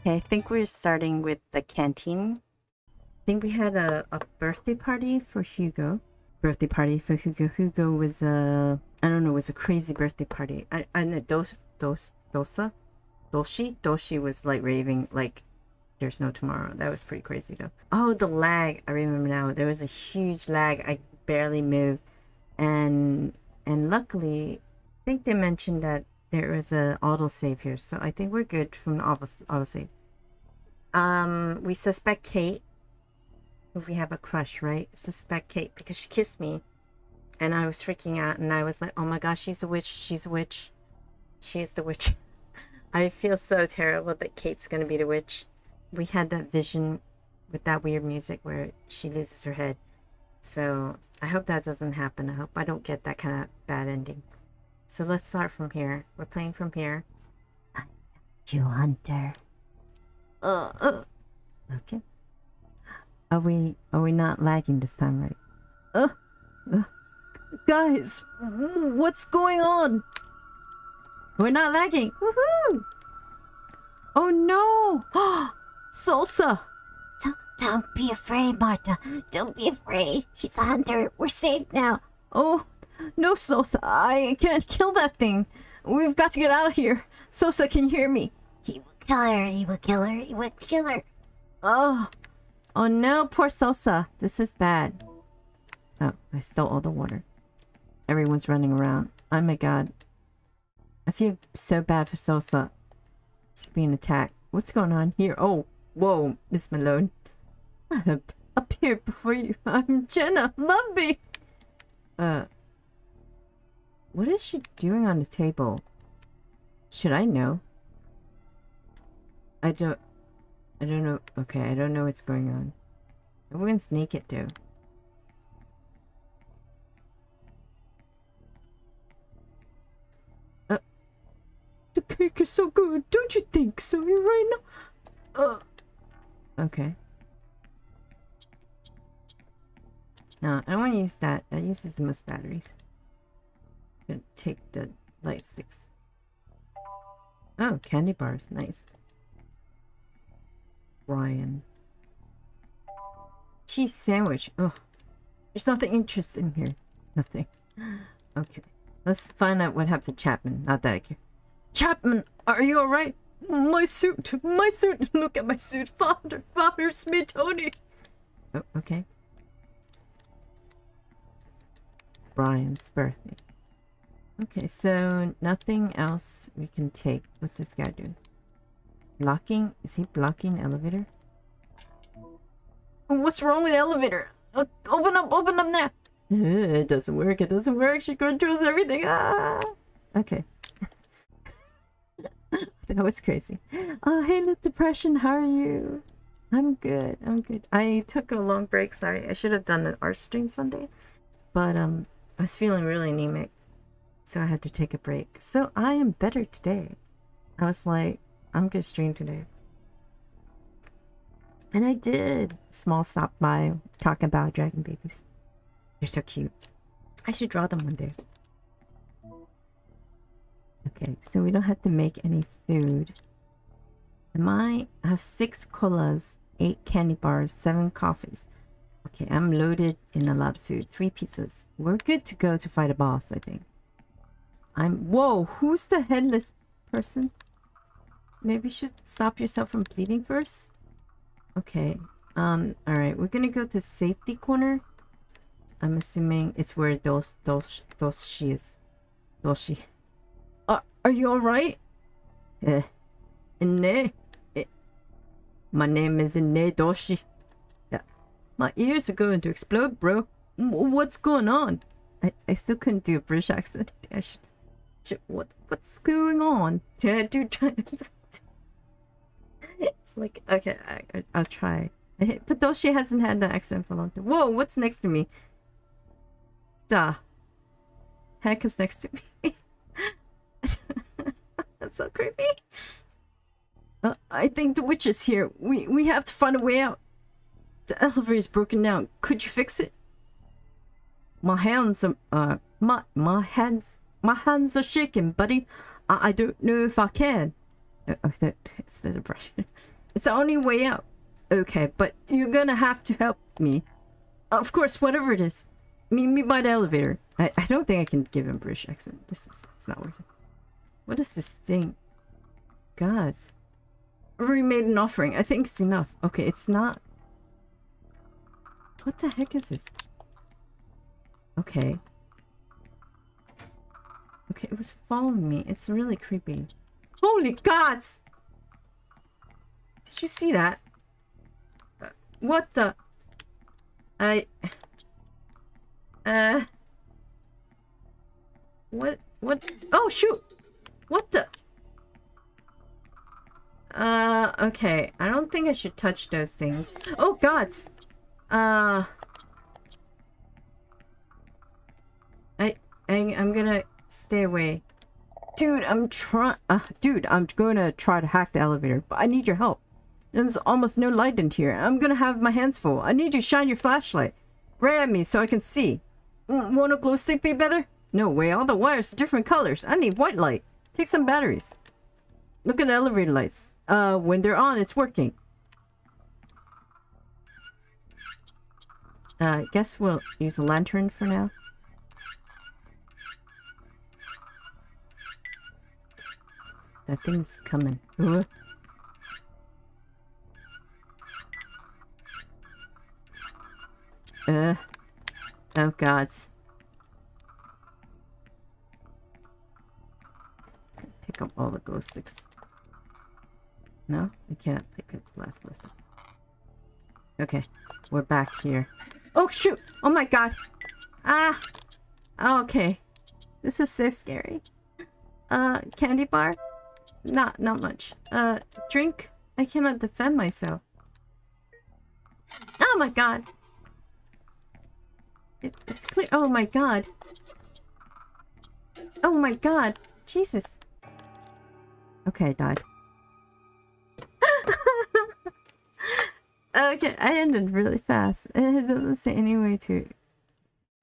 Okay, I think we're starting with the canteen. I think we had a, a birthday party for Hugo. Birthday party for Hugo. Hugo was a I don't know, it was a crazy birthday party. I I know dos dos dosa, doshi doshi was like raving like there's no tomorrow. That was pretty crazy though. Oh, the lag! I remember now. There was a huge lag. I barely moved, and and luckily, I think they mentioned that there was a autosave here, so I think we're good from the auto autosave. Um, we suspect Kate. If we have a crush, right? Suspect Kate because she kissed me, and I was freaking out, and I was like, "Oh my gosh, she's a witch! She's a witch! She is the witch!" I feel so terrible that Kate's gonna be the witch. We had that vision with that weird music where she loses her head. So I hope that doesn't happen. I hope I don't get that kind of bad ending. So let's start from here. We're playing from here. I you, Hunter. Uh, uh. Okay. Are we are we not lagging this time, right? Uh, uh guys, what's going on? We're not lagging. Woohoo! Oh no! Sosa! Don't, don't be afraid, Marta. Don't be afraid. He's a hunter. We're safe now. Oh, no, Sosa. I can't kill that thing. We've got to get out of here. Sosa can you hear me. He will kill her. He will kill her. He will kill her. Oh. Oh no, poor Sosa. This is bad. Oh, I stole all the water. Everyone's running around. Oh my god. I feel so bad for Sosa. She's being attacked. What's going on here? Oh, whoa, Miss Malone. I have appeared before you. I'm Jenna. Love me. Uh, what is she doing on the table? Should I know? I don't... I don't know. Okay, I don't know what's going on. Everyone's naked though. Uh, the cake is so good, don't you think so, You're right now? Uh, okay. No, I don't want to use that. That uses the most batteries. Gonna take the light sticks. Oh, candy bars. Nice. Ryan. Cheese sandwich. Oh, there's nothing interesting here. Nothing. Okay. Let's find out what happened to Chapman. Not that I care. Chapman, are you alright? My suit! My suit! Look at my suit! Father! Father, Tony! Oh, okay. Brian's birthday. Okay, so nothing else we can take. What's this guy doing? Blocking? Is he blocking elevator? What's wrong with the elevator? Uh, open up, open up now! it doesn't work, it doesn't work. She controls everything. Ah! Okay. that was crazy. Oh, hey, Lit Depression, how are you? I'm good, I'm good. I took a long break, sorry. I should have done an art stream Sunday. But, um, I was feeling really anemic, so I had to take a break. So I am better today. I was like, I'm gonna stream today. And I did. Small stop by talking about dragon babies. They're so cute. I should draw them one day. Okay, so we don't have to make any food. Am I? I have six colas, eight candy bars, seven coffees. Okay, I'm loaded in a lot of food. Three pizzas. We're good to go to fight a boss, I think. I'm... Whoa, who's the headless person? Maybe you should stop yourself from bleeding first? Okay. Um, alright. We're gonna go to safety corner. I'm assuming it's where those those those she is. Doshi. Uh, are you alright? Eh. Ne. Eh. My name is Ne Doshi. Yeah. My ears are going to explode, bro. What's going on? I, I still couldn't do a British accent. I should what what's going on? It's like okay, I, I will try. But though she hasn't had the accent for a long time. Whoa, what's next to me? Duh. Heck is next to me. That's so creepy. Uh, I think the witch is here. We we have to find a way out. The elevator is broken down. Could you fix it? My hands are, uh, my, my hands, my hands are shaking, buddy. I, I don't know if I can. Oh, that it's the brush. It's the only way out. Okay, but you're gonna have to help me. Of course, whatever it is. Meet me by the elevator. I, I don't think I can give him British accent. This is it's not working. What is this thing? I've already made an offering. I think it's enough. Okay, it's not. What the heck is this? Okay. Okay, it was following me. It's really creepy. Holy gods! Did you see that? Uh, what the? I... Uh... What? What? Oh, shoot! What the? Uh, okay. I don't think I should touch those things. Oh, gods! Uh... I, I, I'm gonna stay away. Dude, I'm trying- uh, dude, I'm gonna try to hack the elevator, but I need your help. There's almost no light in here. I'm gonna have my hands full. I need you to shine your flashlight right at me so I can see. Mm, Won't a glow stick be better? No way, all the wires are different colors. I need white light. Take some batteries. Look at the elevator lights. Uh, when they're on, it's working. Uh, I guess we'll use a lantern for now. That thing's coming. Uh. Oh gods. Pick up all the glow sticks. No, I can't pick up the last glow stick. Okay, we're back here. Oh shoot! Oh my god! Ah! Okay. This is so scary. Uh, candy bar? Not, not much. Uh, drink? I cannot defend myself. Oh my god! It, it's clear. Oh my god. Oh my god. Jesus. Okay, I died. okay, I ended really fast. It doesn't say any way to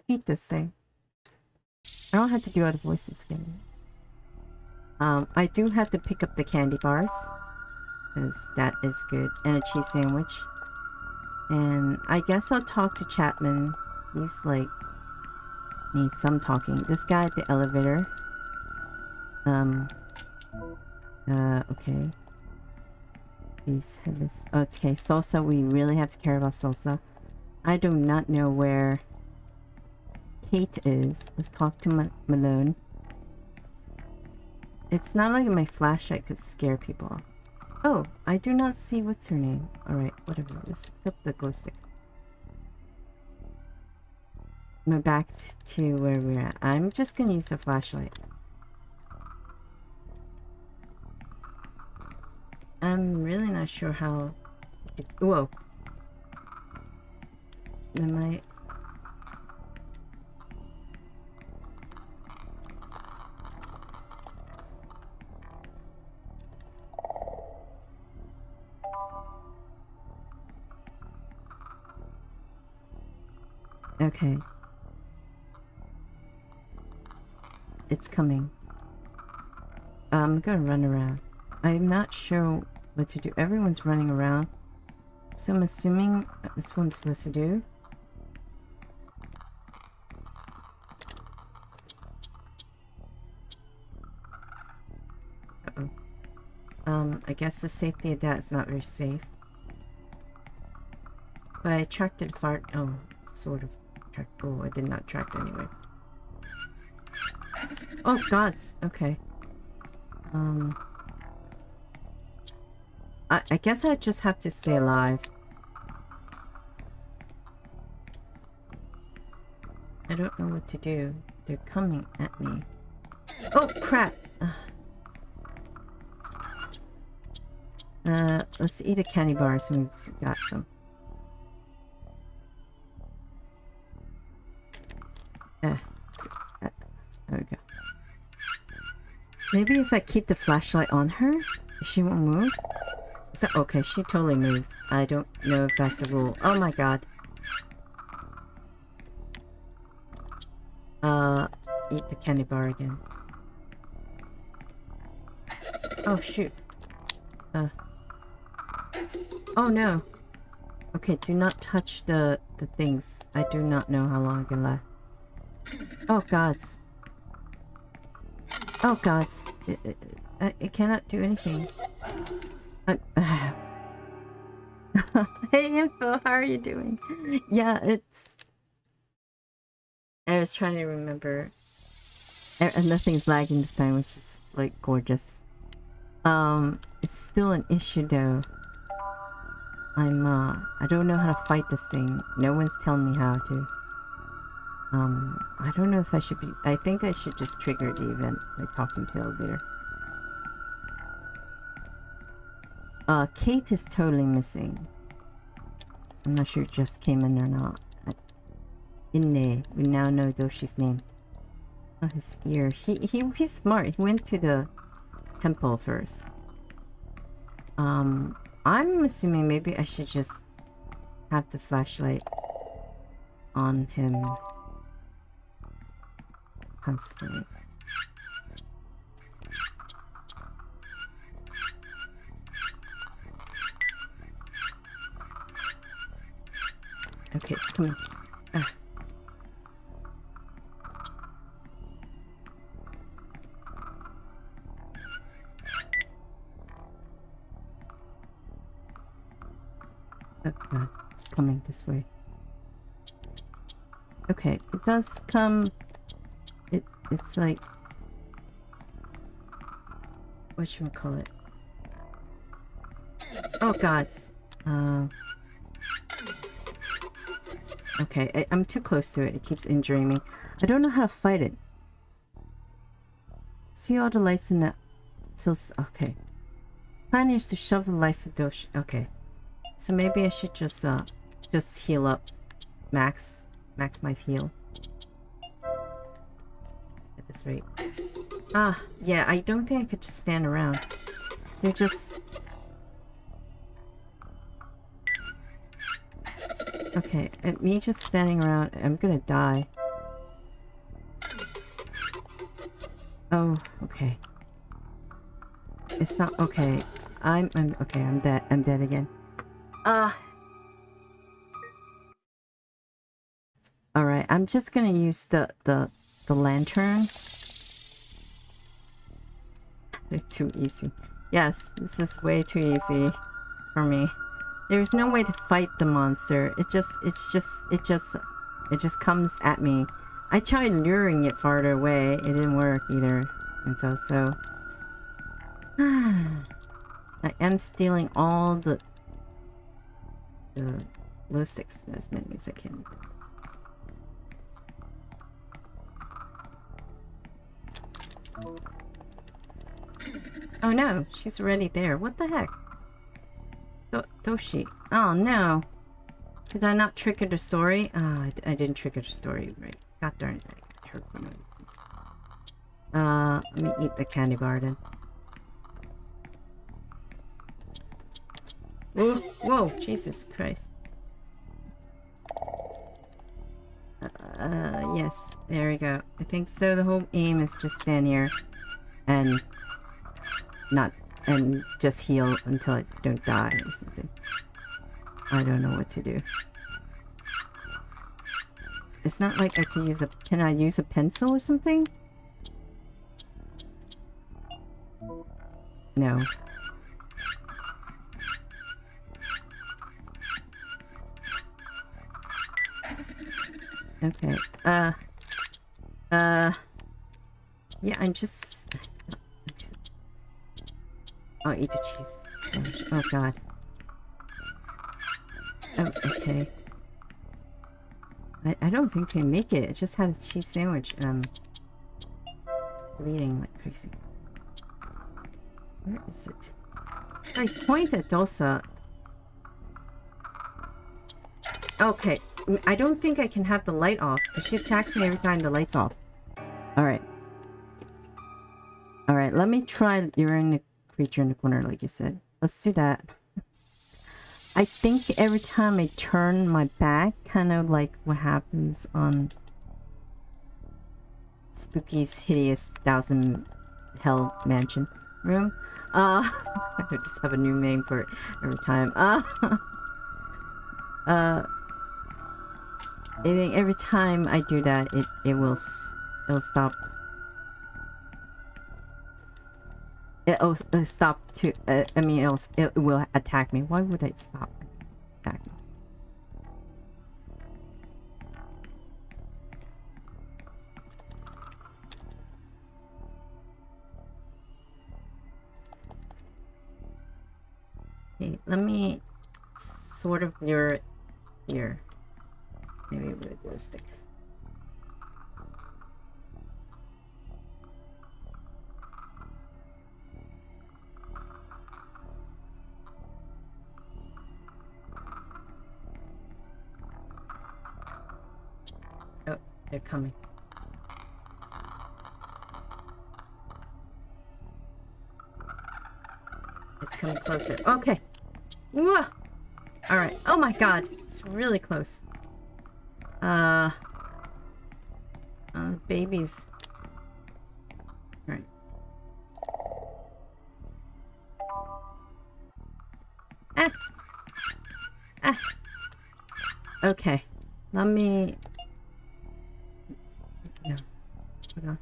beat this thing. I don't have to do other voices again. Um, I do have to pick up the candy bars. Because that is good. And a cheese sandwich. And I guess I'll talk to Chapman. He's like... Needs some talking. This guy at the elevator. Um... Uh, okay. These headless... Okay, Sosa, we really have to care about Sosa. I do not know where Kate is. Let's talk to Ma Malone. It's not like my flashlight could scare people. Oh, I do not see what's her name. Alright, whatever. Let's pick up the glow stick. We're back to where we're at. I'm just gonna use the flashlight. I'm really not sure how... To, whoa. Am I... Okay. It's coming. I'm gonna run around. I'm not sure what to do. Everyone's running around. So I'm assuming that's what I'm supposed to do. Uh-oh. Um, I guess the safety of that is not very safe. But I tracked it far- oh, sort of. Track oh, I did not track it anyway. Oh, gods. Okay. Um... I, I guess I just have to stay alive. I don't know what to do. They're coming at me. Oh, crap! Uh, let's eat a candy bar so we've got some. Maybe if I keep the flashlight on her, she won't move? So, okay, she totally moved. I don't know if that's a rule. Oh my god. Uh, eat the candy bar again. Oh shoot. Uh. Oh no. Okay, do not touch the the things. I do not know how long it last. Oh gods. Oh gods. It, it, cannot do anything. Hey Info, how are you doing? Yeah, it's... I was trying to remember. And nothing's lagging this time, which is like gorgeous. Um, it's still an issue though. I'm uh, I don't know how to fight this thing. No one's telling me how to. Um, I don't know if I should be. I think I should just trigger the event by talking to elevator. Uh, Kate is totally missing. I'm not sure it just came in or not. Inne, we now know Doshi's name. Oh, his ear. He, he, he's smart. He went to the temple first. Um, I'm assuming maybe I should just have the flashlight on him constantly. Okay, it's coming. Ah. Oh it's coming this way. Okay, it does come... It, it's like... What should we call it? Oh gods. Uh, okay, I, I'm too close to it. It keeps injuring me. I don't know how to fight it. See all the lights in the... Till, okay. Plan is to shove the life of Dosh. Okay. So maybe I should just uh just heal up max max my heal. This rate. Ah, yeah, I don't think I could just stand around. They're just Okay, me just standing around, I'm gonna die. Oh, okay. It's not okay. I'm I'm okay, I'm dead. I'm dead again. Uh Alright, I'm just gonna use the the the lantern. It's too easy. Yes, this is way too easy for me. There's no way to fight the monster. It just it's just it just it just comes at me. I tried luring it farther away. It didn't work either. Info, so I am stealing all the the six as many as I Oh no, she's already there. What the heck? Do Doshi. Oh no. Did I not trigger the story? Ah, I, I, didn't trigger the story right. God darn it. I heard from it. Uh, let me eat the candy bar then. Whoa, whoa, Jesus Christ. Uh, yes, there we go. I think so. The whole aim is just stand here and not, and just heal until I don't die or something. I don't know what to do. It's not like I can use a, can I use a pencil or something? No. Okay. Uh. Uh. Yeah, I'm just... I'll eat the cheese sandwich. Oh, God. Oh, okay. I, I don't think they make it. It just had a cheese sandwich. Um, bleeding like crazy. Where is it? I point at Dosa. Okay, I don't think I can have the light off, she attacks me every time the light's off. Alright. Alright, let me try luring the creature in the corner like you said. Let's do that. I think every time I turn my back, kind of like what happens on Spooky's Hideous Thousand Hell Mansion room. Uh, I just have a new name for it every time. Uh, uh, I think every time I do that, it it will it'll stop. It'll it'll stop to. Uh, I mean, it'll it will attack me. Why would it stop attacking? Okay, let me sort of it here. Maybe with a stick. Oh, they're coming. It's coming closer. Okay. Whoa! Alright. Oh my god. It's really close. Uh. Uh, babies. Alright. Ah! Ah! Okay. Let me... No. Hold on.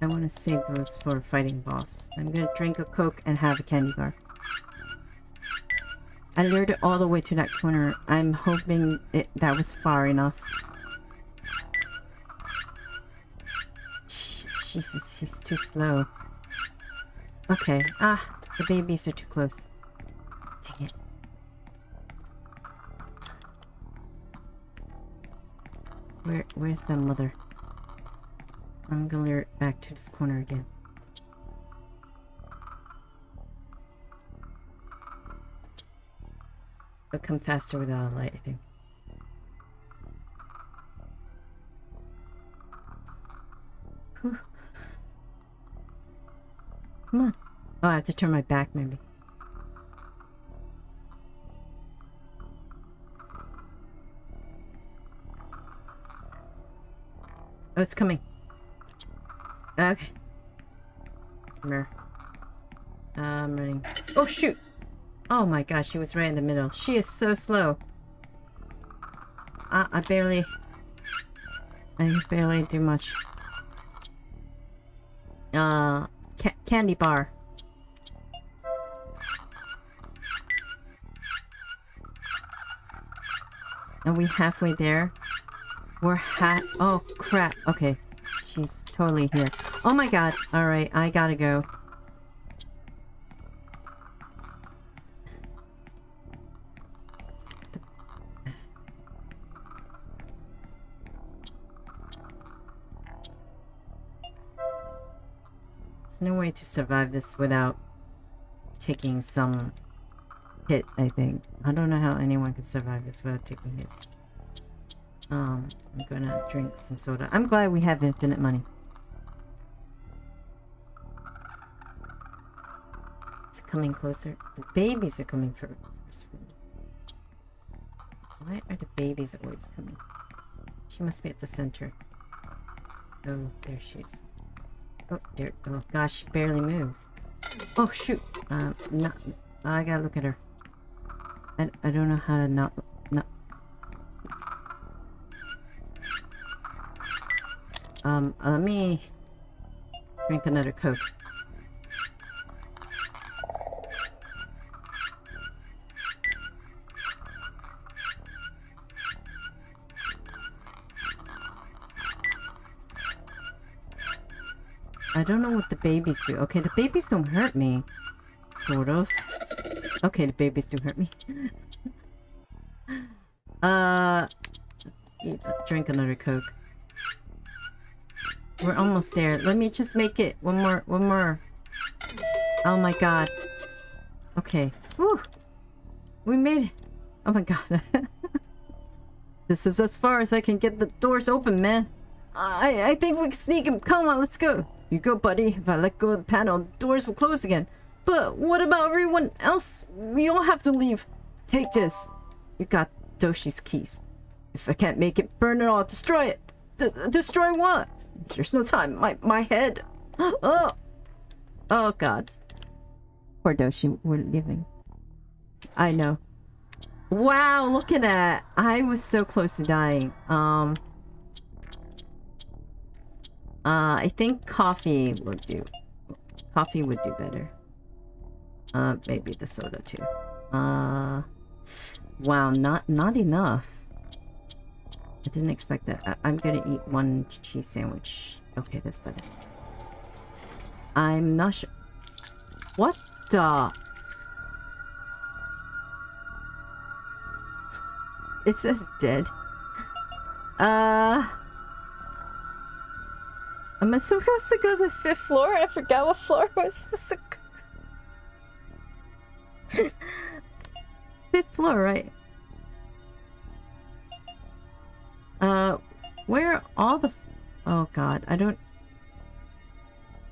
I want to save those for a fighting boss. I'm gonna drink a coke and have a candy bar. I lured it all the way to that corner. I'm hoping it, that was far enough. Jesus, he's too slow. Okay. Ah, the babies are too close. Dang it. Where, where's the mother? I'm gonna lure it back to this corner again. It'll come faster without a light, I think. Come on. Oh, I have to turn my back, maybe. Oh, it's coming. Okay. Here. Uh, I'm running. Oh, shoot! Oh my gosh, she was right in the middle. She is so slow. Uh, I barely... I barely do much. Uh, ca candy bar. Are we halfway there? We're ha- Oh, crap. Okay. She's totally here. Oh my god. Alright, I gotta go. Way to survive this without taking some hit, I think. I don't know how anyone could survive this without taking hits. Um, I'm gonna drink some soda. I'm glad we have infinite money. It's coming closer. The babies are coming for first me. Why are the babies always coming? She must be at the center. Oh, there she is. Oh, there. Oh gosh, she barely moves. Oh shoot. Um, no, I gotta look at her. I, I don't know how to not not. Um, uh, let me drink another coke. I don't know what the babies do. Okay, the babies don't hurt me. Sort of. Okay, the babies do hurt me. uh, drink another coke. We're almost there. Let me just make it one more, one more. Oh my god. Okay. Woo! We made it. Oh my god. this is as far as I can get the doors open, man. I I think we can sneak him. Come on, let's go. You go, buddy. If I let go of the panel, the doors will close again. But what about everyone else? We all have to leave. Take this. You got Doshi's keys. If I can't make it, burn it all. Destroy it. D destroy what? There's no time. My my head. Oh. Oh God. Poor Doshi, we're leaving. I know. Wow, look at. I was so close to dying. Um uh I think coffee would do. Coffee would do better. Uh maybe the soda too. Uh wow, not not enough. I didn't expect that. I I'm gonna eat one cheese sandwich. Okay, that's better. I'm not sure. What the? It says dead. Uh. Am I supposed to go to the fifth floor? I forgot what floor I was supposed to go. fifth floor, right? Uh, where all the... oh god, I don't...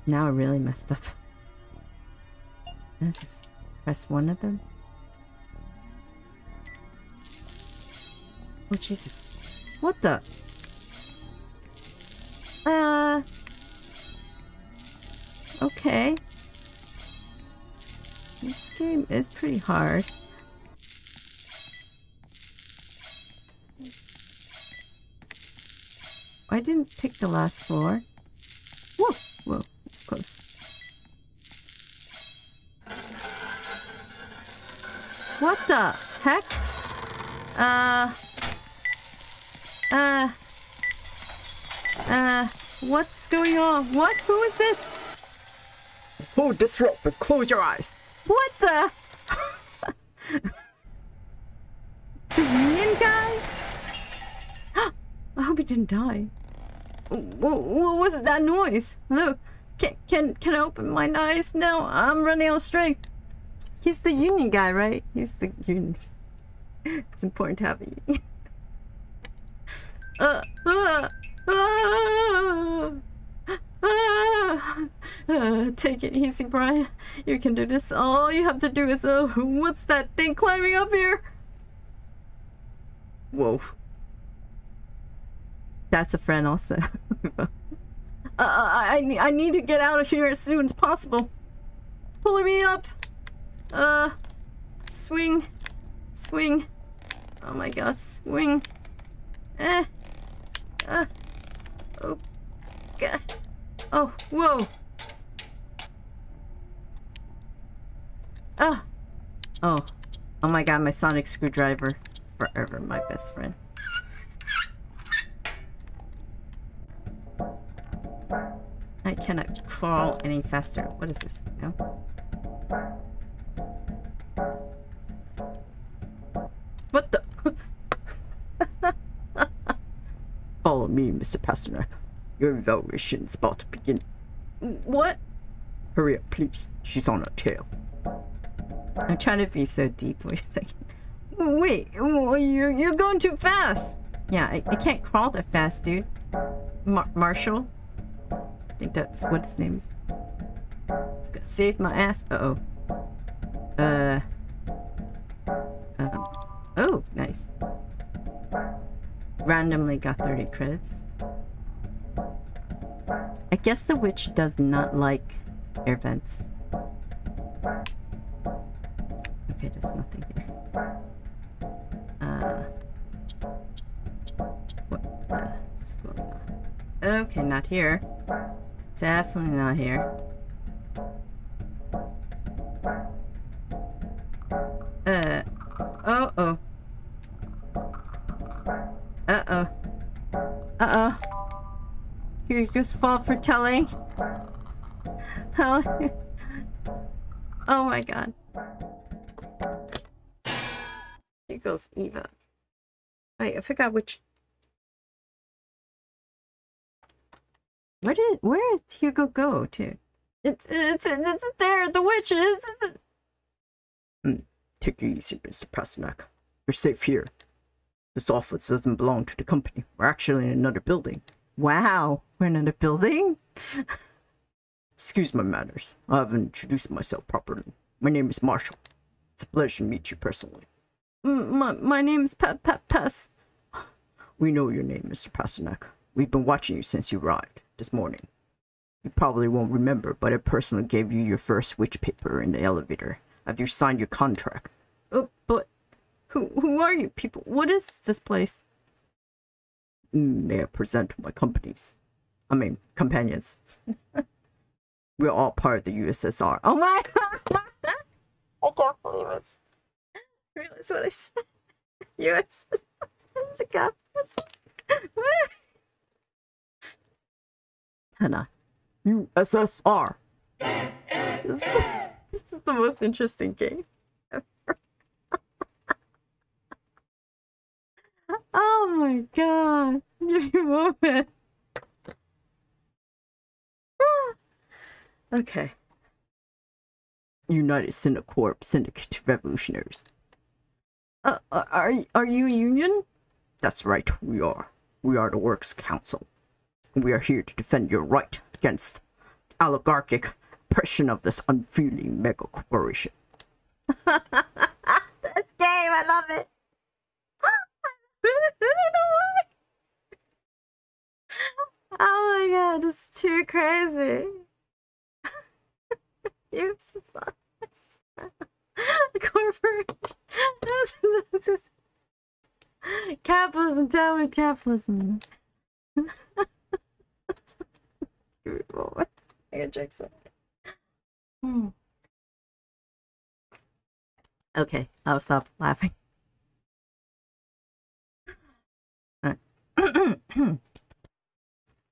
Now I really messed up. I just press one of them. Oh Jesus. What the? Uh... Okay. This game is pretty hard. I didn't pick the last floor. Whoa, whoa, it's close. What the heck? Uh... Uh... Uh... What's going on? What? Who is this? Hold this rope and close your eyes. What the? the union guy? I hope he didn't die. What, what was that noise? Look, can, can can I open my eyes now? I'm running out of strength. He's the union guy, right? He's the union. It's important to have a union. uh, uh, uh, uh, uh, take it easy, Brian. You can do this. All you have to do is, uh, what's that thing climbing up here? Whoa. That's a friend also. uh, I, I, I need to get out of here as soon as possible. Pulling me up. Uh, swing. Swing. Oh my god, swing. Eh. Uh. Oh. Oh, whoa. Ah. Oh. Oh my god, my sonic screwdriver. Forever my best friend. I cannot crawl any faster. What is this? No? What the? Follow me, Mr. Pasternak. Your evaluation is about to begin. What? Hurry up, please. She's on her tail. I'm trying to be so deep. for a second. Wait, oh, you're, you're going too fast. Yeah, I, I can't crawl that fast, dude. Mar Marshall? I think that's what his name is. It's gonna save my ass. Uh-oh. Uh... Um... Oh, nice. Randomly got 30 credits. I guess the witch does not like air vents. Okay, there's nothing here. Uh... What the... Okay, not here. Definitely not here. Fall for telling. Hell. oh my god. Here goes Eva. Wait, I forgot which. Where did where did Hugo go to? It's it's it's, it's there. The witch is. Mm, take it easy, Mr. Pasternak. You're safe here. This office doesn't belong to the company. We're actually in another building. Wow, in a building. Excuse my manners. I haven't introduced myself properly. My name is Marshall. It's a pleasure to meet you personally. My my name is Pat Pat Pass. We know your name, Mr. Pasternak. We've been watching you since you arrived this morning. You probably won't remember, but I personally gave you your first witch paper in the elevator after you signed your contract. Oh, but who who are you people? What is this place? Mm, May I present my companies? I mean, companions. We're all part of the USSR. Oh my! I can't believe it. Realize what I said. U.S. What? Hannah. USSR. This, this is the most interesting game ever. oh my god! Give me a moment. Okay. United Sintracorp Syndicate Revolutionaries. Uh, uh, are are you a union? That's right, we are. We are the Works Council. We are here to defend your right against oligarchic oppression of this unfeeling mega corporation. That's game. I love it. Oh my god, it's too crazy. Fun. Corporate. Capitalism, down with capitalism. I check something. Hmm. Okay, I'll stop laughing.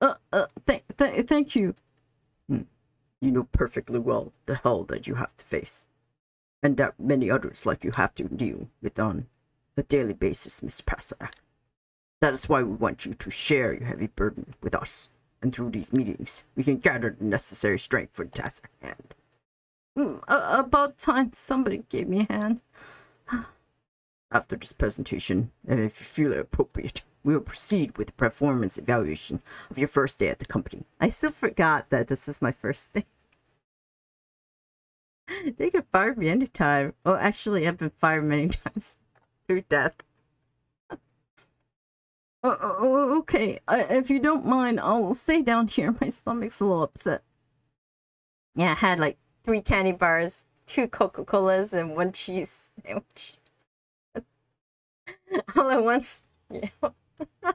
Uh, uh, th- th- thank you. You know perfectly well the hell that you have to face. And that many others like you have to deal with on a daily basis, Mr. Pasternak. That is why we want you to share your heavy burden with us. And through these meetings, we can gather the necessary strength for the task at hand. Mm, uh, about time somebody gave me a hand. After this presentation, and if you feel it appropriate, we will proceed with the performance evaluation of your first day at the company. I still forgot that this is my first day. they could fire me anytime. Oh, actually, I've been fired many times through death. Oh, oh, oh, oh, okay. I, if you don't mind, I'll stay down here. My stomach's a little upset. Yeah, I had like three candy bars, two Coca Colas, and one cheese sandwich. All at once. Yeah.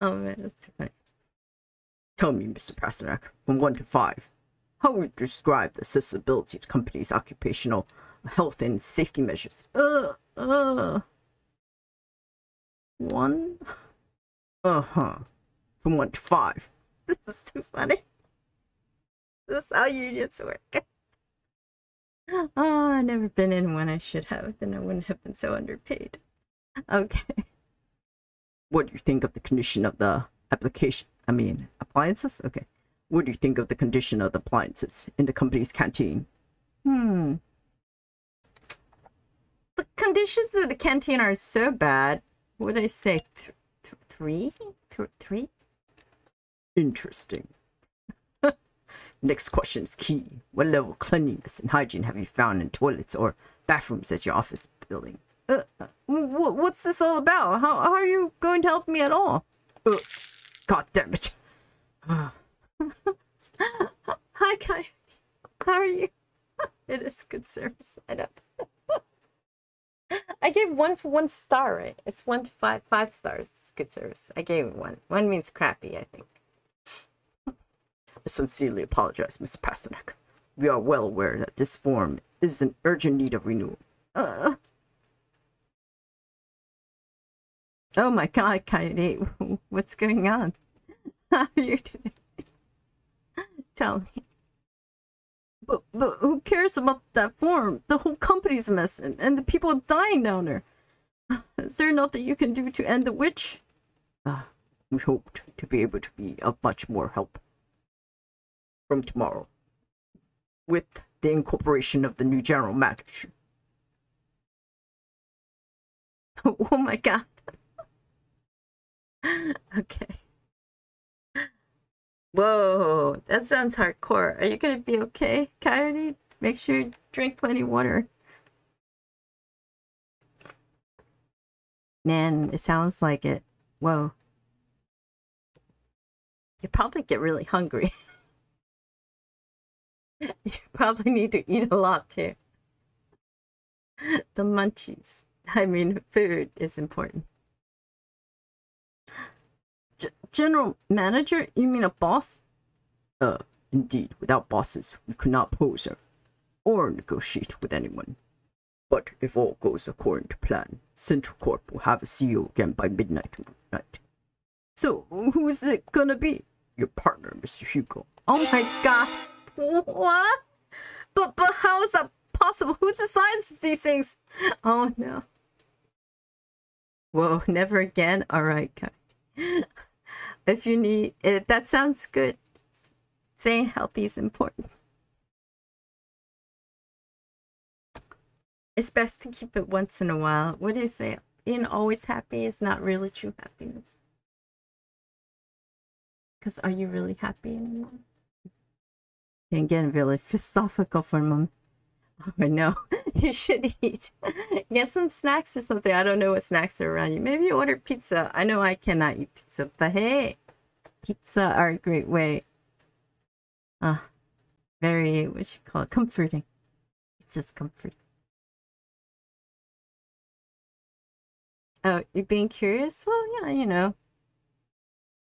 oh man, that's too funny. Tell me, Mr. Pasternak, from 1 to 5, how would you describe the accessibility of the company's occupational health and safety measures? Uh, uh. One? Uh huh. From 1 to 5. This is too funny. This is how unions work. Oh, I've never been in one I should have, then I wouldn't have been so underpaid. Okay. What do you think of the condition of the application? I mean, appliances? Okay. What do you think of the condition of the appliances in the company's canteen? Hmm. The conditions of the canteen are so bad. What did I say? Th- th- three? Th- three? Interesting. Next question is key. What level of cleanliness and hygiene have you found in toilets or bathrooms at your office building? Uh, what's this all about? How, how are you going to help me at all? Uh, God damn it. Hi, Kai. How are you? It is good service. I know. I gave one for one star, right? It's one to five, five stars. It's good service. I gave it one. One means crappy, I think. I sincerely apologize, Mr. Pasternak. We are well aware that this form is in urgent need of renewal. Uh. Oh my god, Coyote. What's going on? How are you today? Tell me. But, but who cares about that form? The whole company's a mess, and, the people are dying down there. Is there nothing you can do to end the witch? Ah, we hoped to be able to be of much more help from tomorrow with the incorporation of the new general manager. Oh my god. okay. Whoa, that sounds hardcore. Are you gonna be okay, Coyote? Make sure you drink plenty of water. Man, it sounds like it. Whoa. You probably get really hungry. you probably need to eat a lot too. The munchies. I mean, food is important. General manager? You mean a boss? Uh, indeed, without bosses, we could not pose or negotiate with anyone. But if all goes according to plan, Sintracorp will have a CEO again by midnight tonight. So, who's it gonna be? Your partner, Mr. Hugo. Oh my god. What? But but how is that possible? Who decides these things? Oh no. Whoa, never again? Alright, guy. If you need it, that sounds good. Staying healthy is important. It's best to keep it once in a while. What do you say? Being always happy is not really true happiness. Because are you really happy anymore? And getting really philosophical for a moment. I know. you should eat. Get some snacks or something. I don't know what snacks are around you. Maybe you order pizza. I know I cannot eat pizza, but hey, pizza are a great way. Ah, very, what you call it, comforting. Pizza's comforting. Oh, you're being curious? Well, yeah, you know.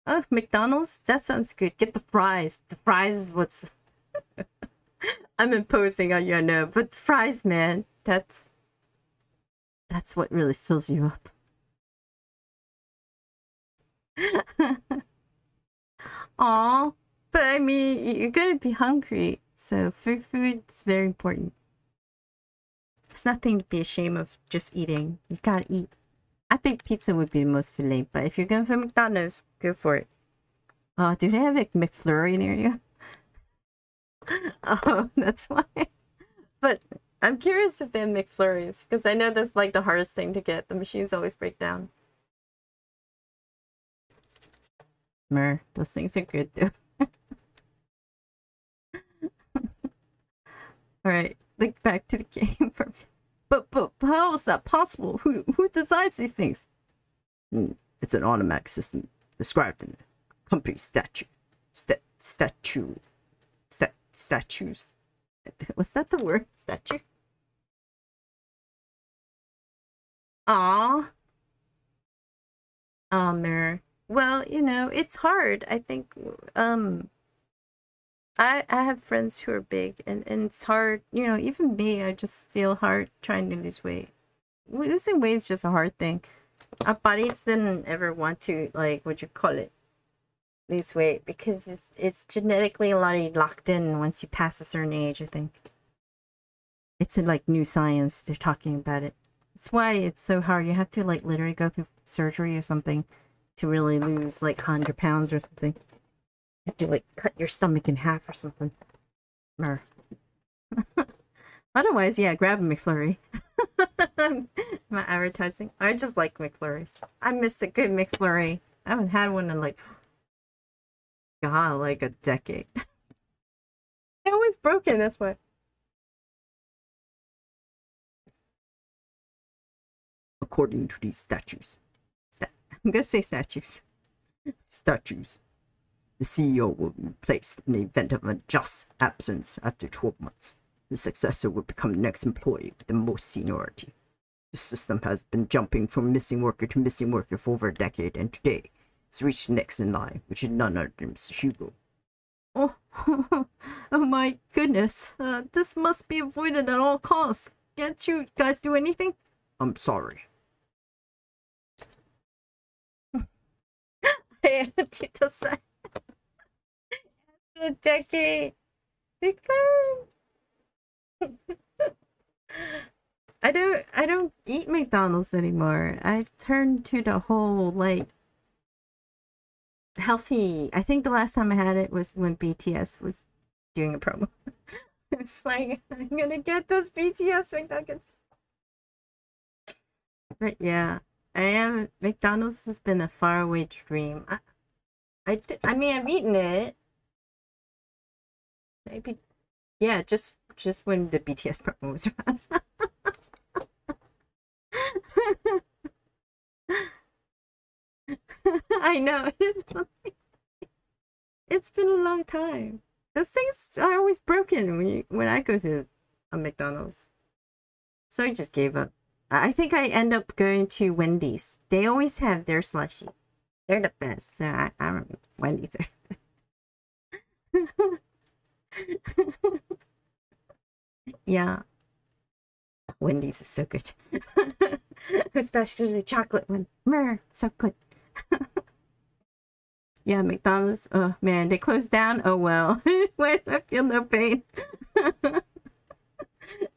Oh, McDonald's? That sounds good. Get the fries. The fries is what's. I'm imposing on you, I know, but fries, man, that's. That's what really fills you up. Aw, but I mean, you're gonna be hungry, so food, food is very important. It's nothing to be ashamed of just eating. You gotta eat. I think pizza would be the most filling, but if you're going for McDonald's, go for it. Oh, do they have a McFlurry near you? Oh, that's why. But I'm curious if they have McFlurries because I know that's like the hardest thing to get. The machines always break down. Mer, those things are good though. All right, like back to the game for. But but how is that possible? Who who designs these things? Hmm, It's an automatic system described in the company statute. Stat, statute. Stat, statutes. Was that the word? Statue? Aw. Mir. Well, you know, it's hard. I think um I I have friends who are big and, and it's hard, you know, even me, I just feel hard trying to lose weight. Losing weight is just a hard thing. Our bodies didn't ever want to like what you call it lose weight because it's it's genetically a lot of locked in once you pass a certain age, I think. It's in like new science, they're talking about it. That's why it's so hard. You have to like literally go through surgery or something to really lose like 100 pounds or something. You have to like cut your stomach in half or something. Mer. Otherwise, yeah, grab a McFlurry. I advertising? I just like McFlurries. I miss a good McFlurry. I haven't had one in like, God, like a decade. They're always broken, that's what. According to these statutes. I'm gonna say statues. statues. The CEO will be replaced in the event of a just absence after 12 months. The successor will become the next employee with the most seniority. The system has been jumping from missing worker to missing worker for over a decade, and today reached the next in line, which is none other than Mr. Hugo. Oh, oh my goodness. Uh, this must be avoided at all costs. Can't you guys do anything? I'm sorry. Hey, Tito San. a decade. I don't I don't eat McDonald's anymore. I've turned to the whole like healthy. I think the last time I had it was when BTS was doing a promo. it's like I'm gonna get those BTS McNuggets. But yeah, I am. McDonald's has been a faraway dream. I, I, I mean, I've eaten it. Maybe, yeah, just just when the BTS promo was around. I know it is. funny. It's been a long time. Those things are always broken when you when I go to a McDonald's. So I just gave up. I think I end up going to Wendy's. They always have their slushy. They're the best. So I, I remember Wendy's are. yeah. Wendy's is so good. Especially the chocolate one. Mer, so good. yeah, McDonald's. Oh man, they closed down. Oh well. Wait, I feel no pain.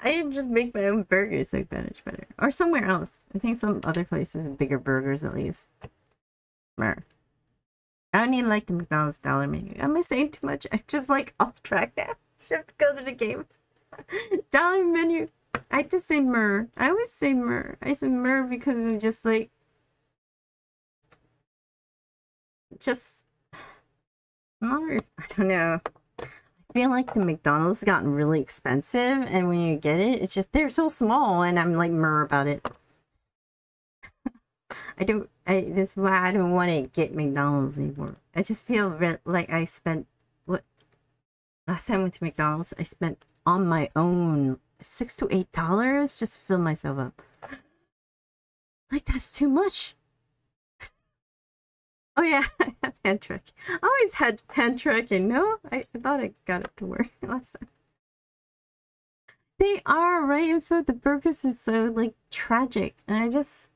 I just make my own burgers like much better. Or somewhere else. I think some other places bigger burgers at least. Mer. I don't even like the McDonald's dollar menu. Am I saying too much? I'm just like off track now. Should go to the game. dollar menu. I just say mer. I always say mer. I say mer because I'm just like just not I don't know. I feel like the McDonald's has gotten really expensive and when you get it, it's just they're so small and I'm like mer about it. I don't I this is why I don't want to get McDonald's anymore. I just feel like I spent what last time I went to McDonald's I spent on my own six to eight dollars just to fill myself up. Like that's too much. Oh yeah, I have hand tracking. I always had hand tracking. No, I, thought I got it to work last time. They are right in food. The burgers are so like tragic, and I just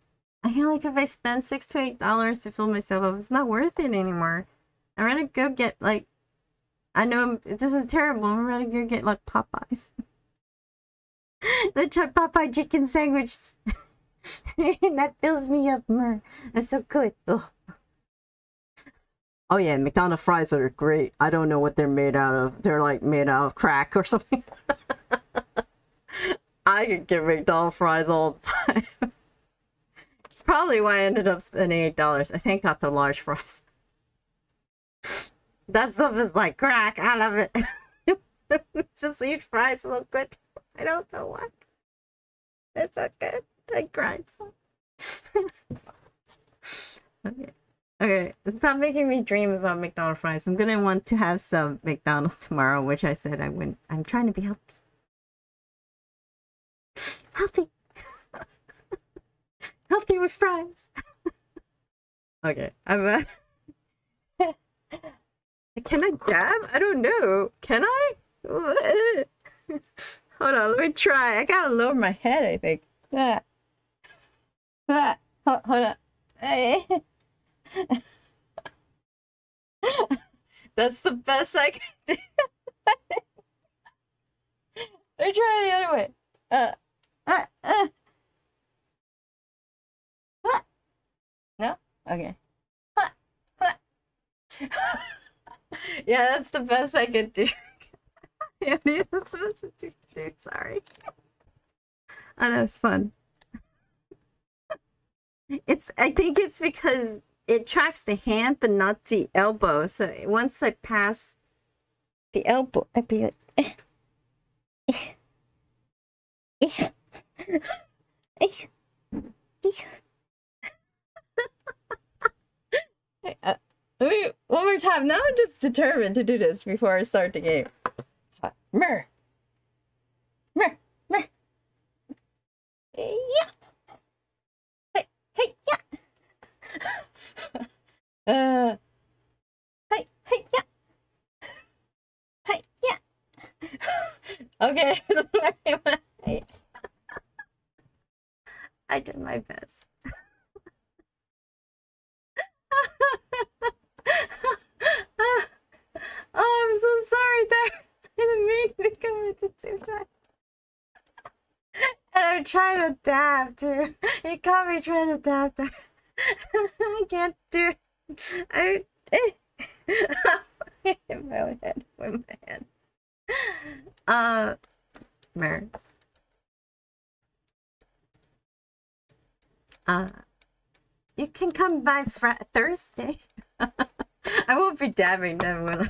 I feel like if I spend six to eight dollars to fill myself up, it's not worth it anymore. I'd rather go get like I know I'm, this is terrible. I'd rather go get like Popeyes. the ch- Popeye chicken sandwich. that fills me up more. That's so good. Ugh. Oh yeah, McDonald's fries are great. I don't know what they're made out of. They're like made out of crack or something. I could get McDonald's fries all the time. it's probably why I ended up spending eight dollars. I think got the large fries. That stuff is like crack. I love it. Just eat fries so good. I don't know why. They're so good. They grind so. okay. Okay, stop making me dream about McDonald's fries. I'm gonna want to have some McDonald's tomorrow, which I said I wouldn't. I'm trying to be healthy. Healthy. healthy with fries. okay, I'm. Uh... Can I dab? I don't know. Can I? Hold on, let me try. I gotta lower my head. I think. Ah. Ah. Hold, hold on. That's the best I can do. Me try the other way. Uh, uh, uh. No? Okay. Ah. Ah. yeah, that's the best I could do. yeah, that's the best I could do. Sorry. Oh, that was fun. It's. I think it's because it tracks the hand but not the elbow. So once I pass the elbow, I'd be like, eh, eh, eh, eh, eh. Uh, let me one more time. Now I'm just determined to do this before I start the game. Uh, Mer, mer, mer. Yeah. Hey, hey, yeah. Uh, hey, hey, yeah. Hey, yeah. okay. I did my best. oh, I'm so sorry there. I didn't mean to come at the same time. And I'm trying to dab too. You caught me trying to dab there. I can't do it. I hit my own head with my hand. Uh, Mer. Uh, you can come by fr- Thursday. I won't be dabbing them. Will I?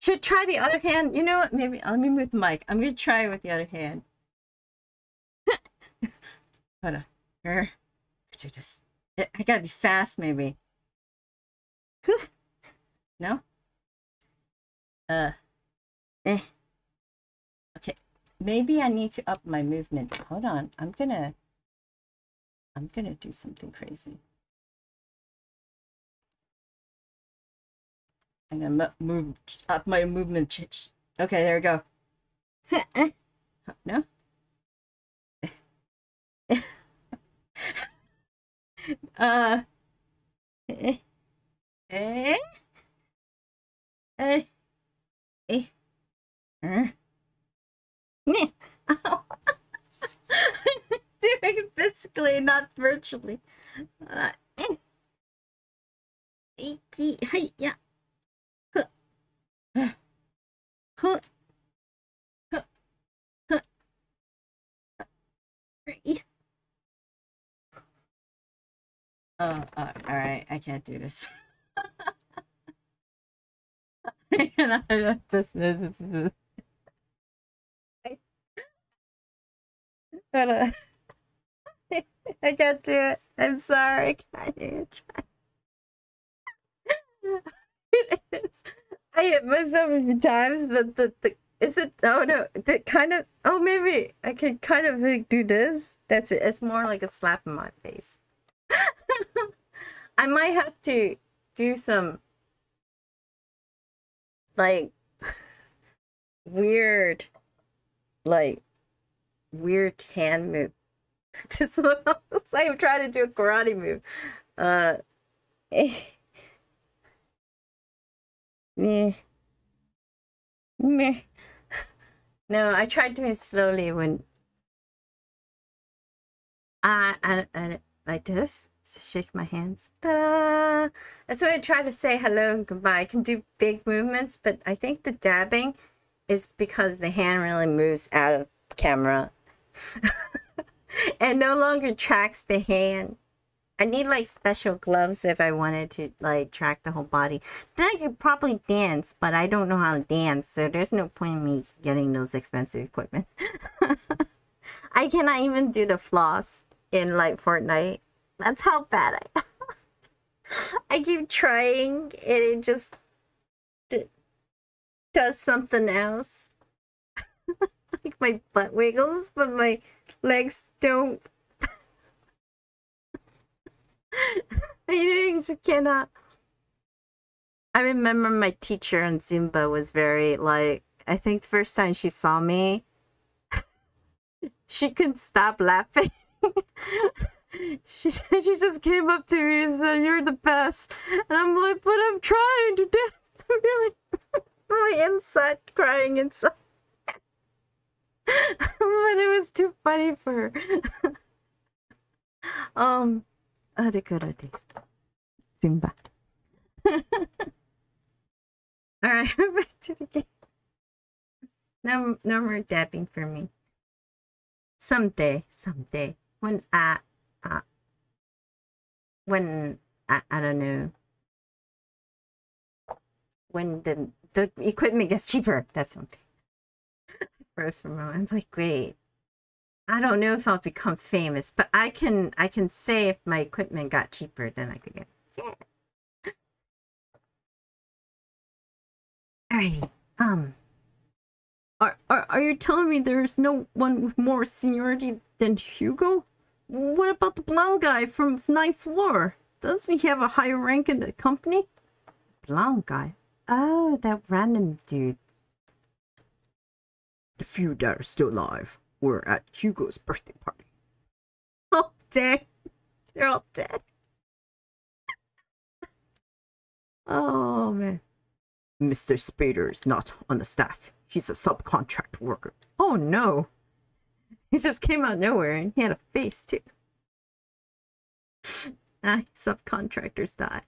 Should try the other hand. You know what? Maybe let me move the mic. I'm gonna try it with the other hand. Hold on. I gotta be fast, maybe. No? Uh, eh. Okay, maybe I need to up my movement. Hold on, I'm gonna, I'm gonna do something crazy. I'm gonna mo- move up my movement. Okay, there we go. no. uh. Eh. Eh. Eh. Eh. Uh. Meh. Ow. Doing physically, not virtually. Uh, eh. Iki, hi, yeah. Huh. Huh. Huh. Huh. Huh. Eh. Oh, uh, all right. I can't do this. and I just this is on. Uh, I can't do it. I'm sorry. I didn't try. it is. I hit myself a few times, but the, the is it? Oh no, the kind of. Oh, maybe I can kind of like, do this. That's it. It's more like a slap in my face. I might have to do some like weird, like weird hand move. This looks like I'm trying to do a karate move. Uh, eh. Meh. Meh. No, I tried doing it slowly when I, I, I like this. Just shake my hands. Ta-da! That's what I try to say hello and goodbye. I can do big movements, but I think the dabbing is because the hand really moves out of camera and no longer tracks the hand. I need like special gloves if I wanted to like track the whole body. Then I could probably dance, but I don't know how to dance, so there's no point in me getting those expensive equipment. I cannot even do the floss in like Fortnite. That's how bad I I keep trying and it just does something else. like my butt wiggles, but my legs don't. I just cannot. I remember my teacher on Zumba was very like. I think the first time she saw me, she couldn't stop laughing. She she just came up to me and said, "You're the best," and I'm like, "But I'm trying to dance." I'm really, really inside, crying inside. but it was too funny for her. um, I had a good idea. Zumba. All right, back to the game. No, no more dabbing for me. Someday, someday, when I, uh, when I, I don't know, when the the equipment gets cheaper. That's one thing. For a I'm like, wait, I don't know if I'll become famous, but I can I can say if my equipment got cheaper, then I could get. Yeah. Alrighty. Um. Are, are are you telling me there's no one with more seniority than Hugo? What about the blonde guy from ninth floor? Doesn't he have a higher rank in the company? Blonde guy. Oh, that random dude. The few that are still alive were at Hugo's birthday party. Oh, dang. They're all dead. oh, man. Mr. Spader is not on the staff. He's a subcontract worker. Oh, no. He just came out nowhere and he had a face, too. ah, subcontractors die.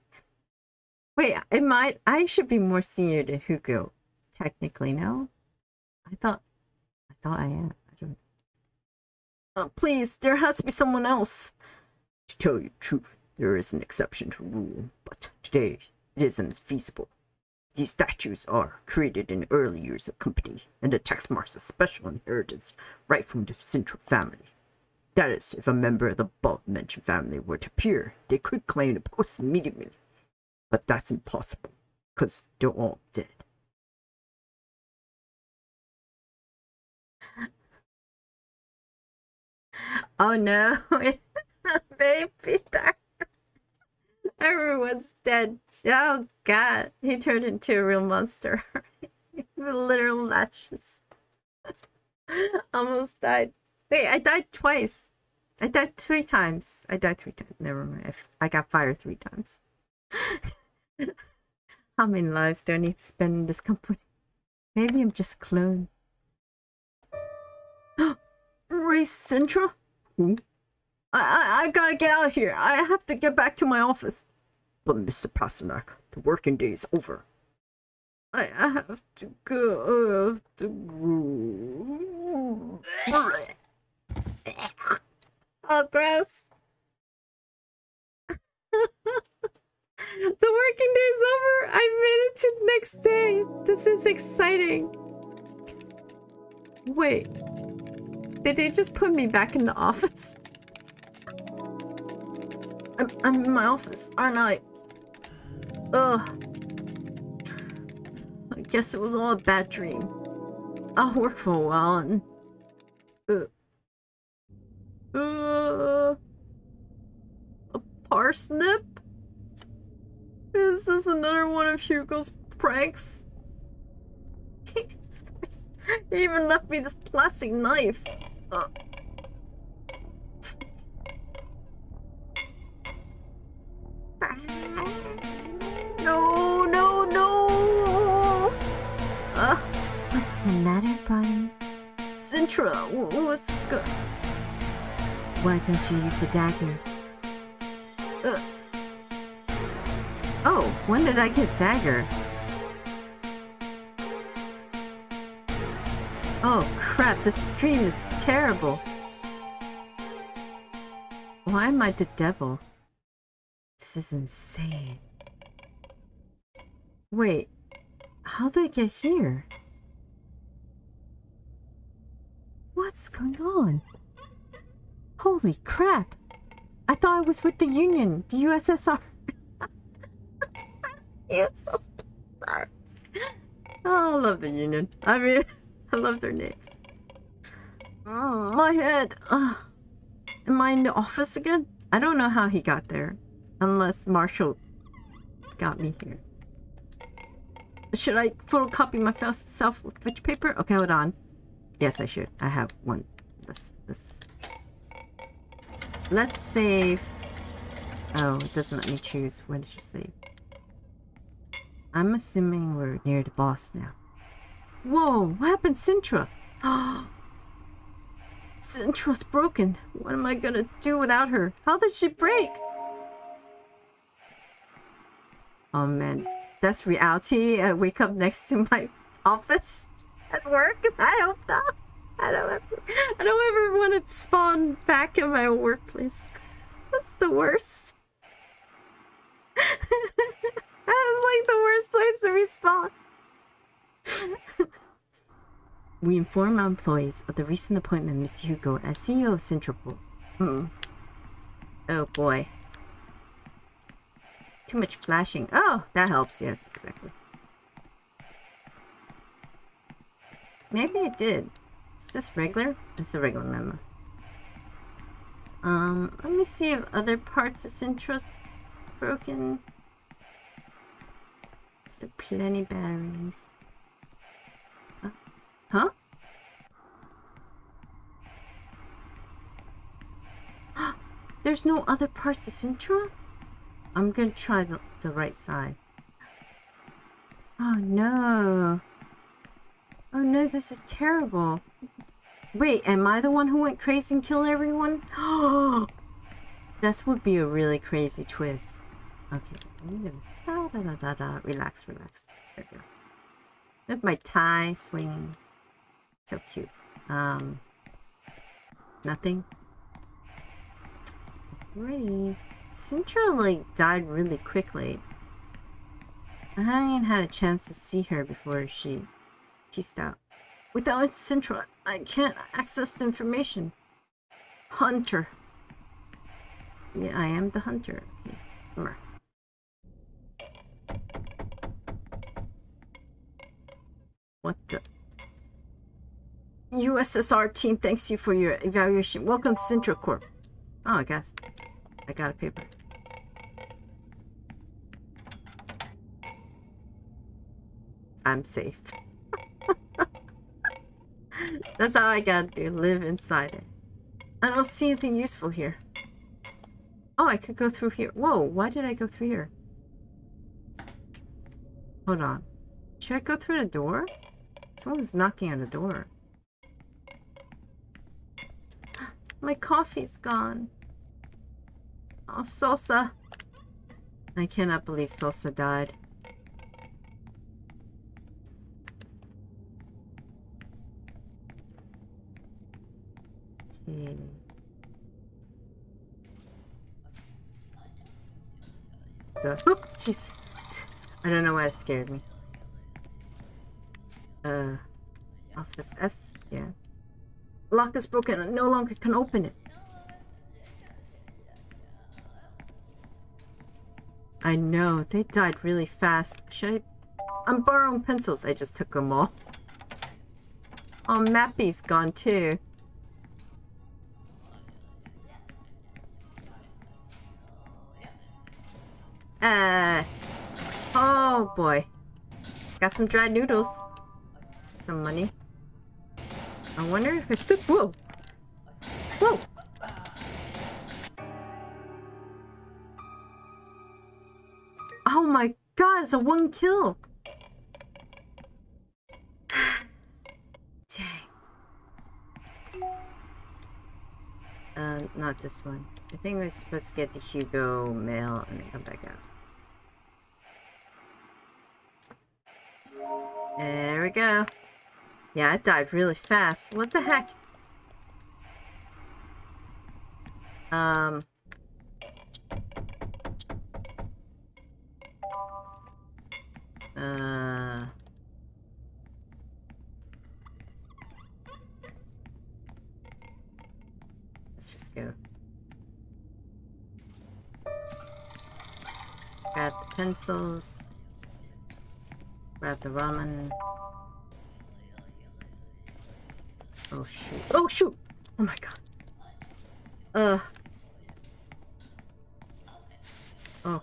Wait, it might. I should be more senior than Hugo. Technically, no? I thought. I thought I am. I don't. Oh, please, there has to be someone else. To tell you the truth, there is an exception to rule, but today it isn't feasible. These statues are created in early years of company, and the text marks a special inheritance right from the Sintra family. That is, if a member of the above-mentioned family were to appear, they could claim the post immediately. But that's impossible, because they're all dead. Oh no, baby, everyone's dead. Oh god, he turned into a real monster. With literal lashes. Almost died. Wait, I died twice. I died three times. I died three times. Never mind. I, got fired three times. How many lives do I need to spend in this company? Maybe I'm just clone. Race Central? Hmm? I, I I gotta get out of here. I have to get back to my office. But Mr. Pasternak, the working day is over. I, have to go. I have to go. Oh, gross. the working day's over. I made it to the next day. This is exciting. Wait. Did they just put me back in the office? I'm, I'm in my office, aren't I? Ugh. I guess it was all a bad dream. I'll work for a while and. Uh, uh, a parsnip? Is this another one of Hugo's pranks? he even left me this plastic knife. Uh. No, no, no! Uh, What's the matter, Brian? Sintra, what's good? Why don't you use the dagger? Uh. Oh, when did I get dagger? Oh crap, this dream is terrible. Why am I the devil? This is insane. Wait, how did I get here? What's going on? Holy crap! I thought I was with the Union, the USSR. USSR. Oh, I love the Union. I mean, I love their name. Oh, my head. Uh, am I in the office again? I don't know how he got there. Unless Marshall got me here. Should I photocopy my self with which paper? Okay, hold on. Yes, I should. I have one. This, this. Let's save. Oh, it doesn't let me choose. When did you save? I'm assuming we're near the boss now. Whoa, what happened, Sintra? Sintra's broken. What am I gonna do without her? How did she break? Oh man, that's reality. I wake up next to my office at work. I hope not. I don't ever, I don't ever want to spawn back in my workplace. That's the worst. That's like the worst place to respawn. we inform our employees of the recent appointment Mr. Hugo as CEO of Sintracorp. Hmm. Oh boy. Too much flashing. Oh, that helps. Yes, exactly. Maybe it did. Is this regular? It's a regular memo. Um, let me see if other parts of Sintra's broken. So plenty batteries. Uh, huh? There's no other parts of Sintra? I'm gonna try the, the right side. Oh no. Oh no, this is terrible. Wait, am I the one who went crazy and killed everyone? Oh, this would be a really crazy twist. Okay, da da da da da. Relax, relax. There we go. With my tie swinging. So cute. Um, nothing. Ready. Sintra like died really quickly. I haven't even had a chance to see her before she pieced out. Without Sintra, I can't access information. Hunter. Yeah, I am the hunter. Okay. Come on. What the? USSR team thanks you for your evaluation. Welcome to Sintracorp. Oh, I guess. I got a paper. I'm safe. That's all I gotta do. Live inside it. I don't see anything useful here. Oh, I could go through here. Whoa, why did I go through here? Hold on. Should I go through the door? Someone's knocking on the door. My coffee's gone. Oh, Sosa. I cannot believe Sosa died. Okay. The, oop, jeez. I don't know why it scared me. Uh, office F, yeah. Lock is broken. I no longer can open it. I know, they died really fast. Should I... I'm borrowing pencils. I just took them all. Oh, Mappy's gone too. Uh, oh boy. Got some dried noodles. Some money. I wonder if it's. Whoa! Whoa! My god, it's a one kill! Dang. Uh, not this one. I think we're supposed to get the Hugo mail and then come back out. There we go. Yeah, it died really fast. What the heck? Um. Uh. Let's just go. Grab the pencils. Grab the ramen. Oh shoot. Oh shoot! Oh my god. Uh. Oh.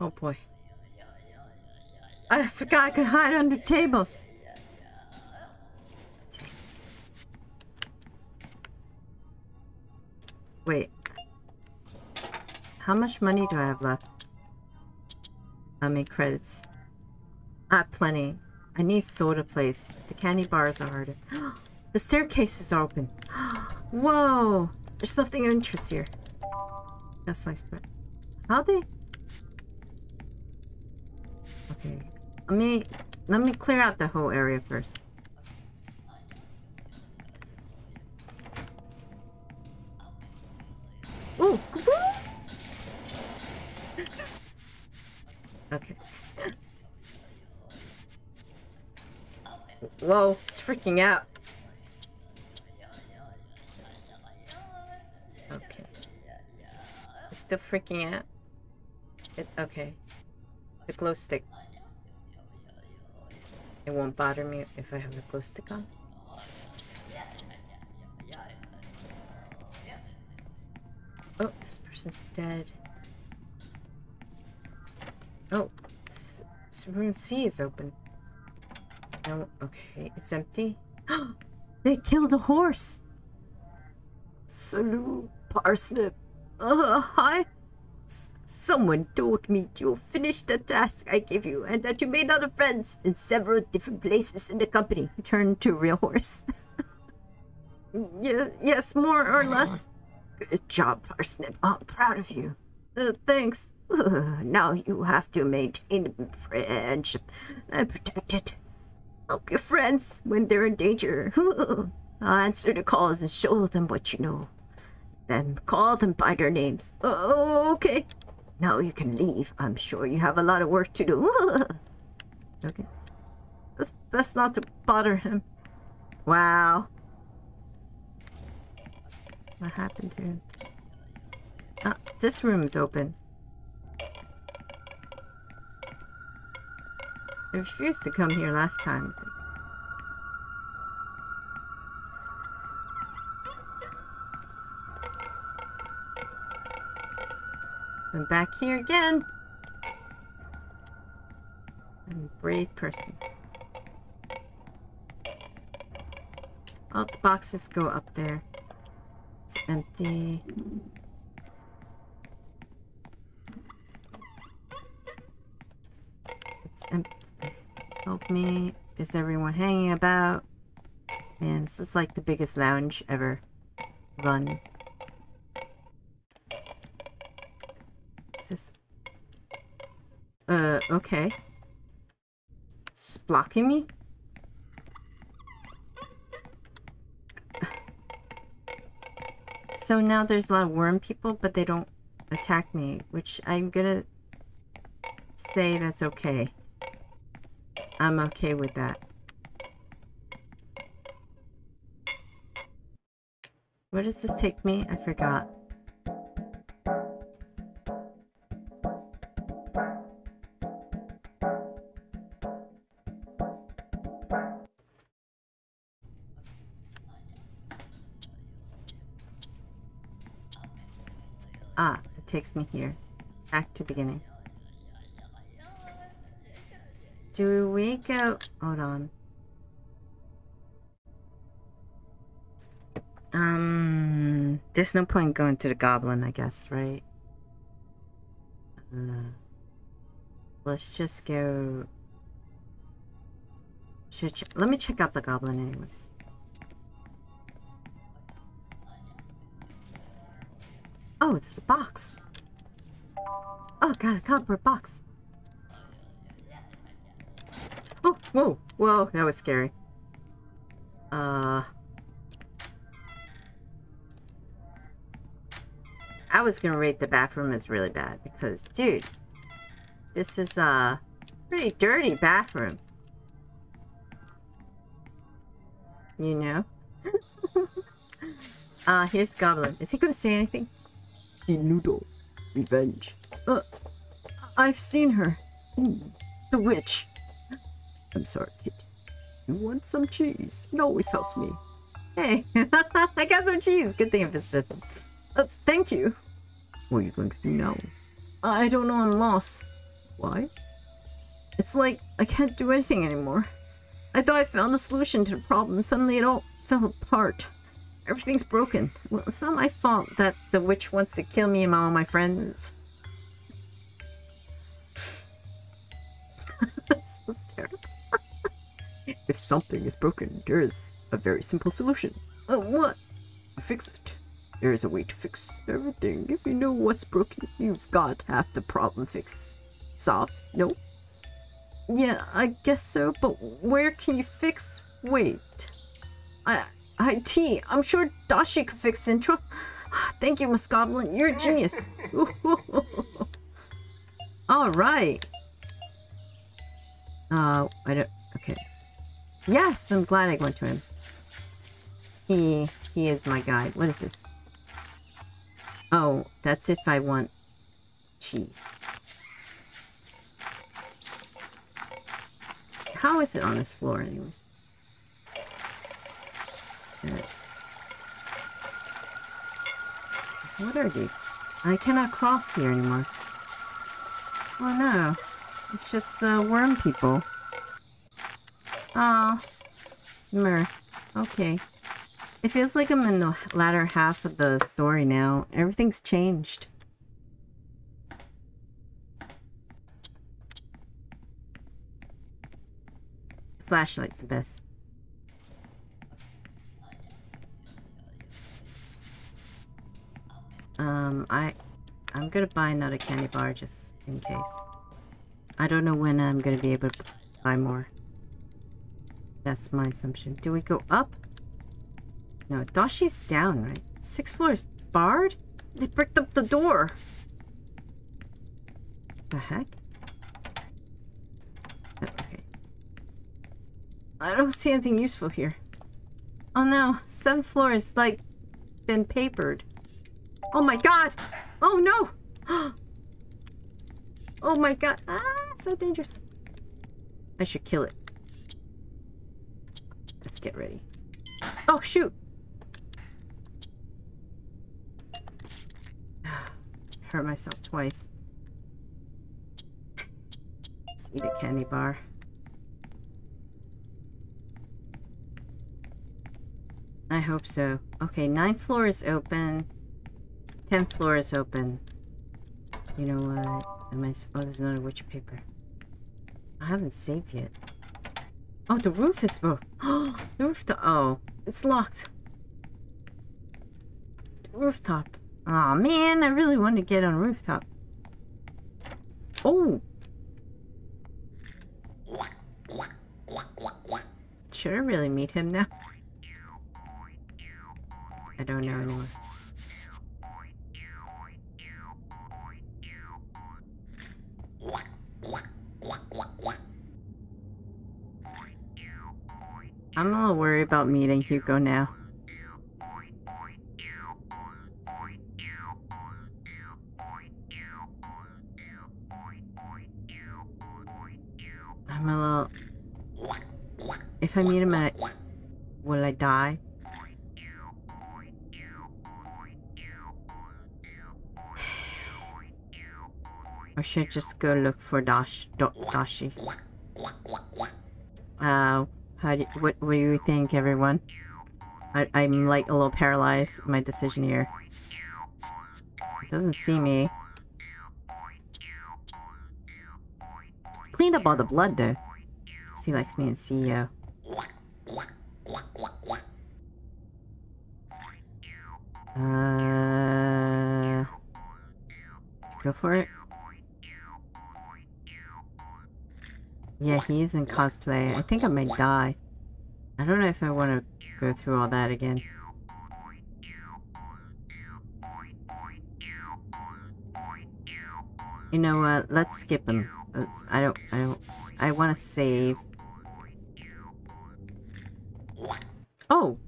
Oh boy. I forgot I could hide under tables. Wait. How much money do I have left? How many credits? Ah, plenty. I need soda place. The candy bars are harder. the staircases are open. Whoa! There's nothing of interest here. Just like bread. How they? Okay. Let me let me clear out the whole area first. Ooh! okay. Whoa, it's freaking out. Okay. It's still freaking out. It, okay. The glow stick. It won't bother me if I have a glow stick on. Oh, this person's dead. Oh, s room C is open. No, okay, it's empty. they killed a horse. Salute, parsnip. Uh, hi. Someone told me you finished the task I gave you and that you made other friends in several different places in the company. He turned to real horse. yes, yes, more or less. Good job, Parsnip. I'm proud of you. Uh, thanks. Uh, now you have to maintain friendship and protect it. Help your friends when they're in danger. I'll answer the calls and show them what you know. Then call them by their names. Oh, okay. Now you can leave. I'm sure you have a lot of work to do. okay. It's best not to bother him. Wow. What happened to him? Ah, this room's open. I refused to come here last time. I'm back here again. I'm a brave person. All the boxes go up there. It's empty. It's empty. Help me. Is everyone hanging about? Man, this is like the biggest lounge ever. Run. This? Uh, okay. It's blocking me? So now there's a lot of worm people, but they don't attack me, which I'm gonna say that's okay. I'm okay with that. Where does this take me? I forgot. Takes me here. Back to beginning. Do we go... Hold on. Um, there's no point going to the goblin, I guess, right? Uh, let's just go... Should let me check out the goblin anyways. Oh, there's a box. Oh, got a cardboard box. Oh, whoa, whoa, that was scary. Uh... I was gonna rate the bathroom as really bad because, dude, this is a pretty dirty bathroom. You know? uh, here's the goblin. Is he gonna say anything? Steel noodle. Revenge. Uh, I've seen her. The witch. I'm sorry, kid. You want some cheese? It always helps me. Hey, I got some cheese. Good thing I visited. Uh, thank you. What are you going to do now? I don't know, I'm lost. Why? It's like I can't do anything anymore. I thought I found a solution to the problem, suddenly it all fell apart. Everything's broken. Well, it's not my fault that the witch wants to kill me and all my friends. so terrible. If something is broken, there is a very simple solution. Uh, what? Fix it. There is a way to fix everything. If you know what's broken, you've got half the problem fixed. Solved? No? Yeah, I guess so, but where can you fix? Wait. I, IT, I'm sure Dashi could fix Sintra. Thank you, Miss Goblin. You're a genius. All right. Uh, I don't. Okay. Yes, I'm glad I went to him. He he is my guide. What is this? Oh, that's if I want cheese. How is it on this floor, anyways? What are these? I cannot cross here anymore. Oh no. It's just uh, worm people. Oh. Mer. Okay. It feels like I'm in the latter half of the story now. Everything's changed. Flashlight's the best. Um, I, I'm gonna buy another candy bar just in case. I don't know when I'm gonna be able to buy more. That's my assumption. Do we go up? No, Dashi's down, right? Sixth floor is barred? They bricked up the door. The heck? Oh, Okay. I don't see anything useful here. Oh no, seventh floor is like been papered. Oh my god! Oh no! Oh, Oh my god! Ah, so dangerous. I should kill it. Let's get ready. Oh shoot! hurt myself twice. Let's eat a candy bar. I hope so. Okay, ninth floor is open. Tenth floor is open. You know what? Am I? Oh, there's another witch paper. I haven't saved yet. Oh, the roof is broke. Oh, the roof. Oh, it's locked. The rooftop. Oh man, I really want to get on rooftop. Oh. Should I really meet him now? I don't know anymore. I'm a little worried about meeting Hugo now. I'm a little... If I meet him at... Will I die? Or should I just go look for Dash... Do Dashi? Uh, how do, what, what do you think, everyone? I, I'm like a little paralyzed my decision here. It doesn't see me. Cleaned up all the blood though. He likes me and CEO. Uh, go for it. Yeah, he is in cosplay. I think I might die. I don't know if I want to go through all that again. You know what? Let's skip him. Let's, I don't. I don't. I want to save. Oh.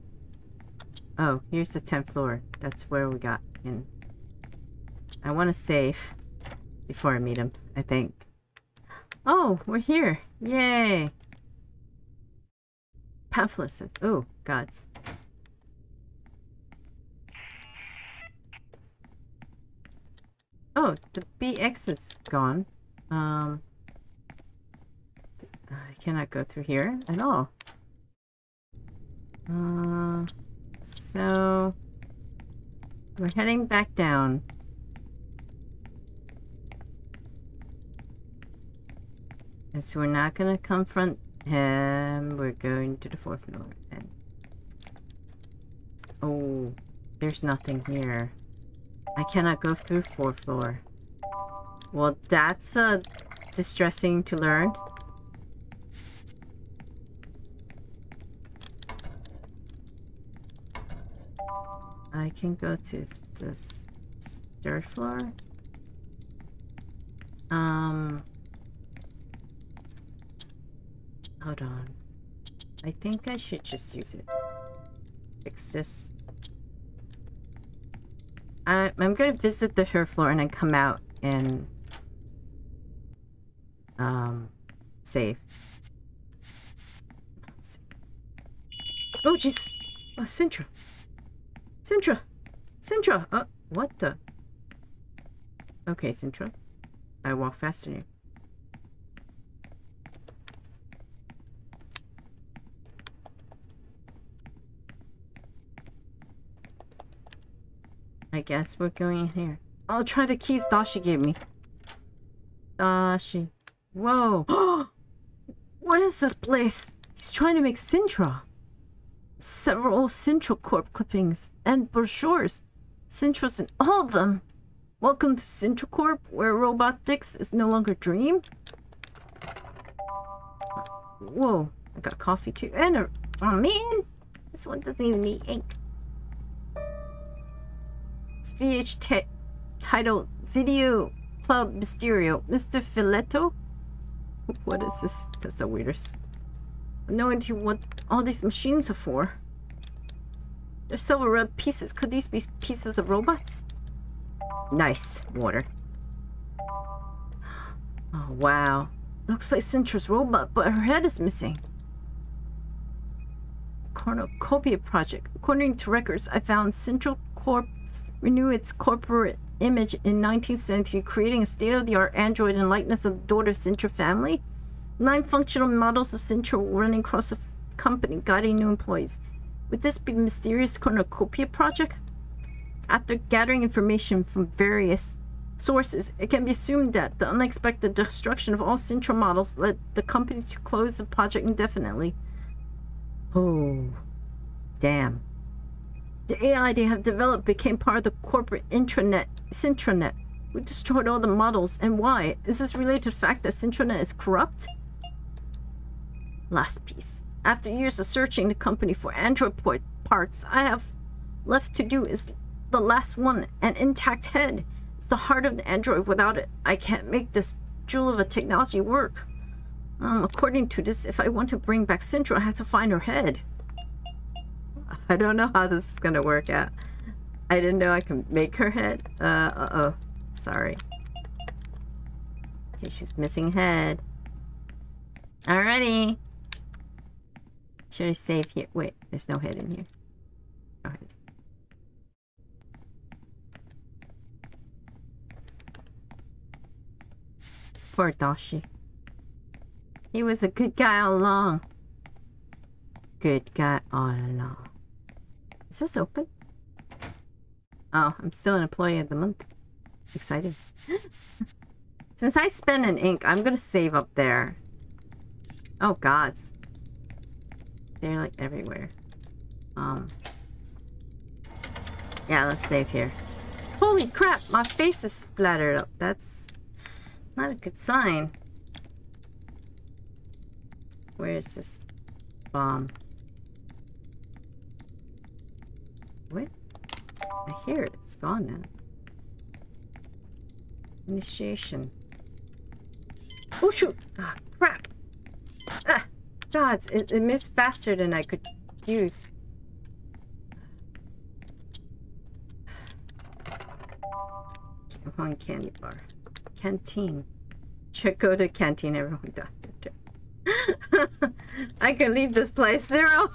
Oh, here's the tenth floor. That's where we got in. I want to save before I meet him. I think. Oh, we're here. Yay. Pamphlets. Oh, gods. Oh, the BX is gone. Um, I cannot go through here at all. Uh, so we're heading back down. And so we're not gonna confront him. We're going to the fourth floor then. Oh, there's nothing here. I cannot go through fourth floor. Well, that's uh, distressing to learn. I can go to the third floor. Um, hold on. I think I should just use it. Fix this. I, I'm gonna visit the third floor and then come out and um save. Let's see. Oh jeez. Oh Sintra. Sintra! Sintra! Uh, what the? Okay, Sintra. I walk faster than you. I guess we're going in here. I'll try the keys Dashi gave me. Dashi. Whoa! what is this place? He's trying to make Sintra several Sintracorp clippings and brochures. Sintra's in all of them. Welcome to Sintracorp, where robotics is no longer a dream. Whoa, I got coffee too. And a, oh man, this one doesn't even need ink. VH titled Video Club Mysterio. Mr. Filetto? What is this? That's the weirdest. No idea what all these machines are for. They're silver red pieces. Could these be pieces of robots? Nice. Water. Oh, wow. Looks like Sintra's robot, but her head is missing. Cornucopia Project. According to records, I found Central Corp renew its corporate image in 19th century, creating a state-of-the-art android in likeness of the daughter Sintra family. Nine functional models of Sintra running across the company, guiding new employees. Would this be mysterious cornucopia project? After gathering information from various sources, it can be assumed that the unexpected destruction of all Sintra models led the company to close the project indefinitely. Oh, damn. The AI they have developed became part of the corporate intranet, Sintranet. Who destroyed all the models and why? Is this related to the fact that Sintranet is corrupt? Last piece. After years of searching the company for Android parts, I have left to do is the last one, an intact head. It's the heart of the Android. Without it, I can't make this jewel of a technology work. Um, according to this, if I want to bring back Sintra, I have to find her head. I don't know how this is gonna work out. I didn't know I can make her head. Uh, uh-oh. Sorry. Okay, she's missing head. Alrighty. Should I save here? Wait, there's no head in here. No head. Poor Dashi. He was a good guy all along. Good guy all along. Is this open? Oh, I'm still an employee of the month. Excited. Since I spend an ink, I'm gonna save up there. Oh gods. They're like everywhere. Um. Yeah, let's save here. Holy crap, my face is splattered up. That's not a good sign. Where is this bomb? What? I hear it. It's gone now. Initiation. Oh shoot! Ah, crap! Ah, gods! It, it moves faster than I could use. On, candy bar. Canteen. Should go to canteen, everyone. I can leave this place. Zero!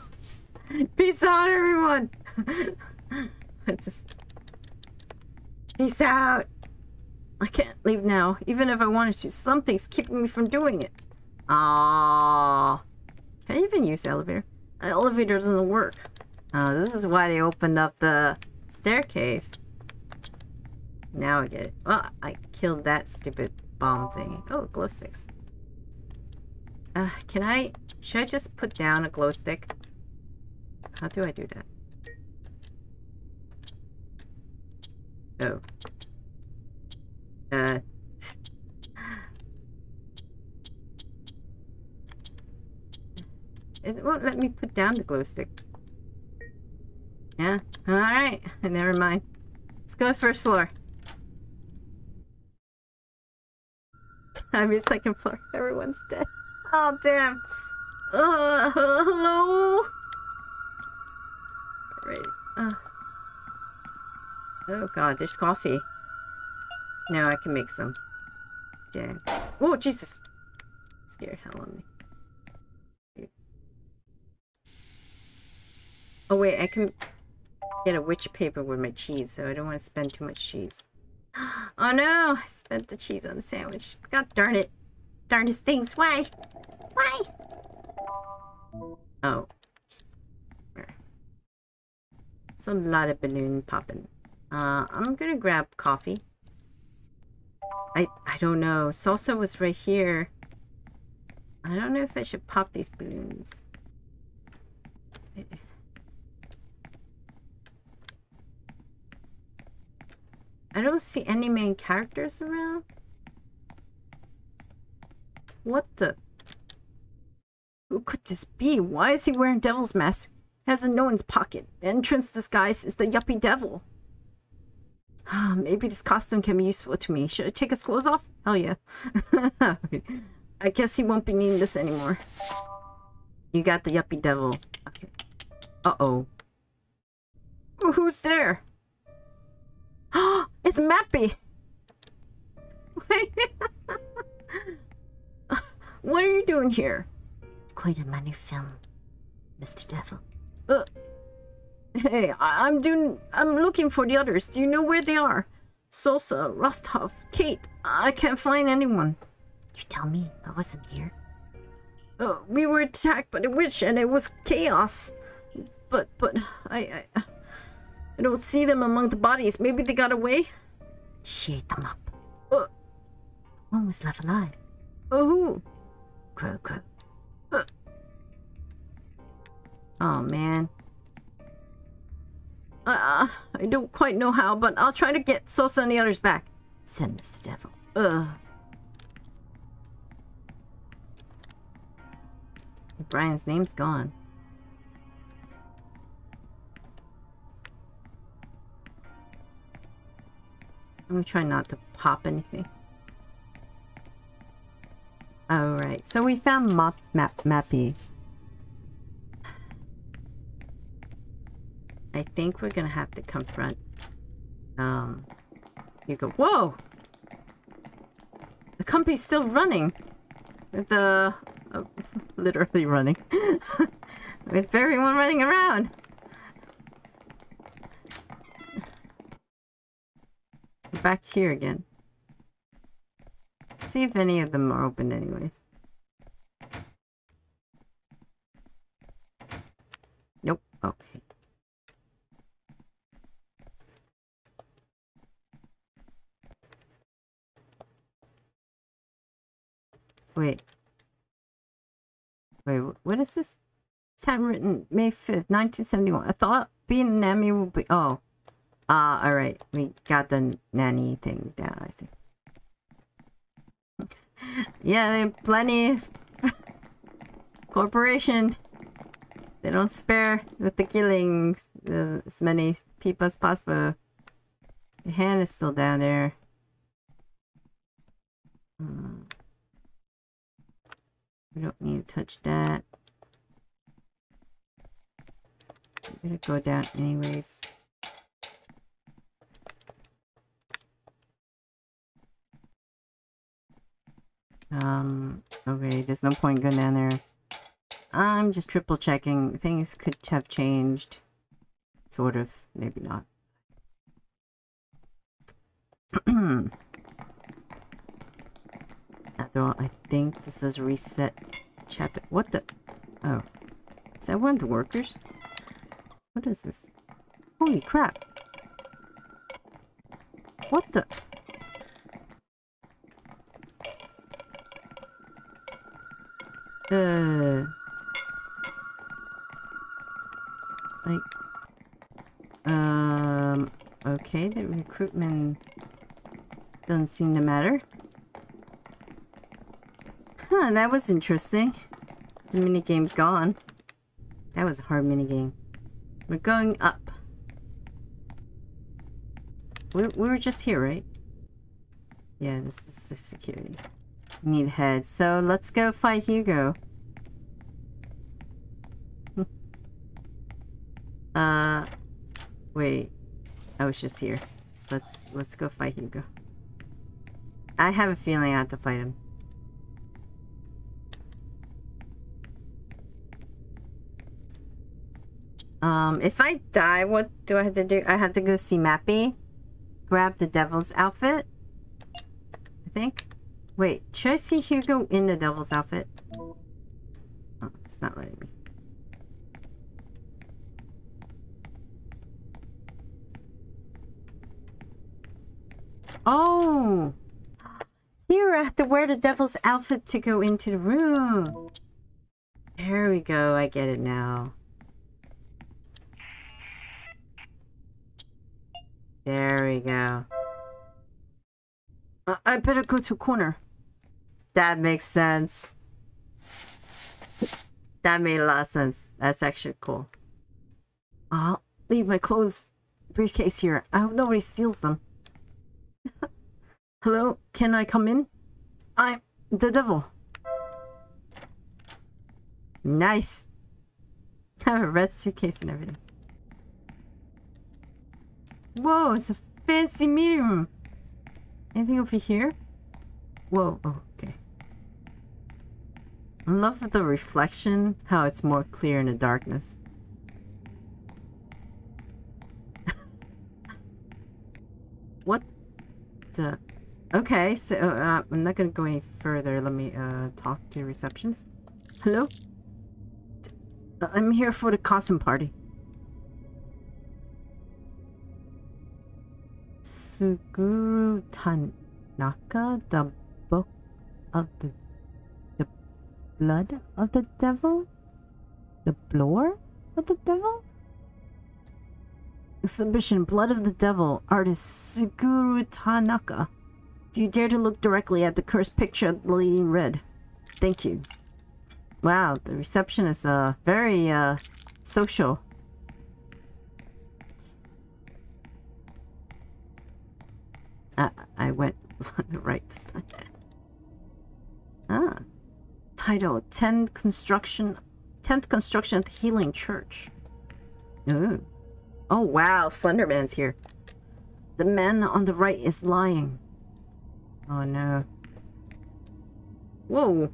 Peace out, everyone! It's just... Peace out! I can't leave now, even if I wanted to. Something's keeping me from doing it. Ah, Can I even use the elevator? The elevator doesn't work. Oh, this is why they opened up the staircase. Now I get it. Well, I killed that stupid bomb thing. Oh, glow sticks. Uh, can I... Should I just put down a glow stick? How do I do that? Oh. Uh. It won't let me put down the glow stick. Yeah, alright. Never mind. Let's go first floor. I mean second floor. Everyone's dead. Oh damn. Uh, hello? Right. Uh. Oh god, there's coffee. Now I can make some. Yeah. Oh Jesus! Scared hell on me. Oh wait, I can get a witch paper with my cheese, so I don't want to spend too much cheese. Oh no! I spent the cheese on the sandwich. God darn it. Darndest things. Why? Why? Oh. A lot of balloon popping. Uh, I'm gonna grab coffee. I I don't know. Salsa was right here. I don't know if I should pop these balloons. I don't see any main characters around. What the? Who could this be? Why is he wearing devil's mask? Has a no one's pocket. entrance disguise is the yuppie devil. Maybe this costume can be useful to me. Should I take his clothes off? Hell yeah. I guess he won't be needing this anymore. You got the yuppie devil. Okay. Uh-oh. Who's there? it's Mappy! what are you doing here? Quite a money film, Mr. Devil. Uh, Hey, I- I'm doing. I'm looking for the others. Do you know where they are? Sosa, Rostov, Kate. I can't find anyone. You tell me. I wasn't here. Uh, we were attacked by the witch, and it was chaos. But but I I, I don't see them among the bodies. Maybe they got away. She ate them up. Uh, One was left alive. uh, who? Crow, crow. Oh man. Uh, I don't quite know how, but I'll try to get Sosa and the others back. Said Mr. Devil. Ugh. Brian's name's gone. I'm gonna try not to pop anything. Alright, so we found map, map Mappy. I think we're gonna have to confront um Hugo whoa! The company's still running. With the uh, literally running. With everyone running around. Back here again. See if any of them are open anyways. Nope. Okay Wait. Wait, wh- what is this? It's handwritten May 5th, 1971. I thought being a nanny would be. Oh. Ah, uh, alright. We got the nanny thing down, I think. yeah, they plenty corporation. They don't spare with the killing uh, as many people as possible. The hand is still down there. Hmm. We don't need to touch that. I'm gonna go down anyways. Um, okay, there's no point going down there. I'm just triple checking. Things could have changed. Sort of, maybe not. Although I think this is reset chapter. What the? Oh. Is that one of the workers? What is this? Holy crap. What the? Uh. Like. Um. Okay, the recruitment doesn't seem to matter. That was interesting. The minigame's gone. That was a hard minigame. We're going up. We, we were just here, right? Yeah, this is the security. We need heads. So let's go fight Hugo. uh, wait. I was just here. Let's let's go fight Hugo. I have a feeling I have to fight him. Um, if I die, what do I have to do? I have to go see Mappy. Grab the devil's outfit. I think. Wait, should I see Hugo in the devil's outfit? Oh, it's not letting me. Oh! Here, I have to wear the devil's outfit to go into the room. There we go, I get it now. There we go. Uh, I better go to a corner. That makes sense. That made a lot of sense. That's actually cool. I'll leave my clothes briefcase here. I hope nobody steals them. Hello, can I come in? I'm the devil. Nice. I have a red suitcase and everything. Whoa, it's a fancy meeting room. Anything over here? Whoa, oh, okay. I love the reflection, how it's more clear in the darkness. what the... Okay, so uh, I'm not gonna go any further. Let me uh, talk to receptionist. Hello? I'm here for the costume party. Suguru Tanaka, the book of the the blood of the devil? The blower of the devil? Exhibition Blood of the Devil, artist Suguru Tanaka. Do you dare to look directly at the cursed picture of the lady in red? Thank you. Wow, the reception is uh very uh social. I, I went right. Ah. Title 10 Construction 10th Construction the Healing Church. Ooh. Oh wow, Slenderman's here. The man on the right is lying. Oh no. Whoa.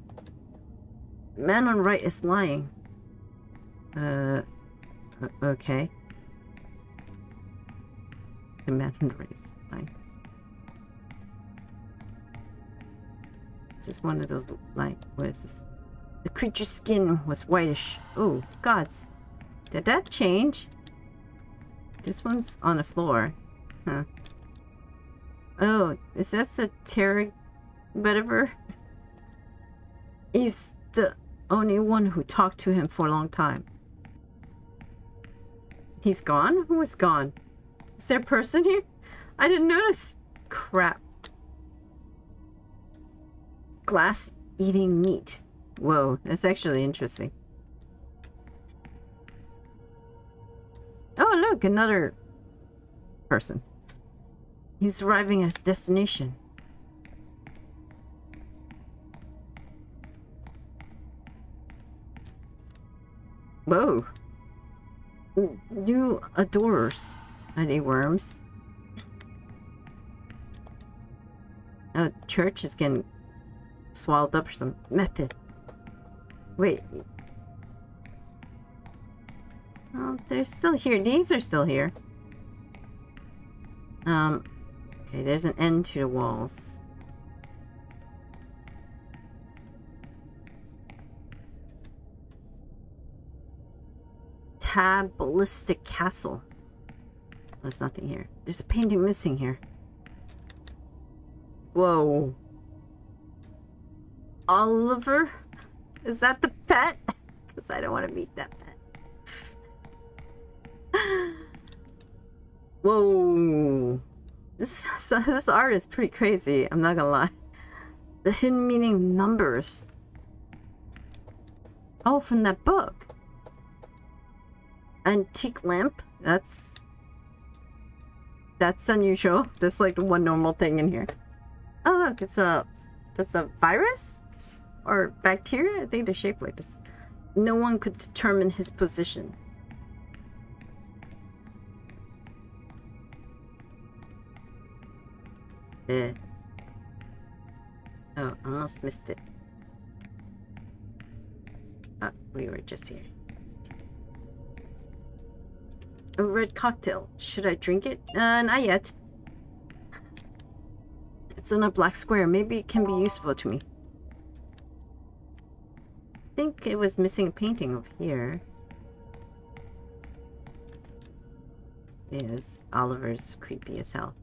The man on right is lying. Uh, uh, okay. The man on right is lying. This is one of those, like, what is this? The creature's skin was whitish. Oh, gods. Did that change? This one's on the floor. Huh. Oh, is that the Terra whatever? He's the only one who talked to him for a long time. He's gone? Who was gone? Is there a person here? I didn't notice. Crap. Glass eating meat. Whoa, that's actually interesting. Oh, look, another person. He's arriving at his destination. Whoa. New adorers. They worms? Oh, church is getting swallowed up or some method. Wait. Oh, they're still here. These are still here. Um, okay, there's an end to the walls. Tab Ballistic Castle. There's nothing here. There's a painting missing here. Whoa. Oliver? Is that the pet? Because I don't want to meet that pet. Whoa. This, so this art is pretty crazy. I'm not gonna lie. The hidden meaning of numbers. Oh, from that book. Antique lamp. That's... That's unusual. There's like one normal thing in here. Oh, look. It's a... That's a virus? Or bacteria. I think they're shaped like this. No one could determine his position. Eh. Oh, I almost missed it. Oh, we were just here. A red cocktail. Should I drink it? Uh, not yet. It's in a black square. Maybe it can be useful to me think it was missing a painting over here. Is Oliver's creepy as hell.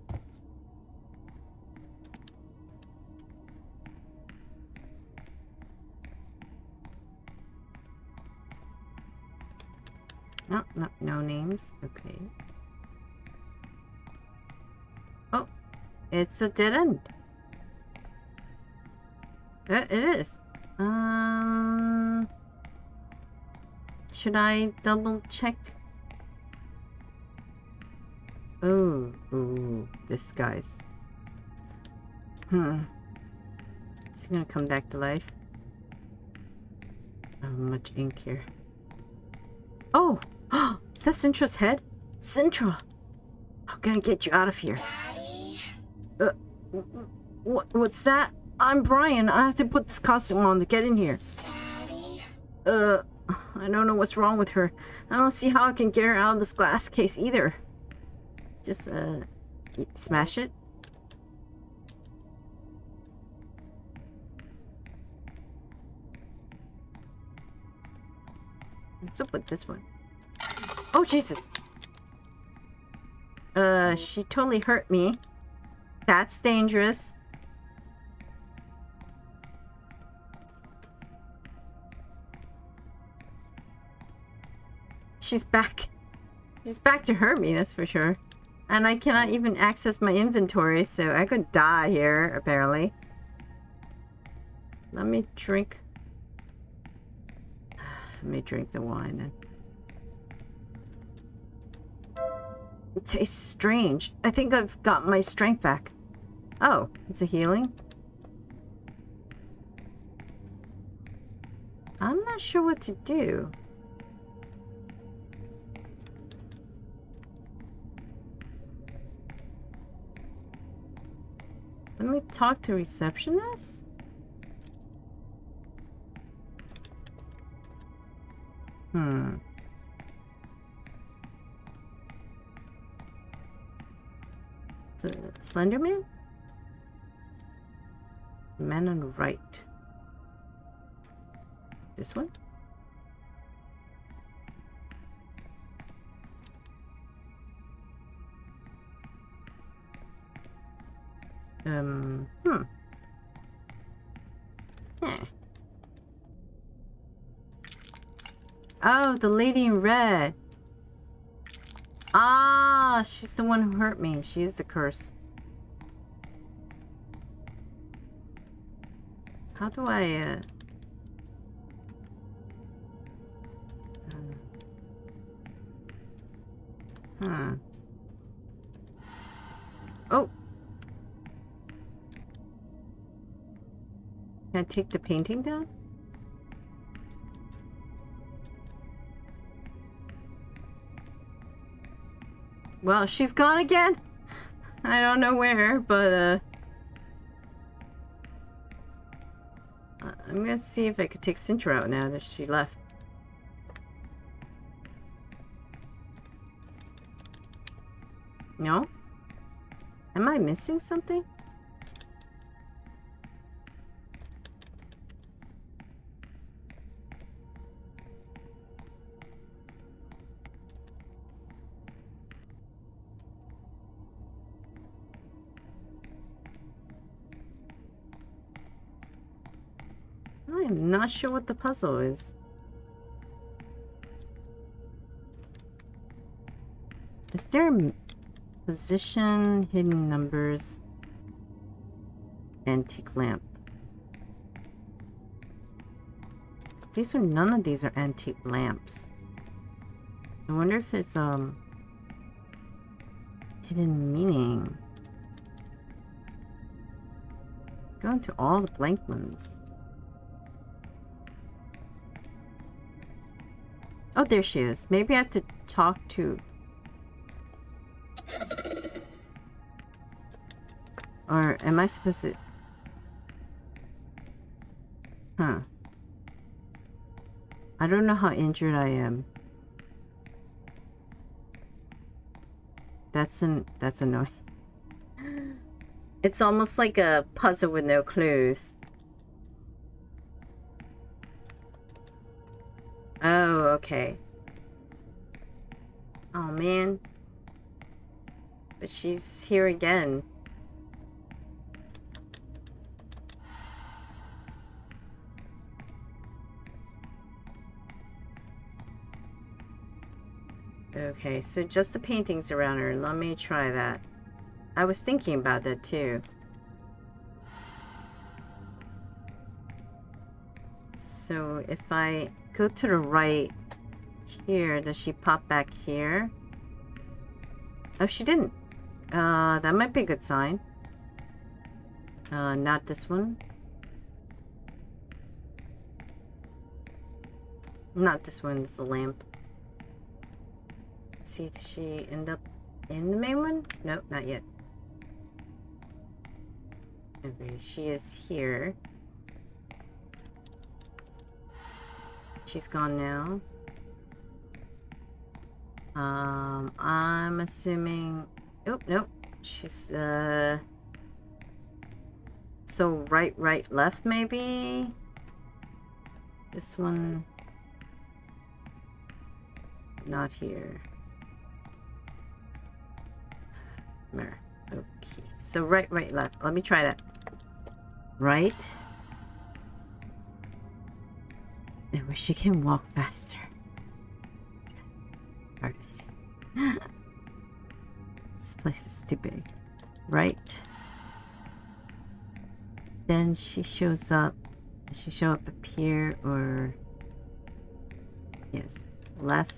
No, no, no names. Okay. Oh, it's a dead end. Uh, it is. Um, should I double check? Oh, ooh, this guy's. Hmm. Is he gonna come back to life? How much ink here? Oh! Is that Sintra's head? Cintra! How can I get you out of here? Daddy? Uh, what, what's that? I'm Brian. I have to put this costume on to get in here. Daddy. Uh, I don't know what's wrong with her. I don't see how I can get her out of this glass case either. Just, uh, smash it. What's up with this one? Oh, Jesus! Uh, she totally hurt me. That's dangerous. She's back. She's back to hurt me, that's for sure. And I cannot even access my inventory, so I could die here, apparently. Let me drink. Let me drink the wine. It tastes strange. I think I've got my strength back. Oh, it's a healing? I'm not sure what to do. Let me talk to receptionist? Hmm. Slenderman? Man on the right. This one? Um, hmm. Yeah. Oh, the lady in red. Ah, she's the one who hurt me. She is the curse. How do I, uh... Huh. Oh! Can I take the painting down? Well, she's gone again. I don't know where, but uh I'm gonna see if I could take Sintra out now that she left. No? Am I missing something? I'm not sure what the puzzle is. Is there position, hidden numbers, antique lamp? These are none of these are antique lamps. I wonder if there's um hidden meaning. Go into all the blank ones. Oh, there she is. Maybe I have to talk to... Or am I supposed to... Huh. I don't know how injured I am. That's an... That's annoying. It's almost like a puzzle with no clues. Okay. Oh, man. But she's here again. Okay, so just the paintings around her. Let me try that. I was thinking about that too. So if I go to the right here. Does she pop back here? Oh, she didn't. Uh, that might be a good sign. Uh, not this one. Not this one, it's the lamp. See, did she end up in the main one? Nope, not yet. Okay, she is here. She's gone now. Um, I'm assuming... Oh, nope. She's, uh... So right, right, left, maybe? This one... not here. Mirror. Okay. So right, right, left. Let me try that. Right. I wish she can walk faster. See. this place is too big. Right. Then she shows up. Does she show up up here or yes, left.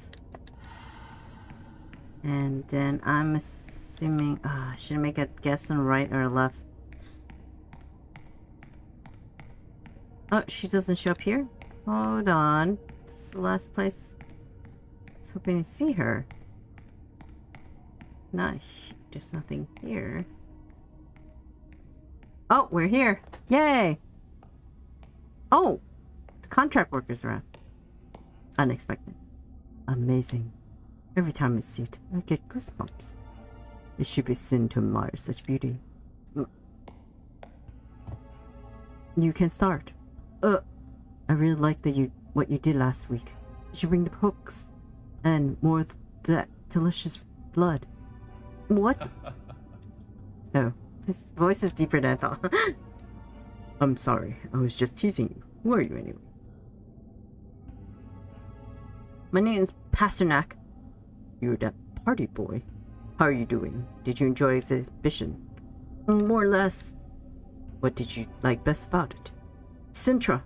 And then I'm assuming ah, should I make a guess on right or left? Oh, she doesn't show up here? Hold on. This is the last place. Was hoping to see her. Not there's nothing here. Oh, we're here. Yay! Oh! The contract workers around. Unexpected. Amazing. Every time I see it, I get goosebumps. It should be sin to admire such beauty. You can start. Uh, I really like that you what you did last week. Did you bring the books? And more that delicious blood. What? oh, his voice is deeper than I thought. I'm sorry. I was just teasing you. Who are you anyway? My name is Pasternak. You're that party boy. How are you doing? Did you enjoy the exhibition? More or less. What did you like best about it? Sintra.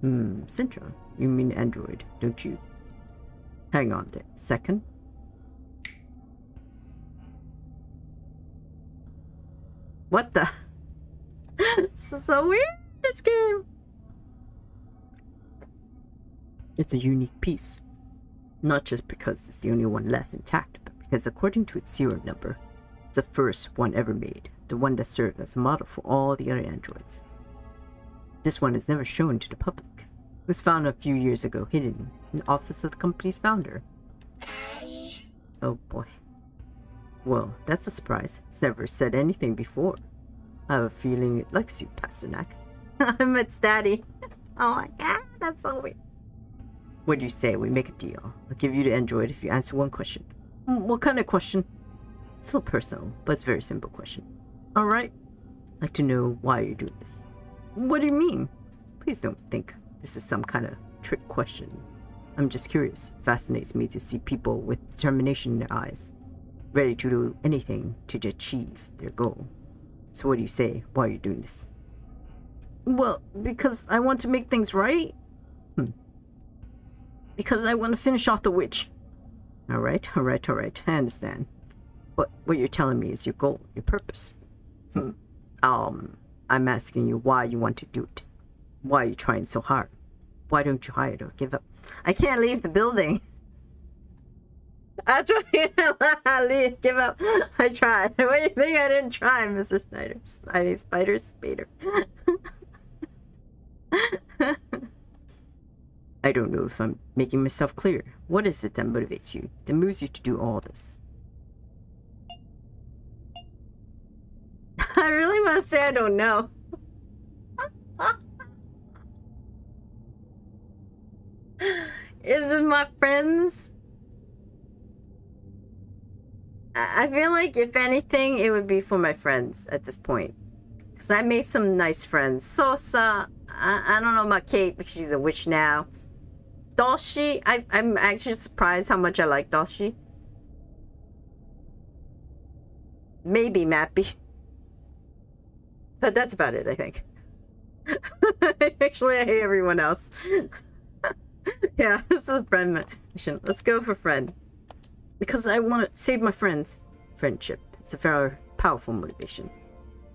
Hmm, Sintra. You mean Android, don't you? Hang on there. Second? What the? this is so weird, this game. It's a unique piece. Not just because it's the only one left intact, but because according to its serial number, it's the first one ever made, the one that served as a model for all the other androids. This one is never shown to the public. Was found a few years ago hidden in the office of the company's founder. Oh boy. Well, that's a surprise. It's never said anything before. I have a feeling it likes you, Pasternak. I'm its daddy. Oh my god, that's so weird. What do you say we make a deal? I'll give you the android if you answer one question. Mm, What kind of question? It's a little personal, but it's a very simple question. Alright. I'd like to know why you're doing this. What do you mean? Please don't think this is some kind of trick question. I'm just curious. Fascinates me to see people with determination in their eyes, ready to do anything to achieve their goal. So what do you say? Why are you doing this? Well, because I want to make things right. Hmm. Because I want to finish off the witch. All right, all right, all right. I understand. But what you're telling me is your goal, your purpose. Hmm. Um, I'm asking you why you want to do it. Why are you trying so hard? Why don't you hide or give up? I can't leave the building. I leave. Give up. I tried. What do you think I didn't try, Mr. Snyder? I mean, Spider Spader. I don't know if I'm making myself clear. What is it that motivates you, that moves you to do all this? I really want to say I don't know. Is it my friends? I I feel like if anything, it would be for my friends at this point. Because I made some nice friends. Sosa, I, I don't know about Kate because she's a witch now. Doshi, I, I'm actually surprised how much I like Doshi. Maybe Mappy. But that's about it, I think. Actually, I hate everyone else. yeah, this is a friend mission. Let's go for friend. Because I want to save my friends. Friendship. It's a very powerful motivation.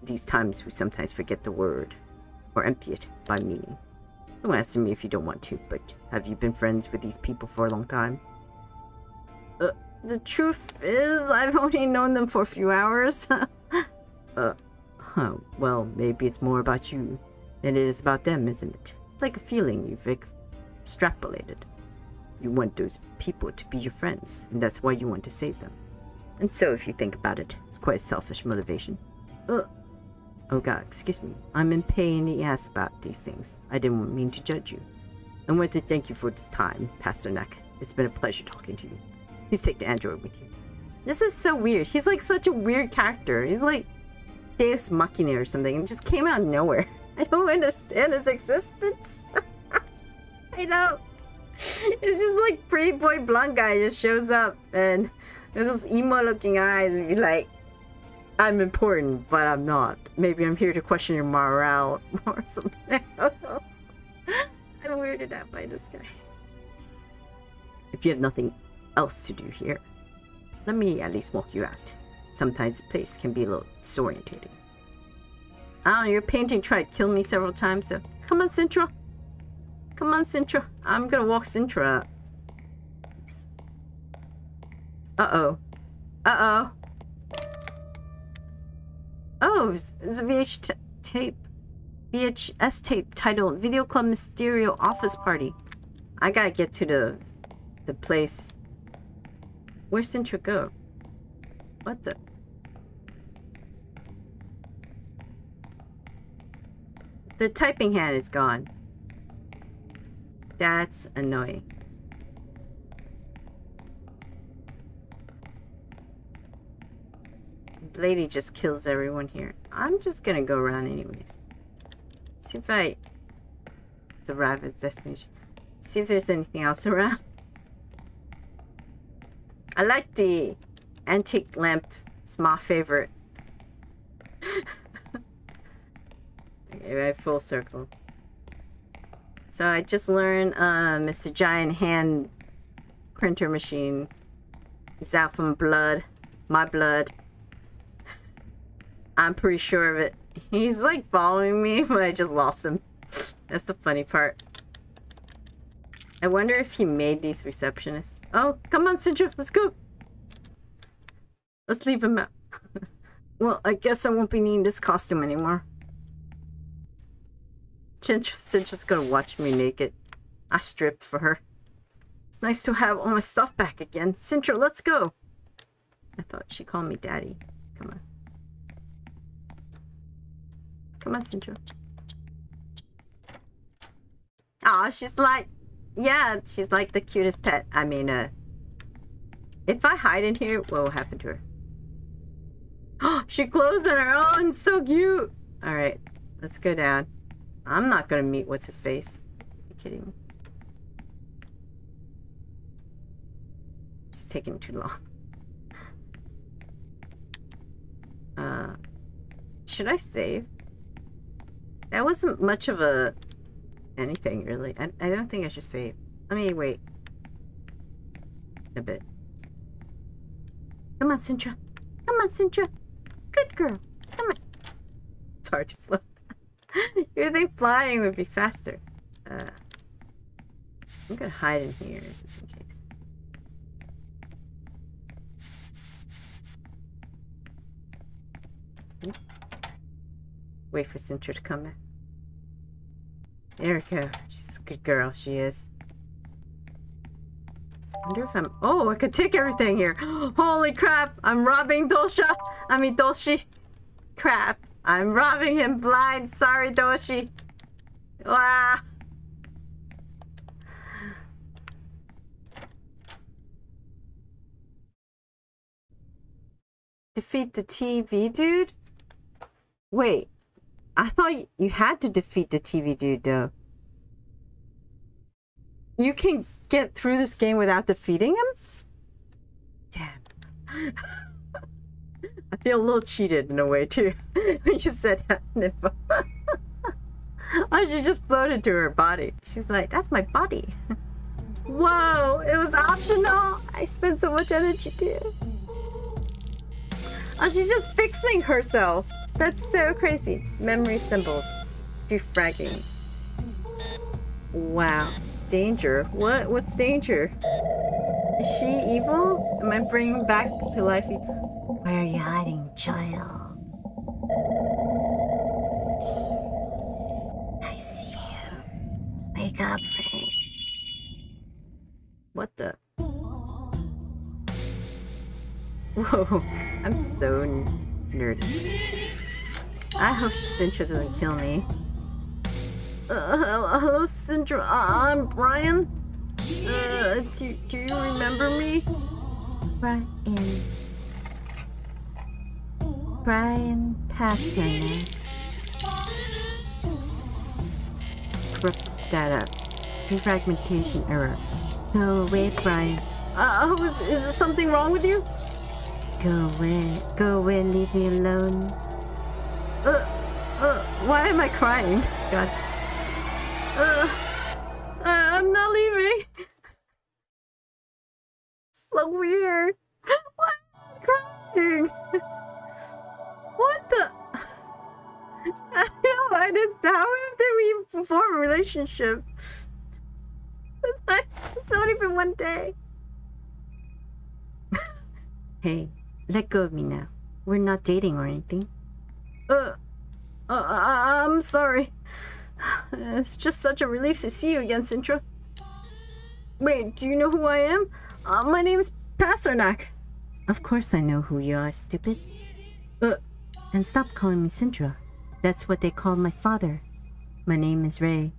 These times we sometimes forget the word, or empty it by meaning. Don't answer me if you don't want to, but have you been friends with these people for a long time? Uh, the truth is, I've only known them for a few hours. uh, huh, well, maybe it's more about you than it is about them, isn't it? Like a feeling you've extrapolated. You want those people to be your friends, and that's why you want to save them. And so, if you think about it, it's quite a selfish motivation. uh, Oh god, excuse me. I'm in pain in the ass about these things. I didn't mean to judge you. I want to thank you for this time, Pasternak. It's been a pleasure talking to you. Please take the android with you. This is so weird. He's like such a weird character. He's like Deus Machina or something. It just came out of nowhere. I don't understand his existence. I know. It's just like pretty boy blonde guy just shows up and those emo looking eyes and be like, I'm important, but I'm not. Maybe I'm here to question your morale or something. I'm weirded out by this guy. If you have nothing else to do here, let me at least walk you out. Sometimes the place can be a little disorientating. I your painting tried to kill me several times, so come on, Sintra. Come on, Sintra. I'm gonna walk Sintra out. Uh-oh. Uh-oh. Oh, it's a VH tape. VHS tape titled Video Club Mysterio Office Party. I gotta get to the the place. Where's Sintra go? What the? The typing hand is gone. That's annoying. The lady just kills everyone here. I'm just gonna go around anyways. See if I to arrive at destination. See if there's anything else around. I like the antique lamp. It's my favorite. okay, right, full circle. So I just learned um, it's a giant hand printer machine. It's out from blood. My blood. I'm pretty sure of it. He's like following me, but I just lost him. That's the funny part. I wonder if he made these receptionists. Oh, come on, Sintra, let's go. Let's leave him out. well, I guess I won't be needing this costume anymore. Sintra's just gonna watch me naked. I stripped for her. It's nice to have all my stuff back again. Sintra, let's go. I thought she called me daddy. Come on. Come on, Sintra. Aw, she's like, yeah, she's like the cutest pet. I mean, uh, if I hide in here, what will happen to her? she closed on her own. So cute. All right, let's go down. I'm not gonna meet what's his face. Are you kidding me? It's taking too long. Uh, should I save? That wasn't much of a anything really. I, I don't think I should save. Let me wait a bit. Come on, Sintra. Come on, Sintra. Good girl. Come on. It's hard to float. you think flying would be faster. Uh, I'm gonna hide in here just in case. Wait for Sintra to come in. Go. She's a good girl. She is. I wonder if I'm... Oh, I could take everything here. Holy crap. I'm robbing Dosha. I mean, Doshi. Crap. I'm robbing him blind. Sorry, Doshi. Wow. Defeat the TV dude? Wait. I thought you had to defeat the TV dude, though. You can get through this game without defeating him? Damn. I feel a little cheated in a way, too, when you said that. oh, she just floated to her body. She's like, that's my body. Whoa, it was optional. I spent so much energy, too. Oh, she's just fixing herself. That's so crazy. Memory symbol. Defragging. Wow. Danger. What? What's danger? Is she evil? Am I bringing back to life? Where are you hiding, child? I see you. Wake up, Ray. What the? Whoa. I'm so nerdy. I hope Sintra doesn't kill me. Uh, hello, hello, Sintra. Uh, I'm Brian. Uh, do, do you remember me? Brian. Brian Pasternak. Corrupt data. Defragmentation error. Go away, Brian. Uh, is, is there something wrong with you? Go away. Go away leave me alone. Uh, uh, why am I crying? God. Uh, uh, I'm not leaving. so weird. Why am I crying? What the? I don't understand. How did we form a relationship? It's, not even one day. Hey, let go of me now. We're not dating or anything. Uh, uh, I- I'm sorry. It's just such a relief to see you again, Sintra. Wait, do you know who I am? Uh, my name is Pasternak. Of course I know who you are, stupid. Uh, And stop calling me Sintra. That's what they called my father. My name is Ray.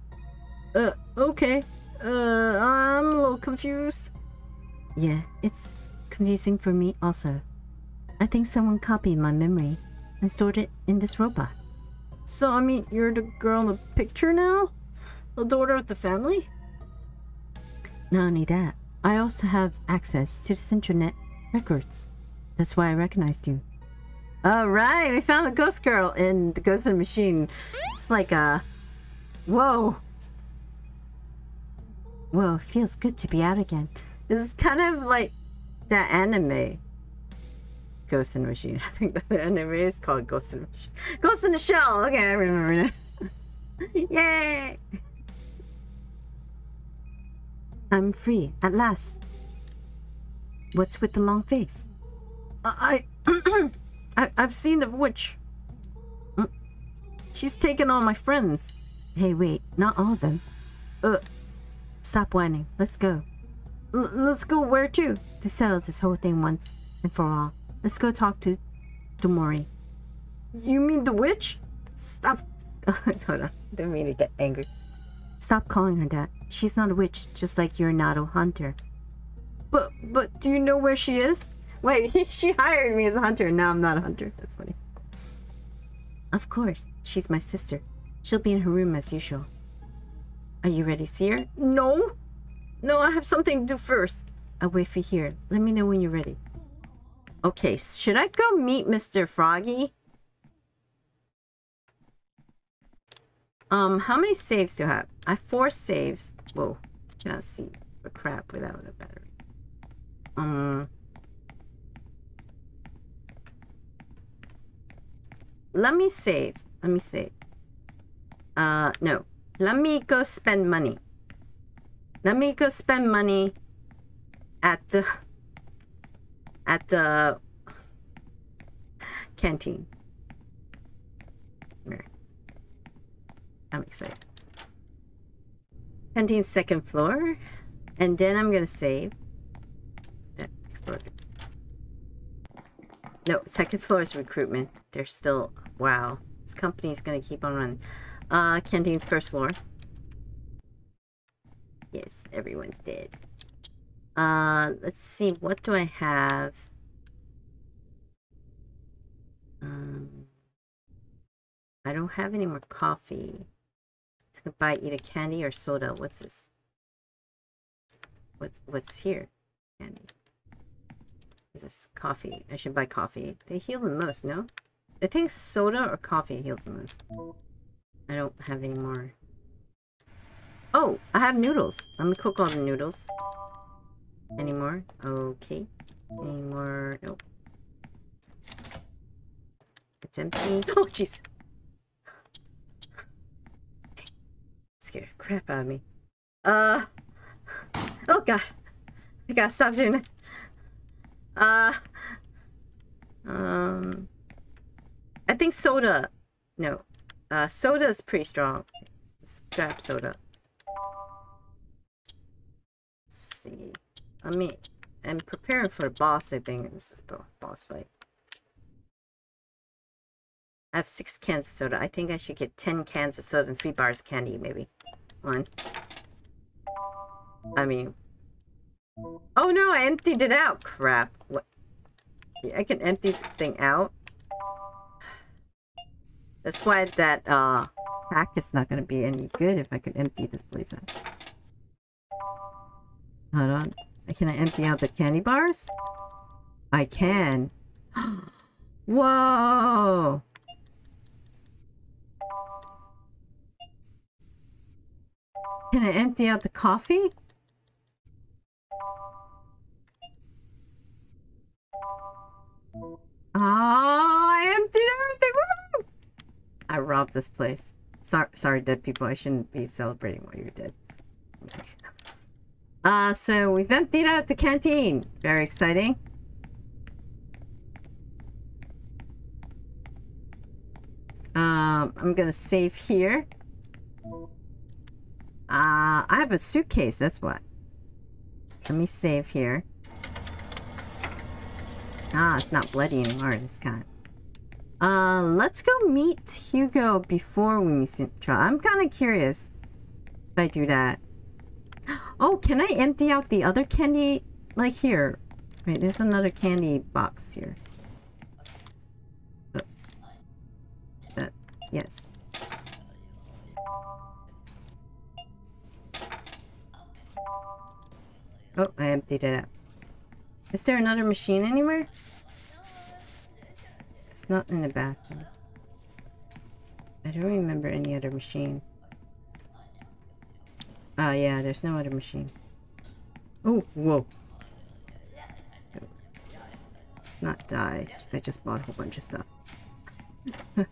uh, okay. Uh, I'm a little confused. Yeah, it's confusing for me also. I think someone copied my memory and stored it in this robot. So, I mean, you're the girl in the picture now? The daughter of the family? Not only that, I also have access to the Sintranet records. That's why I recognized you. All right, we found the ghost girl in the Ghost the Machine. It's like a, whoa. Whoa, feels good to be out again. This is kind of like that anime. Ghost the Machine. I think the anime is called Ghost the Machine. Ghost in the Shell. Okay, I remember now. Yay! I'm free, at last. What's with the long face? I, I, I've seen the witch. Mm. She's taken all my friends. Hey, wait, not all of them. Uh, Stop whining. Let's go. l- let's go where to? To settle this whole thing once and for all. Let's go talk to Domori. You mean the witch? Stop. Hold on. Didn't mean to get angry. Stop calling her that. She's not a witch, just like you're not a hunter. But but do you know where she is? Wait, she hired me as a hunter, and now I'm not a hunter. That's funny. Of course, she's my sister. She'll be in her room as usual. Are you ready to see her? No, no, I have something to do first. I'll wait for you here. Let me know when you're ready. Okay, should I go meet Mr. Froggy? Um, how many saves do I have? I have four saves. Whoa, cannot see for crap without a battery. Um, let me save. Let me save. Uh, no. Let me go spend money. Let me go spend money at the at the canteen. I'm excited. Canteen's second floor. And then I'm gonna save. That exploded. No, second floor is recruitment. They're still wow. This company's gonna keep on running. Uh canteen's first floor. Yes, everyone's dead. Uh, let's see, what do I have? Um, I don't have any more coffee. I could buy either candy or soda. What's this? What's what's here? Candy. Is this coffee? I should buy coffee. They heal the most, no? I think soda or coffee heals the most. I don't have any more. Oh, I have noodles. I'm gonna cook all the noodles. Any more? Okay. Any more? Nope. It's empty. Oh, jeez. Scared crap out of me. Uh. Oh, God. I gotta stop doing it. Uh. Um. I think soda. No. Uh, soda is pretty strong. Let's grab soda. Let's see. I mean, I'm preparing for the boss, I think. This is bo- boss fight. I have six cans of soda. I think I should get ten cans of soda and three bars of candy, maybe. One. I mean, Oh no, I emptied it out. Crap. What? I can empty something out. That's why that uh pack is not gonna be any good if I could empty this place out. Hold on. Can I empty out the candy bars? I can. Whoa! Can I empty out the coffee? Oh, I emptied everything! I robbed this place. Sorry, sorry, dead people. I shouldn't be celebrating while you're dead. Uh, so we've emptied out the canteen. Very exciting. Um, I'm gonna save here. Uh, I have a suitcase, that's what. Let me save here. Ah, it's not bloody anymore, this guy. Uh, let's go meet Hugo before we meet Sintra. I'm kind of curious if I do that. Oh, can I empty out the other candy? Like here. Wait, there's another candy box here. Uh, uh, yes. Oh, I emptied it out. Is there another machine anywhere? It's not in the bathroom. I don't remember any other machine. Ah, yeah, there's no other machine. Oh, whoa. It's not died. I just bought a whole bunch of stuff.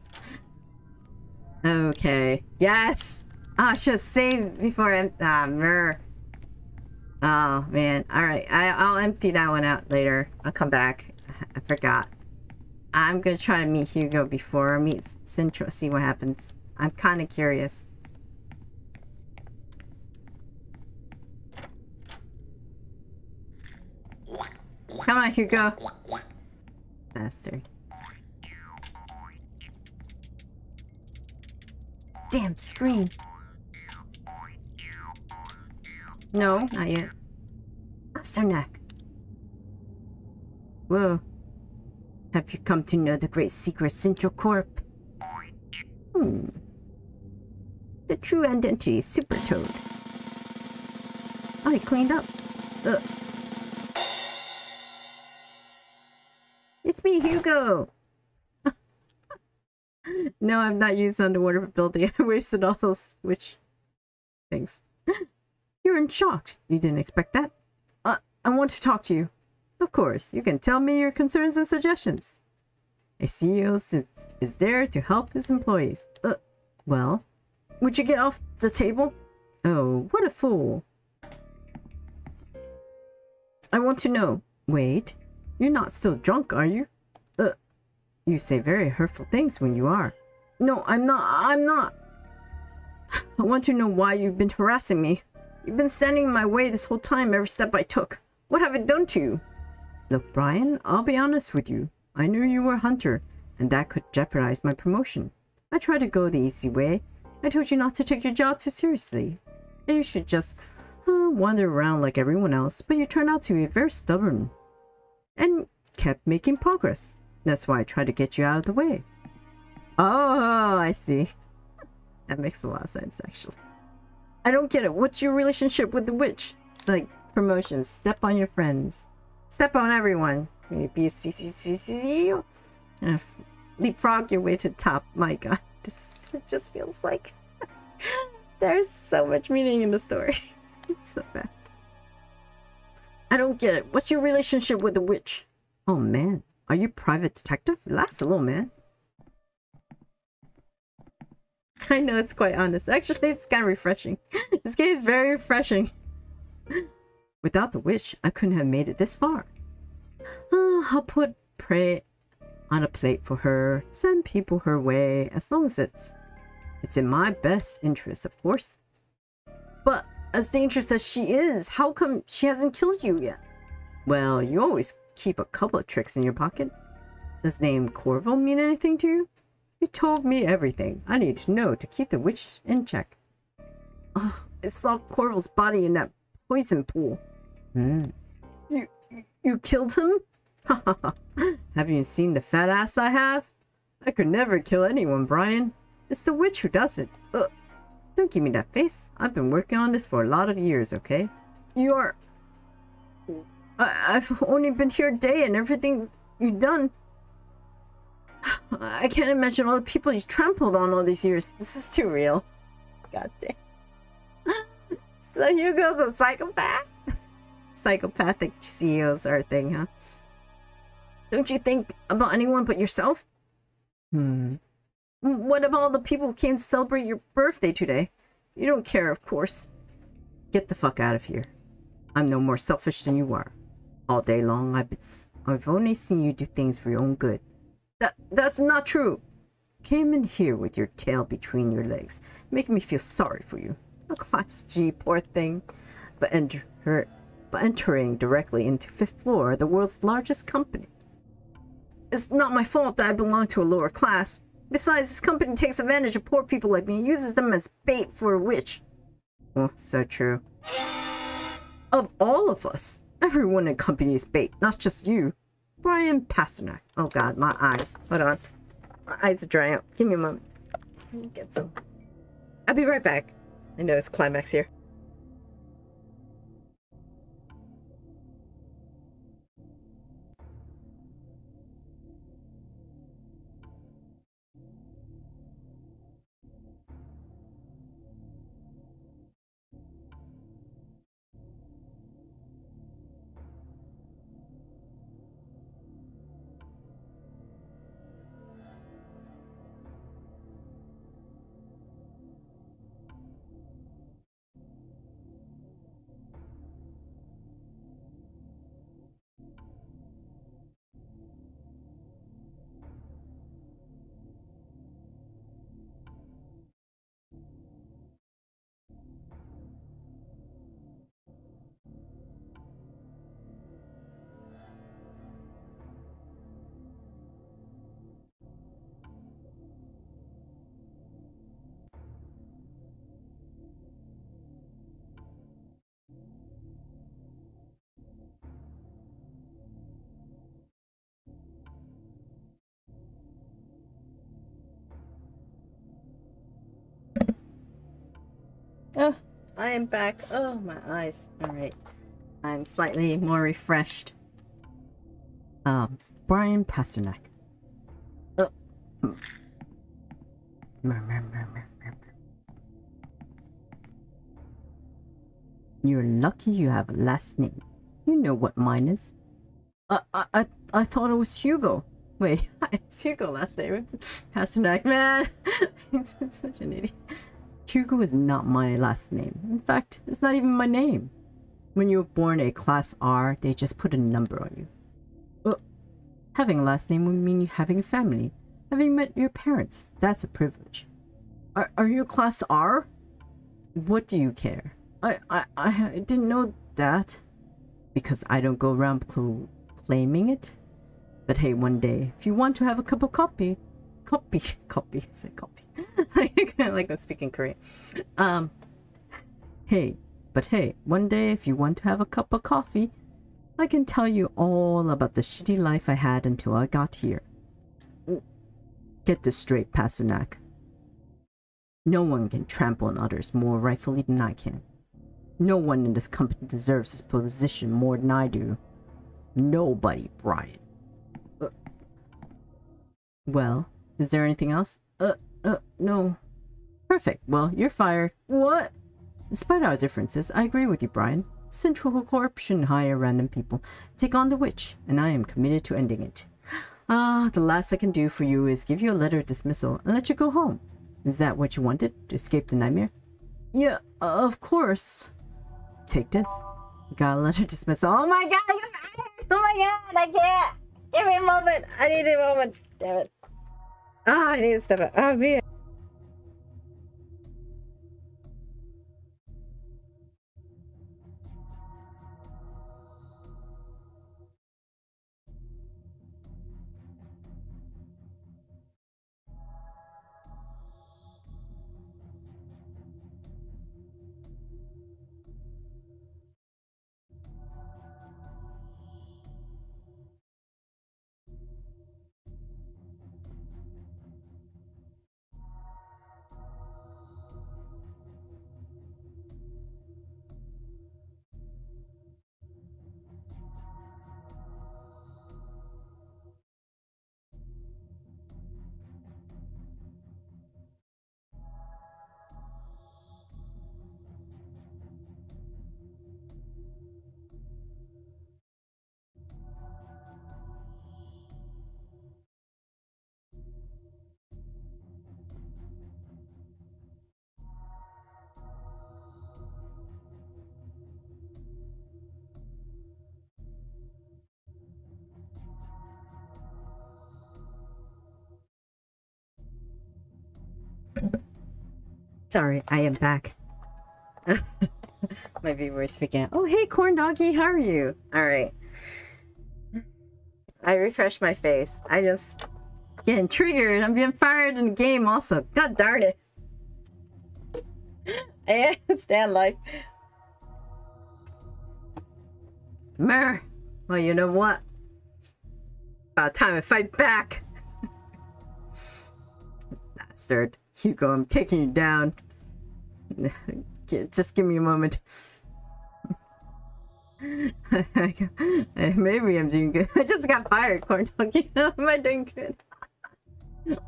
okay. Yes! Ah, I should save before I... Ah, mer. Oh, man. Alright, I'll empty that one out later. I'll come back. I forgot. I'm gonna try to meet Hugo before I meet Sintra, see what happens. I'm kind of curious. Come on, Hugo. Bastard. Damn screen. No, not yet. Master neck. Whoa. Have you come to know the great secret Sintracorp? Hmm. The true identity, Super Toad. He cleaned up. Ugh. It's me, Hugo! no, I've not used underwater building. I wasted all those witch things. You're in shock. You didn't expect that? Uh, I want to talk to you. Of course, you can tell me your concerns and suggestions. A CEO is, there to help his employees. Uh, well, would you get off the table? Oh, what a fool. I want to know. Wait, you're not still drunk, are you? Uh, you say very hurtful things when you are. No, I'm not. I'm not. I want to know why you've been harassing me. You've been standing in my way this whole time, every step I took. What have I done to you? Look, Brian, I'll be honest with you. I knew you were a hunter, and that could jeopardize my promotion. I tried to go the easy way. I told you not to take your job too seriously. And you should just uh, wander around like everyone else, but you turned out to be very stubborn. And kept making progress. That's why I tried to get you out of the way. Oh, I see. That makes a lot of sense, actually. I don't get it. What's your relationship with the witch? It's like promotions. Step on your friends. Step on everyone. Leapfrog your way to top. My god. This, it just feels like there's so much meaning in the story. it's so bad. I don't get it. What's your relationship with the witch? Oh man. Are you private detective? Relax a little, man. I know it's quite honest. Actually, it's kind of refreshing. this game is very refreshing. Without the witch, I couldn't have made it this far. Uh, I'll put prey on a plate for her, send people her way, as long as it's it's in my best interest, of course. But as dangerous as she is, how come she hasn't killed you yet? Well, you always keep a couple of tricks in your pocket. Does name Corvo mean anything to you? You told me everything I need to know to keep the witch in check. Oh, I saw Corvo's body in that poison pool. You, you killed him? have you seen the fat ass I have? I could never kill anyone, Brian. It's the witch who does it. Uh, don't give me that face. I've been working on this for a lot of years, okay? You are... I I've only been here a day and everything you've done. I can't imagine all the people you trampled on all these years. This is too real. God damn. so Hugo's a psychopath? Psychopathic CEOs are a thing, huh? Don't you think about anyone but yourself? Hmm. What about all the people who came to celebrate your birthday today? You don't care, of course. Get the fuck out of here. I'm no more selfish than you are. All day long, I've, been, I've only seen you do things for your own good. That That's not true. Came in here with your tail between your legs, making me feel sorry for you. A class G, poor thing. But, enter, her, entering directly into fifth floor, the world's largest company. It's not my fault that I belong to a lower class. Besides, this company takes advantage of poor people like me and uses them as bait for a witch. Oh, so true. Of all of us, everyone in company is bait, not just you. Brian Pasternak. Oh god, my eyes. Hold on. My eyes are drying up. Give me a moment. Get some. I'll be right back. I know it's climax here. I am back. Oh, my eyes. Alright. I'm slightly more refreshed. Um, Brian Pasternak. Oh. Hmm. You're lucky you have a last name. You know what mine is. I, I, I, thought it was Hugo. Wait, it's Hugo last name. Pasternak, man. Such an idiot. Hugo is not my last name. In fact, it's not even my name. When you were born a class R, they just put a number on you. Well, having a last name would mean you having a family. Having met your parents, that's a privilege. Are, are you a class R? What do you care? I, I, I didn't know that. Because I don't go around cl claiming it. But hey, one day, if you want to have a cup of coffee, copy, copy, I said copy. like, like I'm speaking Korean. Um, hey, but hey, one day if you want to have a cup of coffee, I can tell you all about the shitty life I had until I got here. Get this straight, Pasternak. No one can trample on others more rightfully than I can. No one in this company deserves this position more than I do. Nobody, Brian. Uh, well, is there anything else? Uh, uh, no. Perfect. Well, you're fired. What? Despite our differences, I agree with you, Brian. Sintracorp shouldn't hire random people. Take on the witch, and I am committed to ending it. Ah, the last I can do for you is give you a letter of dismissal and let you go home. Is that what you wanted? To escape the nightmare? Yeah, of course. Take this. Got a letter of dismissal. Oh my god! Oh my god! I can't! Give me a moment! I need a moment! Damn it. Ah, I need to step up. Oh, man. Sorry, I am back. My viewer is freaking out. Oh, hey, corn doggy, how are you? All right. I refreshed my face. I just getting triggered. I'm being fired in the game also. God darn it. I stand life. Mer. Well, you know what? About time I fight back. Bastard. Hugo, I'm taking you down. Just give me a moment. Maybe I'm doing good. I just got fired, corn doggy. Am I doing good?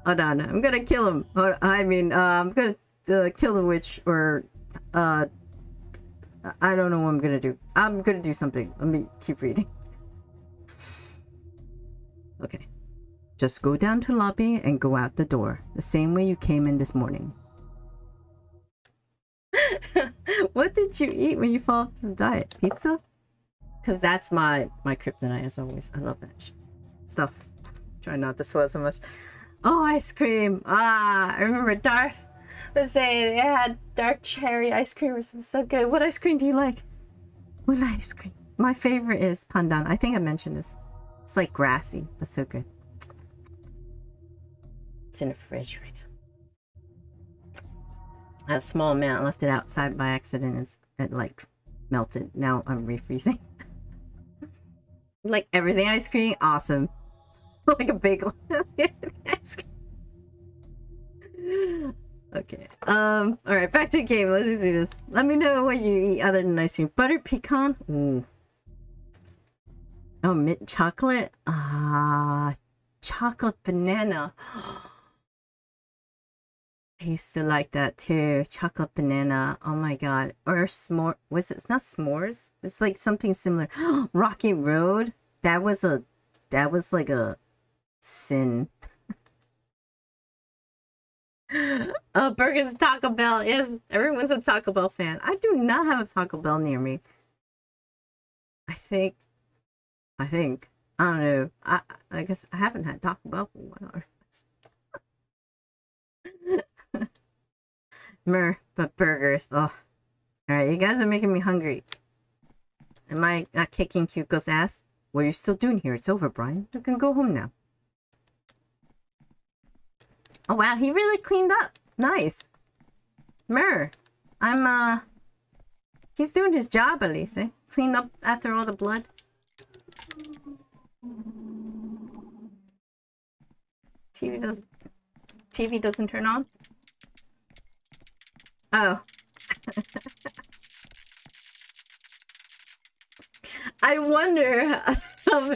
Hold on, I'm gonna kill him. I mean, uh, I'm gonna uh, kill the witch, or uh, I don't know what I'm gonna do. I'm gonna do something. Let me keep reading. Okay. Just go down to lobby and go out the door, the same way you came in this morning. what did you eat when you fall off the diet? Pizza? Because that's my my kryptonite as always. I love that stuff. Try not to sweat so much. Oh, ice cream. Ah, I remember Darth was saying it had dark cherry ice cream was so good. What ice cream do you like? What ice cream? My favorite is pandan. I think I mentioned this. It's like grassy, but so good. It's in the fridge right now. A small amount, left it outside by accident, and it like melted. Now I'm refreezing. like everything ice cream, awesome. like a bagel. ice cream. Okay. Um. All right. Back to the game. Let's see this. Let me know what you eat other than ice cream. Butter pecan. Ooh. Oh, mint chocolate. Ah, chocolate banana. I used to like that too. Chocolate banana. Oh my god. Or s'more. Was it? It's not s'mores. It's like something similar. Rocky Road. That was a. That was like a sin. oh, Burgers Taco Bell. Yes, everyone's a Taco Bell fan. I do not have a Taco Bell near me. I think. I think. I don't know. I I guess I haven't had Taco Bell for a while. Mer, but burgers. Oh. Alright, you guys are making me hungry. Am I not kicking Hugo's ass? What are you still doing here? It's over, Brian. You can go home now. Oh wow, he really cleaned up. Nice. Mer, I'm uh he's doing his job at least, eh? Cleaned up after all the blood. TV doesn't TV doesn't turn on? Oh. I wonder um, uh,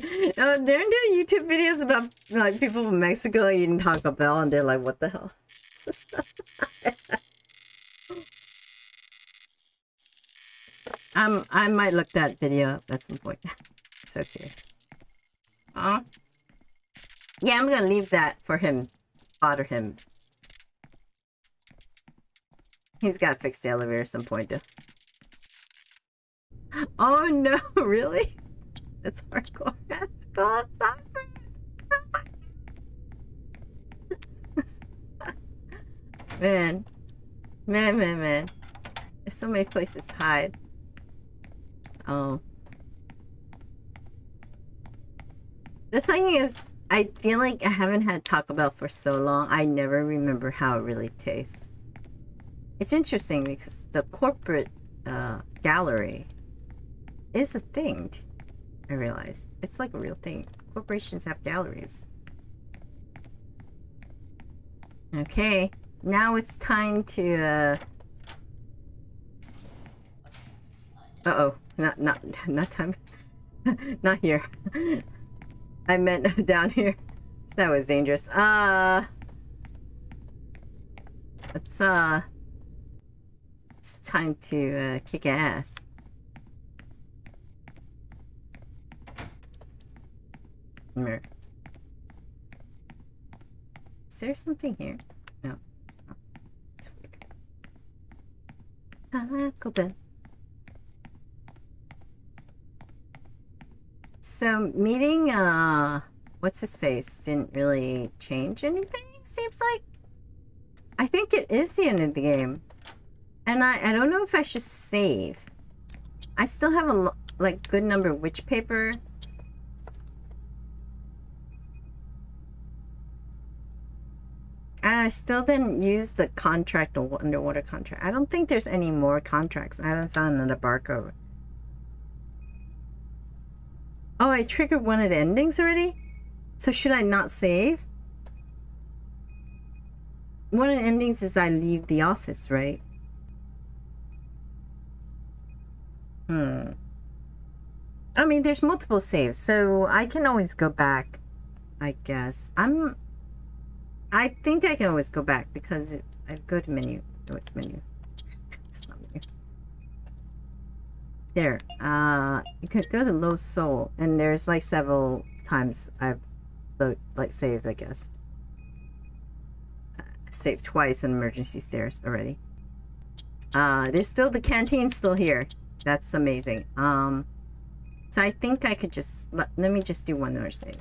they're doing YouTube videos about like people from Mexico eating Taco Bell, and they're like, "What the hell?" um, I might look that video up at some point. so curious. Uh, yeah, I'm gonna leave that for him. Bother him. He's gotta fix the elevator at some point, though. Oh no, really? That's hardcore. It's called man. Man, man, man. There's so many places to hide. Oh. The thing is, I feel like I haven't had Taco Bell for so long, I never remember how it really tastes. It's interesting because the corporate uh, gallery is a thing I realize. It's like a real thing. Corporations have galleries. Okay, now it's time to, uh... Uh-oh, not, not, not time. not here. I meant down here. That was dangerous. Uh... Let's, uh... It's time to, uh, kick ass. Mirror. Is there something here? No. Oh, it's weird. Taco Bell. So meeting uh what's his face didn't really change anything, seems like. I think it is the end of the game. And I, I don't know if I should save. I still have a like good number of witch paper. Uh, I still didn't use the contract or underwater contract. I don't think there's any more contracts. I haven't found another barcode. Oh, I triggered one of the endings already? So should I not save? One of the endings is I leave the office, right? Hmm. I mean, there's multiple saves, so I can always go back, I guess. I'm... I think I can always go back because I go to menu. Go to menu. it's not menu. There. Uh, you could go to low soul, and there's like several times I've like saved, I guess. Uh, saved twice in emergency stairs already. Uh, there's still the canteen still here. That's amazing. Um, so I think I could just let, let me just do one more save.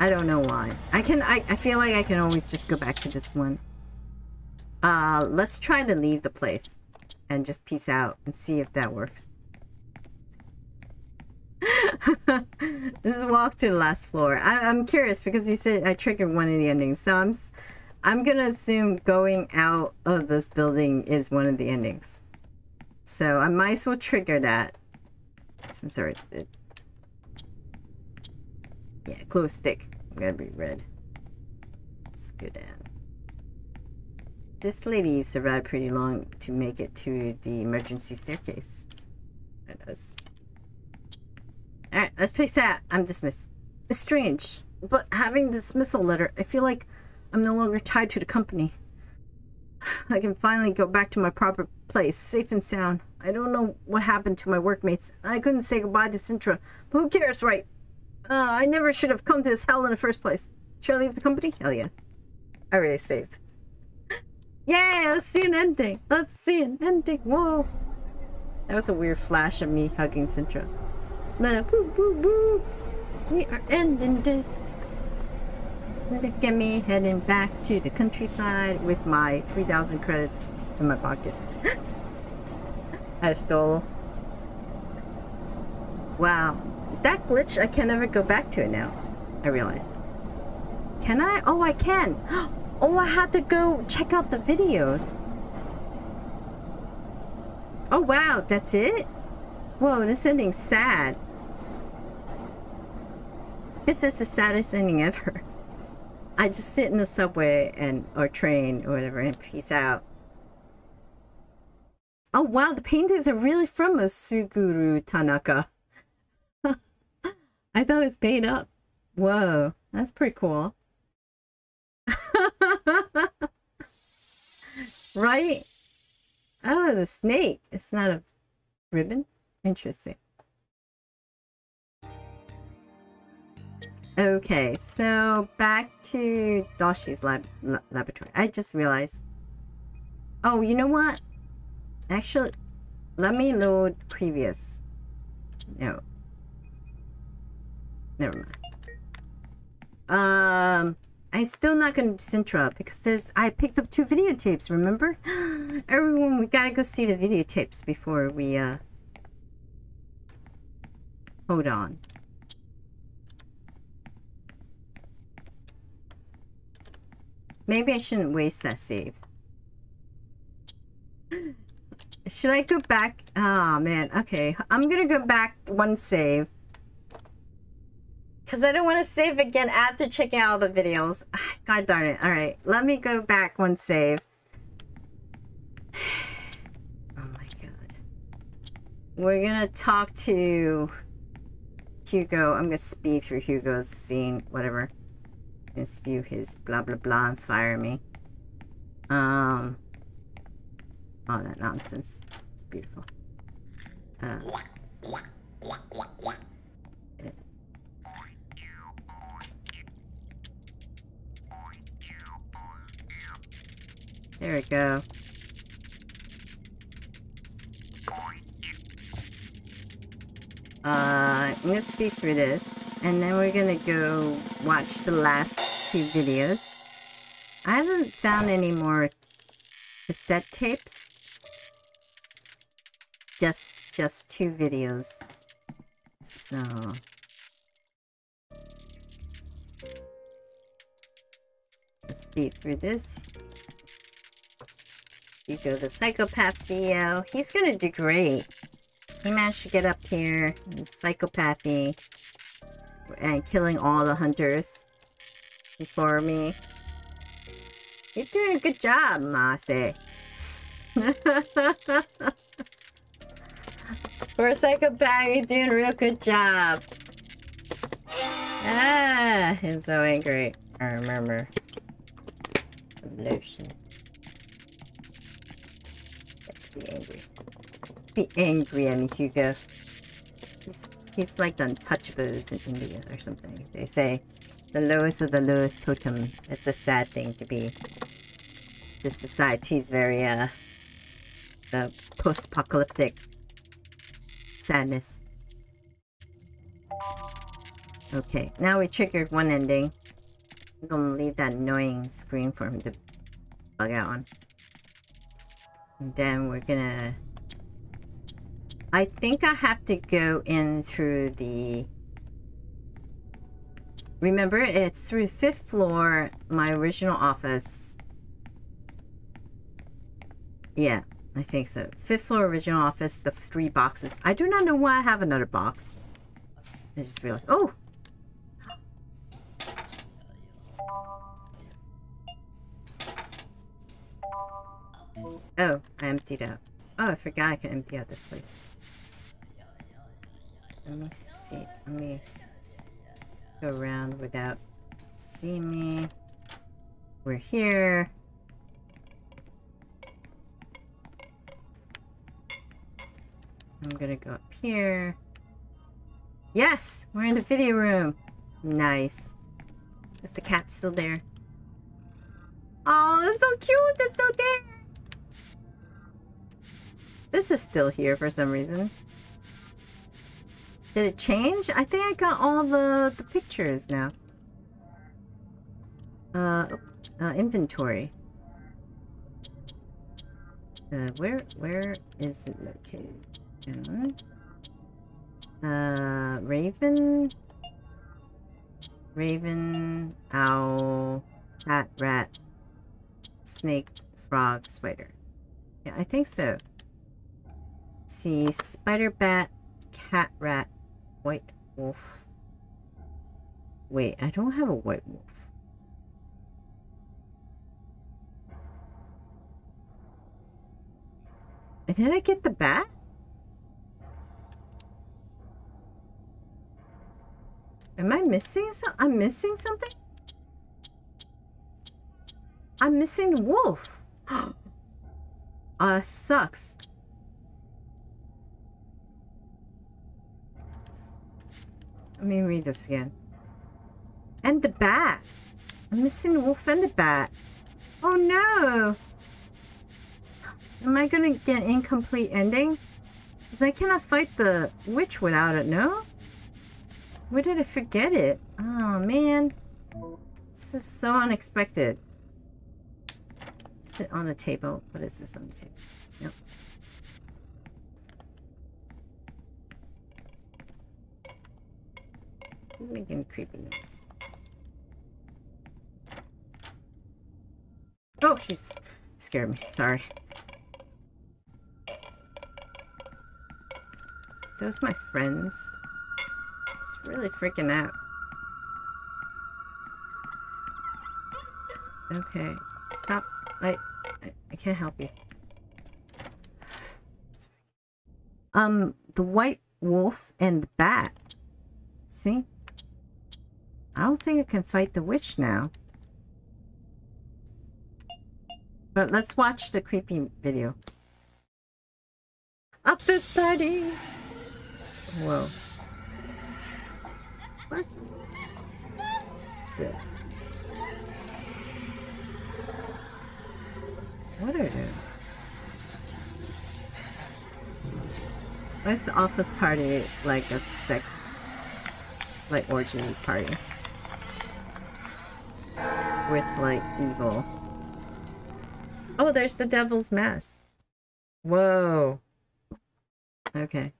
I don't know why. I can I, I feel like I can always just go back to this one. Uh, let's try to leave the place and just peace out and see if that works. just walk to the last floor. I, I'm curious because you said I triggered one of the endings, so I'm I'm gonna assume going out of this building is one of the endings. So I might as well trigger that. Since I did. Yeah, close stick. I'm gonna be red. Let's go down. This lady survived pretty long to make it to the emergency staircase. That does. Alright, let's place that. I'm dismissed. It's strange, but having dismissal letter, I feel like I'm no longer tied to the company. I can finally go back to my proper place, safe and sound. I don't know what happened to my workmates. I couldn't say goodbye to Sintra, but who cares, right? Uh, I never should have come to this hell in the first place. Should I leave the company? Hell yeah. I already saved. Yeah, let's see an ending. Let's see an ending. Whoa. That was a weird flash of me hugging Sintra. Boo, boo, boo. We are ending this. Look at me heading back to the countryside with my 3,000 credits in my pocket. I stole. Wow. That glitch, I can never go back to it now. I realize. Can I? Oh, I can. Oh, I had to go check out the videos. Oh, wow. That's it? Whoa, this ending's sad. This is the saddest ending ever. I just sit in the subway and or train or whatever and peace out. Oh wow, the paintings are really from a Suguru Tanaka. I thought it was paid up. Whoa, that's pretty cool. right? Oh, the snake. It's not a ribbon. Interesting. Okay, so back to Doshi's lab, lab laboratory. I just realized. Oh, you know what? Actually, let me load previous. No. Never mind. Um, I'm still not gonna do Sintra because there's I picked up two videotapes. Remember, everyone, we gotta go see the videotapes before we uh. Hold on. Maybe I shouldn't waste that save. Should I go back? Ah, oh, man. Okay. I'm gonna go back one save. Because I don't want to save again after checking out all the videos. God darn it. Alright. Let me go back one save. Oh my god. We're gonna talk to Hugo. I'm gonna speed through Hugo's scene. Whatever and spew his blah blah blah and fire me. Um, all that nonsense. It's beautiful. Uh, There we go. Uh, I'm gonna speed through this, and then we're gonna go watch the last two videos. I haven't found any more cassette tapes. Just just two videos. So let's beat through this. Hugo the psychopath CEO. He's gonna do great. He managed to get up here, psychopathy, and killing all the hunters before me. You're doing a good job, Mase. For a psychopath, you're doing a real good job. Ah, I'm so angry. I remember. Lotion. Let's be angry. Be angry at me, Hugo. He's, he's like the untouchables in India or something. They say the lowest of the lowest totem. It's a sad thing to be. The society's very, uh, the post-apocalyptic sadness. Okay, now we triggered one ending. I'm gonna leave that annoying screen for him to bug out on. And then we're gonna... I think I have to go in through the... Remember, it's through fifth floor, my original office. Yeah, I think so. Fifth floor original office, the three boxes. I do not know why I have another box. I just realized. Oh! Oh, I emptied out. Oh, I forgot I can empty out this place. Let me see. Let me go around without seeing me. We're here. I'm gonna go up here. Yes! We're in the video room. Nice. Is the cat still there? Oh, that's so cute! That's so there! This is still here for some reason. Did it change? I think I got all the, the pictures now. Uh, uh inventory. Uh, where, where is it located? Uh, Raven. Raven, owl, cat, rat, snake, frog, spider. Yeah, I think so. See, spider, bat, cat, rat, white wolf. Wait, I don't have a white wolf. And did I get the bat? Am I missing some? I'm missing something? I'm missing the wolf. uh, sucks. Let me read this again. And the bat. I'm missing the wolf and the bat. Oh no! Am I gonna get incomplete ending? Because I cannot fight the witch without it, no? Where did I forget it? Oh, man. This is so unexpected. Sit on the table. What is this on the table? Making creepy noise. Oh, she's scared me. Sorry. Those my friends It's really freaking out. Okay, stop. I, I, I can't help you. Um, the white wolf and the bat. See? I don't think I can fight the witch now. But let's watch the creepy video. Up this party! Whoa. What? What are those? Why is the office party like a sex, like orgy party? With like evil. Oh, there's the devil's mess. Whoa. Okay.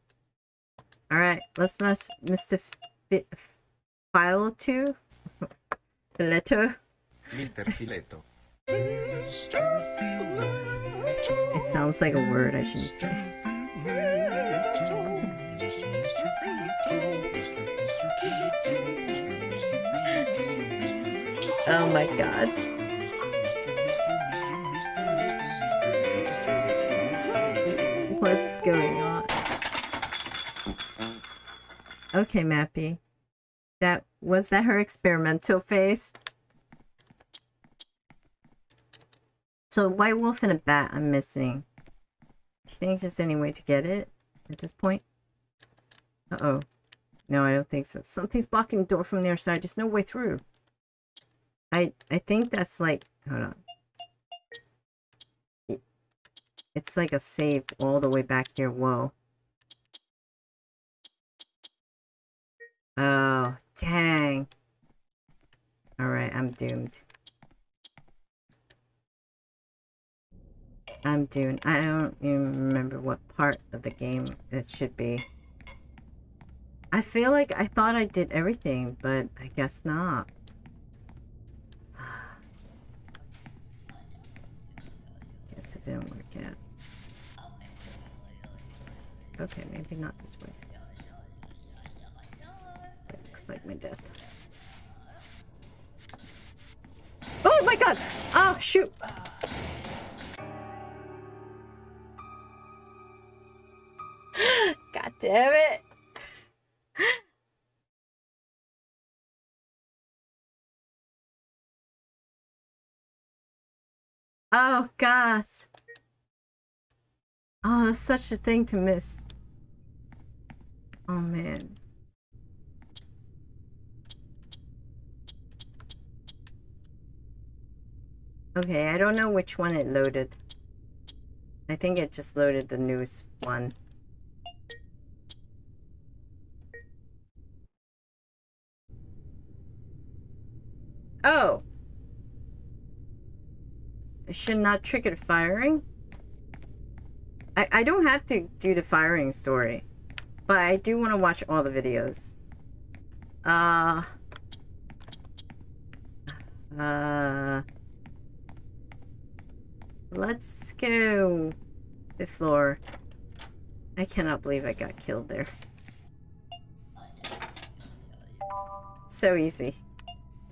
All right, let's mess Mr. Fi- File 2. Filetto. Mr. Filetto. It sounds like a word I shouldn't say. Oh my god. What's going on? Okay, Mappy. That was that her experimental phase? So white wolf and a bat I'm missing. Do you think there's any way to get it at this point? Uh-oh. No, I don't think so. Something's blocking the door from the other side. There's no way through. I I think that's like hold on. It's like a save all the way back here. Whoa. Oh, dang. Alright, I'm doomed. I'm doomed. I don't even remember what part of the game it should be. I feel like I thought I did everything, but I guess not. Guess it didn't work out. Okay, maybe not this way. That looks like my death. Oh my god! Oh, shoot! God damn it! Oh god! Oh, that's such a thing to miss. Oh man. Okay, I don't know which one it loaded. I think it just loaded the newest one. Oh! Should not trigger the firing? I, I don't have to do the firing story. But I do want to watch all the videos. Uh... Uh... Let's go. Fifth floor. I cannot believe I got killed there. So easy.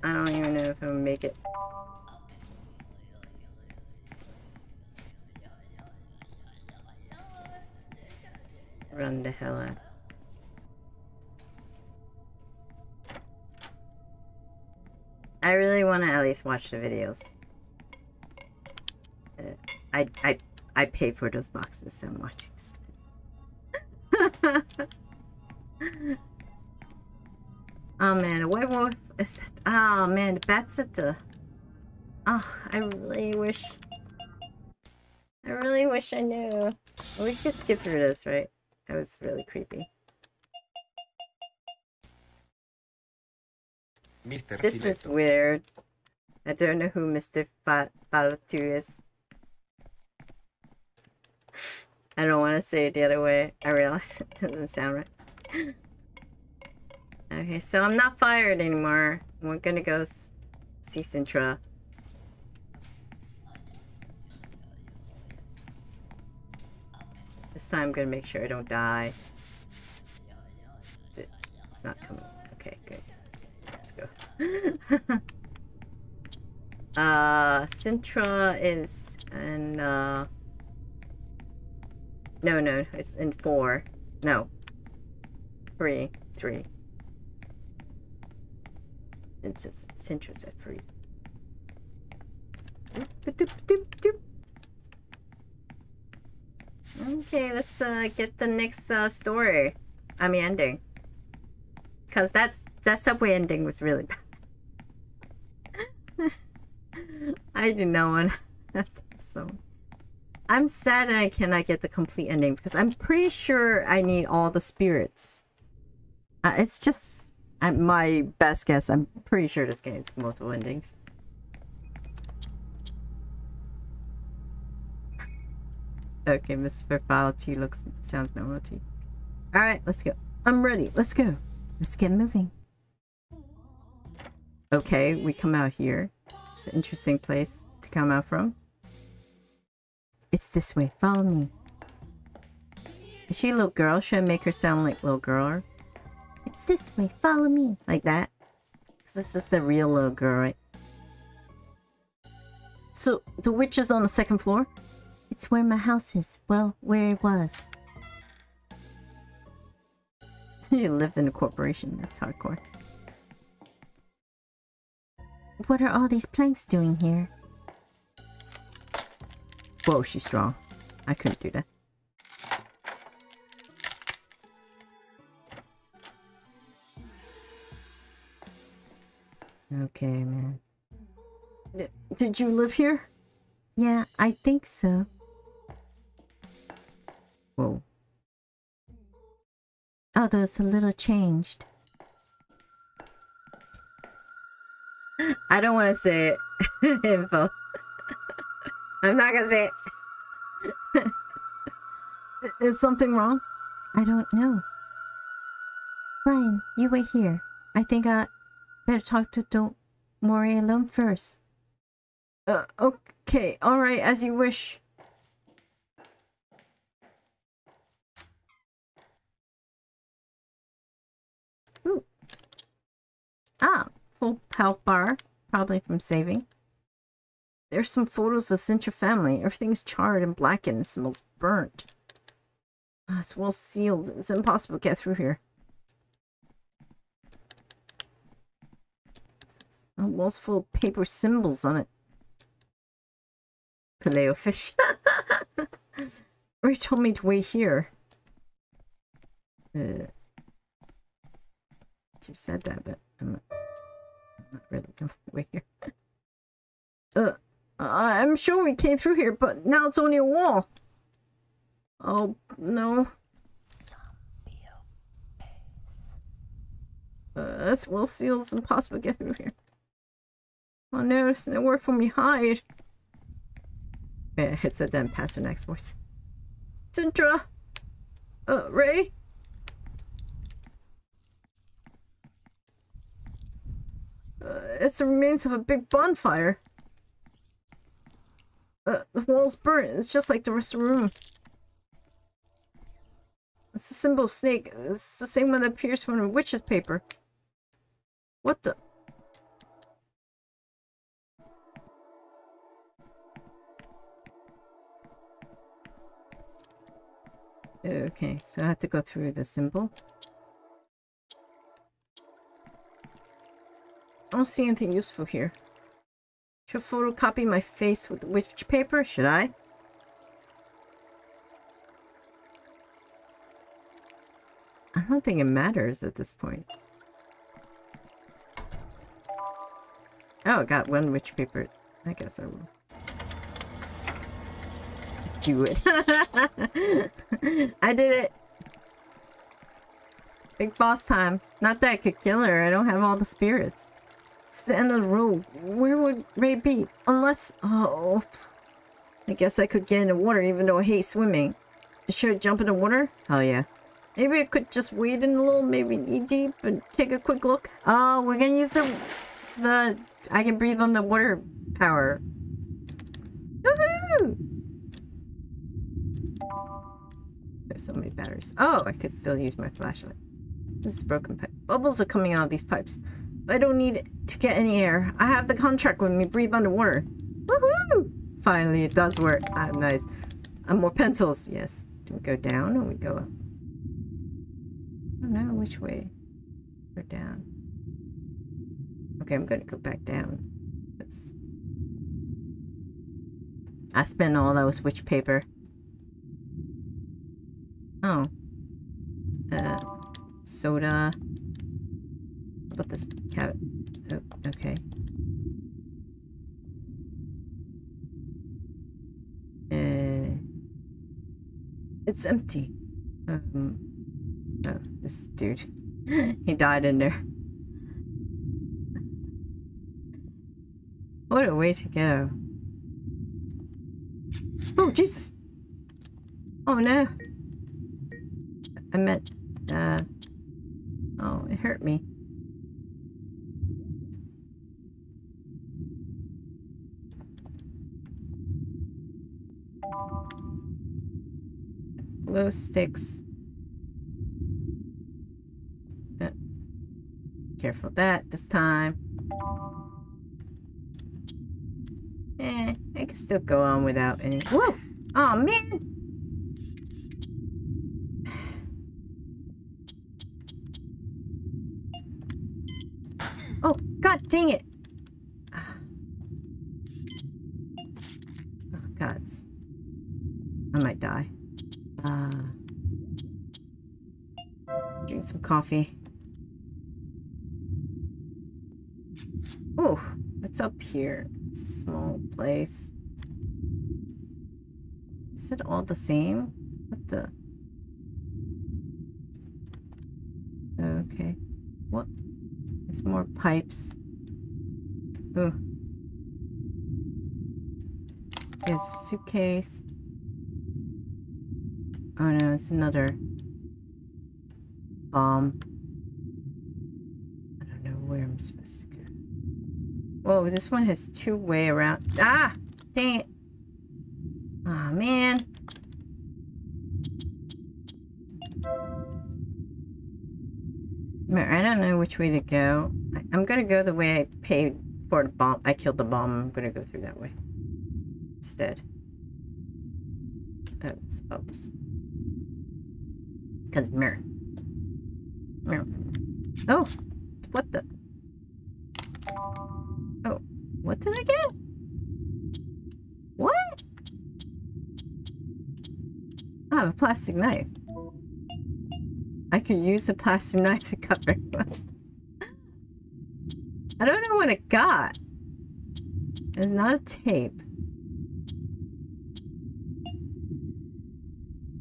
I don't even know if I'm gonna make it. Run the hell out. I really want to at least watch the videos. Uh, I I I pay for those boxes, so I'm watching. oh man, a white wolf is. Oh man, the bat's at the. Oh, I really wish. I really wish I knew. We could skip through this, right? That was really creepy. Mr. This is weird. I don't know who Mr. Fa- Falatu is. I don't want to say it the other way. I realize it doesn't sound right. okay, so I'm not fired anymore. We're gonna go see Sintra. This time I'm gonna make sure I don't die. It? It's not coming. Okay, good. Let's go. uh, Sintra is in, uh... No, no, it's in four. No. Three. Three. It's, Sintra's at three. Doop, doop, doop. Okay, let's uh, get the next uh, story. I mean, ending. Because that's that subway ending was really bad. I do not want so. I'm sad I cannot get the complete ending because I'm pretty sure I need all the spirits. Uh, it's just I, my best guess. I'm pretty sure this game has multiple endings. Okay. File T looks sounds normal to you. Alright, let's go. I'm ready. Let's go. Let's get moving. Okay, we come out here. It's an interesting place to come out from. It's this way. Follow me. Is she a little girl? Should I make her sound like little girl? It's this way. Follow me. Like that? 'Cause this is the real little girl, right? So, the witch is on the second floor? It's where my house is. Well, where it was. you lived in a corporation. That's hardcore. What are all these planks doing here? Whoa, she's strong. I couldn't do that. Okay, man. D- did you live here? Yeah, I think so. Whoa. Although it's a little changed. I don't want to say it. Info. I'm not gonna say it. Is something wrong? I don't know. Brian, you wait here. I think I better talk to Don't Mori alone first. Uh, okay, alright, as you wish. Ah, full health bar, probably from saving. There's some photos of Sintra family. Everything's charred and blackened and smells burnt. Ah, it's well sealed. It's impossible to get through here. A wall's full of paper symbols on it. Paleo fish. Ray told me to wait here. Uh, she said that, but I'm not, really wait here. Uh, I'm sure we came through here, but now it's only a wall. Oh, no. Uh, that's well sealed. It's impossible to get through here. Oh no, there's nowhere for me hide. Yeah, it said past her next voice. Sintra! Uh, Ray? Uh, it's the remains of a big bonfire. Uh, the wall's burnt. It's just like the rest of the room. It's a symbol of snake. It's the same one that appears from the witch's paper. What the? Okay, so I have to go through the symbol. I don't see anything useful here. Should I photocopy my face with which paper? Should I? I don't think it matters at this point. Oh, I got one witch paper. I guess I will. Do it. I did it. Big boss time. Not that I could kill her. I don't have all the spirits. The road. Where would Ray be? Unless... Oh... I guess I could get in the water even though I hate swimming. Should I jump in the water? Hell yeah. Maybe I could just wade in a little, maybe knee deep, and take a quick look. Oh, we're gonna use the... the I can breathe on the water power. Woohoo! There's so many batteries. Oh, I could still use my flashlight. This is broken pipe. Bubbles are coming out of these pipes. I don't need to get any air. I have the contract with me. Breathe underwater. Woohoo! Finally, it does work. Ah, nice. And more pencils. Yes. Do we go down or we go up? I don't know which way. Or down. Okay, I'm gonna go back down. That's... I spent all those witch paper. Oh. Uh, soda. How this cat? Oh, okay. Uh, it's empty. Um, oh, this dude. he died in there. What a way to go. Oh, Jesus! Oh no. I meant, uh, oh, it hurt me. Glow sticks. Uh, careful that this time. Eh, I can still go on without any. Whoa! Oh man! Oh, god dang it! Coffee. Oh, what's up here? It's a small place. Is it all the same? What the? Okay. What? There's more pipes. Ooh. There's a suitcase. Oh no, it's another bomb. I don't know where I'm supposed to go. Whoa, this one has two way around. Ah! Dang it. Aw, man. Man, I don't know which way to go. I'm gonna go the way I paid for the bomb. I killed the bomb. I'm gonna go through that way. Instead. Oh, it's bubbles. Because mirror. Oh! What the? Oh, what did I get? What? I have a plastic knife. I could use a plastic knife to cut very well. I don't know what it got. It's not a tape.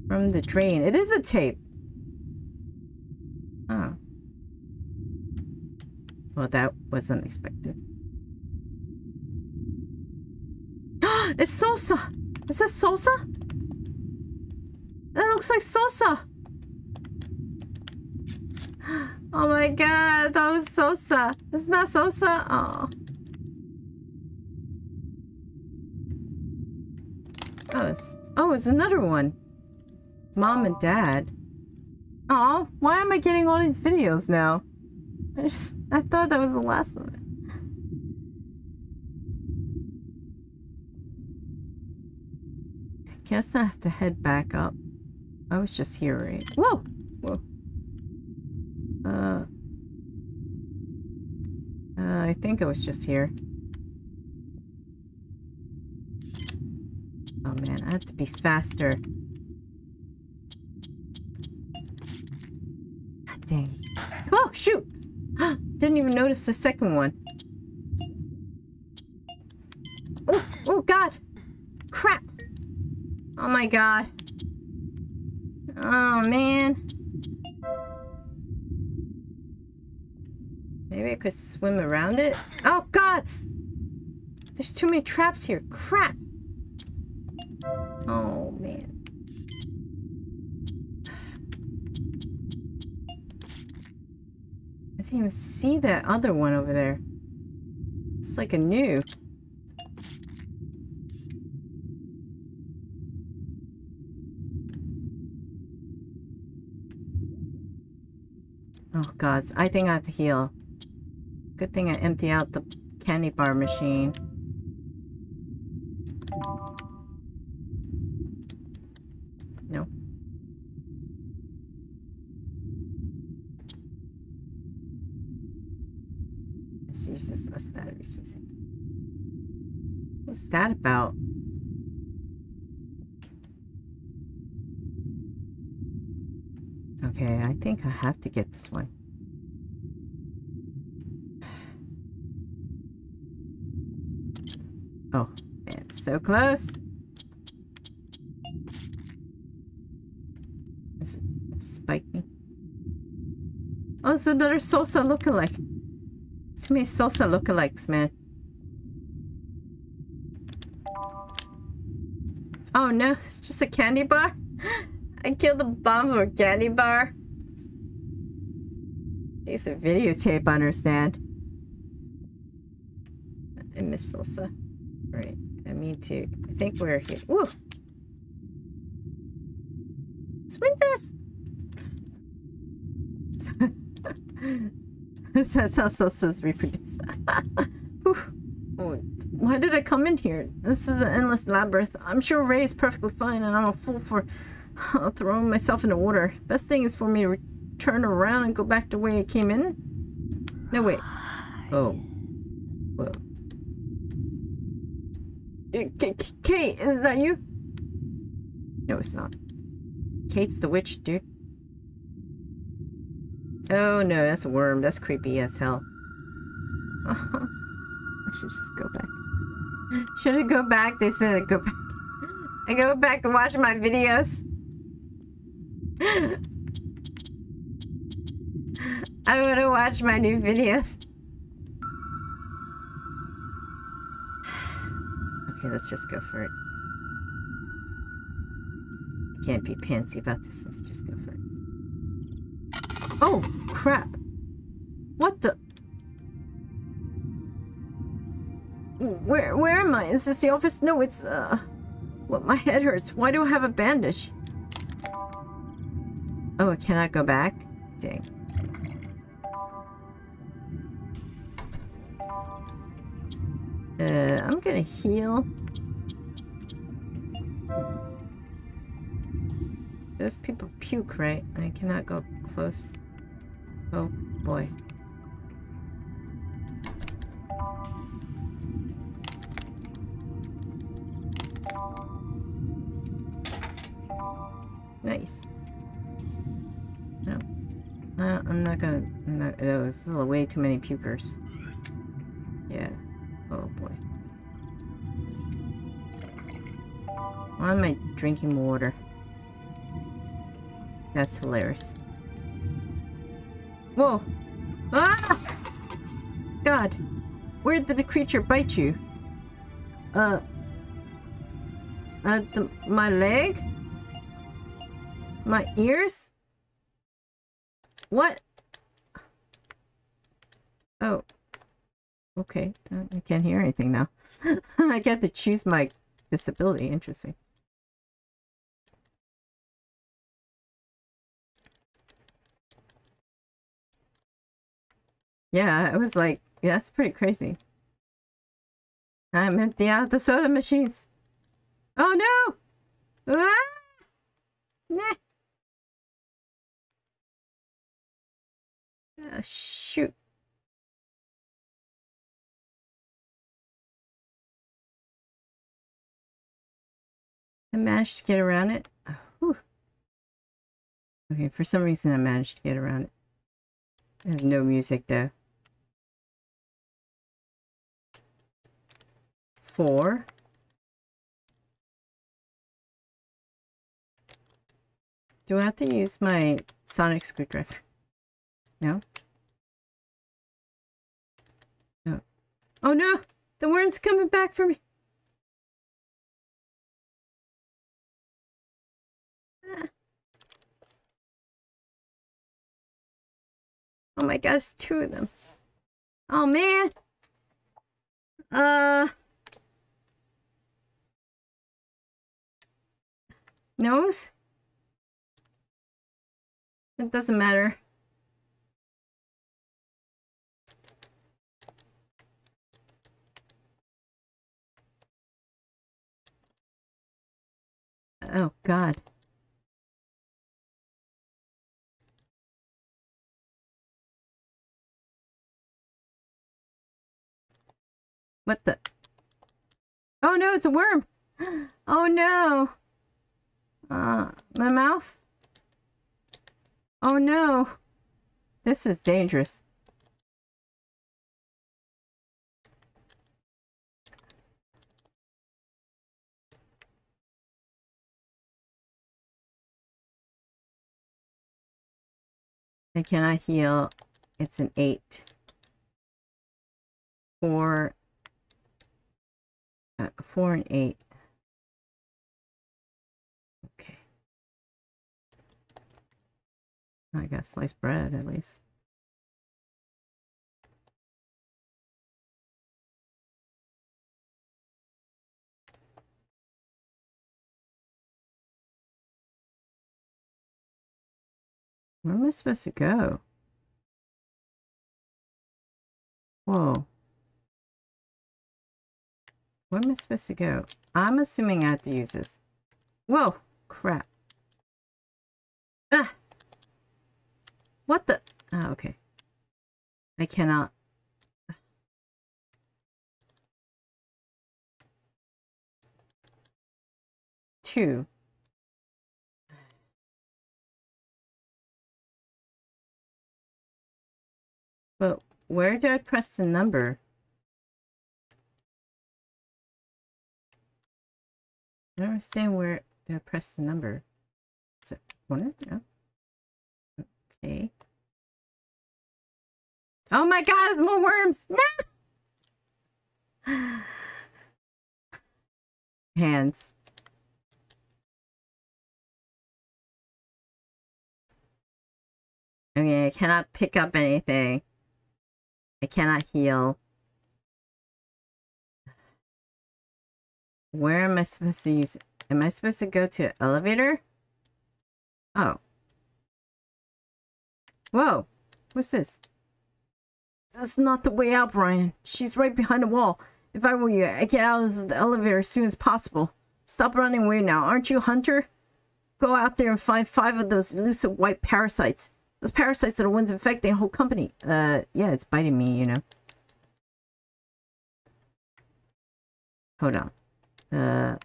From the drain. It is a tape. Oh. Well, that wasn't unexpected. it's Sosa! Is that Sosa? That looks like Sosa! Oh my god, that was Sosa. Isn't that Sosa. Oh. Oh, it's, oh, it's another one. Mom and Dad. Oh, why am I getting all these videos now? I, thought that was the last one. Guess I have to head back up. I was just here, right? Whoa! Whoa. Uh, uh, I think I was just here. Oh man, I have to be faster. God dang. Oh, shoot! Didn't even notice the second one. Oh, oh god! Crap! Oh my god. Oh man. Maybe I could swim around it? Oh, gods! There's too many traps here. Crap! Oh, man. I didn't even see that other one over there. It's like a new. Oh, gods. I think I have to heal. Good thing I empty out the candy bar machine. That about? Okay, I think I have to get this one. Oh, man, so close. Is it spike me? Oh, it's another Sosa lookalike. Too many Sosa lookalikes, man. Oh no, it's just a candy bar? I killed the bomb for a candy bar. It's a videotape, I understand. I miss Salsa. Right, I mean to. I think we're here. Woo! Swing fast! That's how Sosa's reproduce. Whew. Oh, Why did I come in here? This is an endless labyrinth. I'm sure Ray is perfectly fine, and I'm a fool for throwing myself in the water. Best thing is for me to turn around and go back the way I came in. No, wait. Oh. Whoa. Uh, K- K- Kate, is that you? No, it's not. Kate's the witch, dude. Oh no, that's a worm. That's creepy as hell. I should just go back. Should I go back? They said I go back. I go back and watch my videos. I want to watch my new videos. Okay, let's just go for it. I can't be pantsy about this. Let's just go for it. Oh, crap. What the? Where, where am I? Is this the office? No, it's, uh... What, my head hurts. Why do I have a bandage? Oh, I cannot go back? Dang. Uh, I'm gonna heal. Those people puke, right? I cannot go close. Oh, boy. Nice. No. Uh, I'm not gonna... Not, oh, this is way too many pukers. Yeah. Oh boy. Why am I drinking water? That's hilarious. Whoa! Ah! God! Where did the creature bite you? Uh... Uh, the, my leg? My ears? What? Oh. Okay. I can't hear anything now. I get to choose my disability. Interesting. Yeah, I was like, yeah, that's pretty crazy. I'm empty out the soda machines. Oh no! Ah! Nah. Ah, shoot. I managed to get around it. Whew. Okay, for some reason I managed to get around it. There's no music though. Four. Do I have to use my sonic screwdriver? No. Oh no! The worm's coming back for me! Oh my god, it's two of them. Oh man! Uh... Nose? It doesn't matter. Oh, God. What the? Oh no, it's a worm! Oh no! Uh, my mouth? Oh no! This is dangerous. I cannot heal. It's an 8. 4, uh, 4 and 8. Okay. I got sliced bread at least. Where am I supposed to go? Whoa. Where am I supposed to go? I'm assuming I have to use this. Whoa! Crap. Ah! What the? Oh, okay. I cannot. Two. But where do I press the number? I don't understand where do I press the number. Is it corner? No. Okay. Oh my god, more worms! No! Hands. Okay, I cannot pick up anything. I cannot heal. Where am I supposed to use? Am I supposed to go to elevator? Oh. Whoa. What's this? This is not the way out, Brian. She's right behind the wall. If I were you, I'd get out of the elevator as soon as possible. Stop running away now. Aren't you hunter? Go out there and find five of those elusive white parasites. Those parasites that are the ones infecting the whole company. Uh, yeah, it's biting me, you know. Hold on. Uh,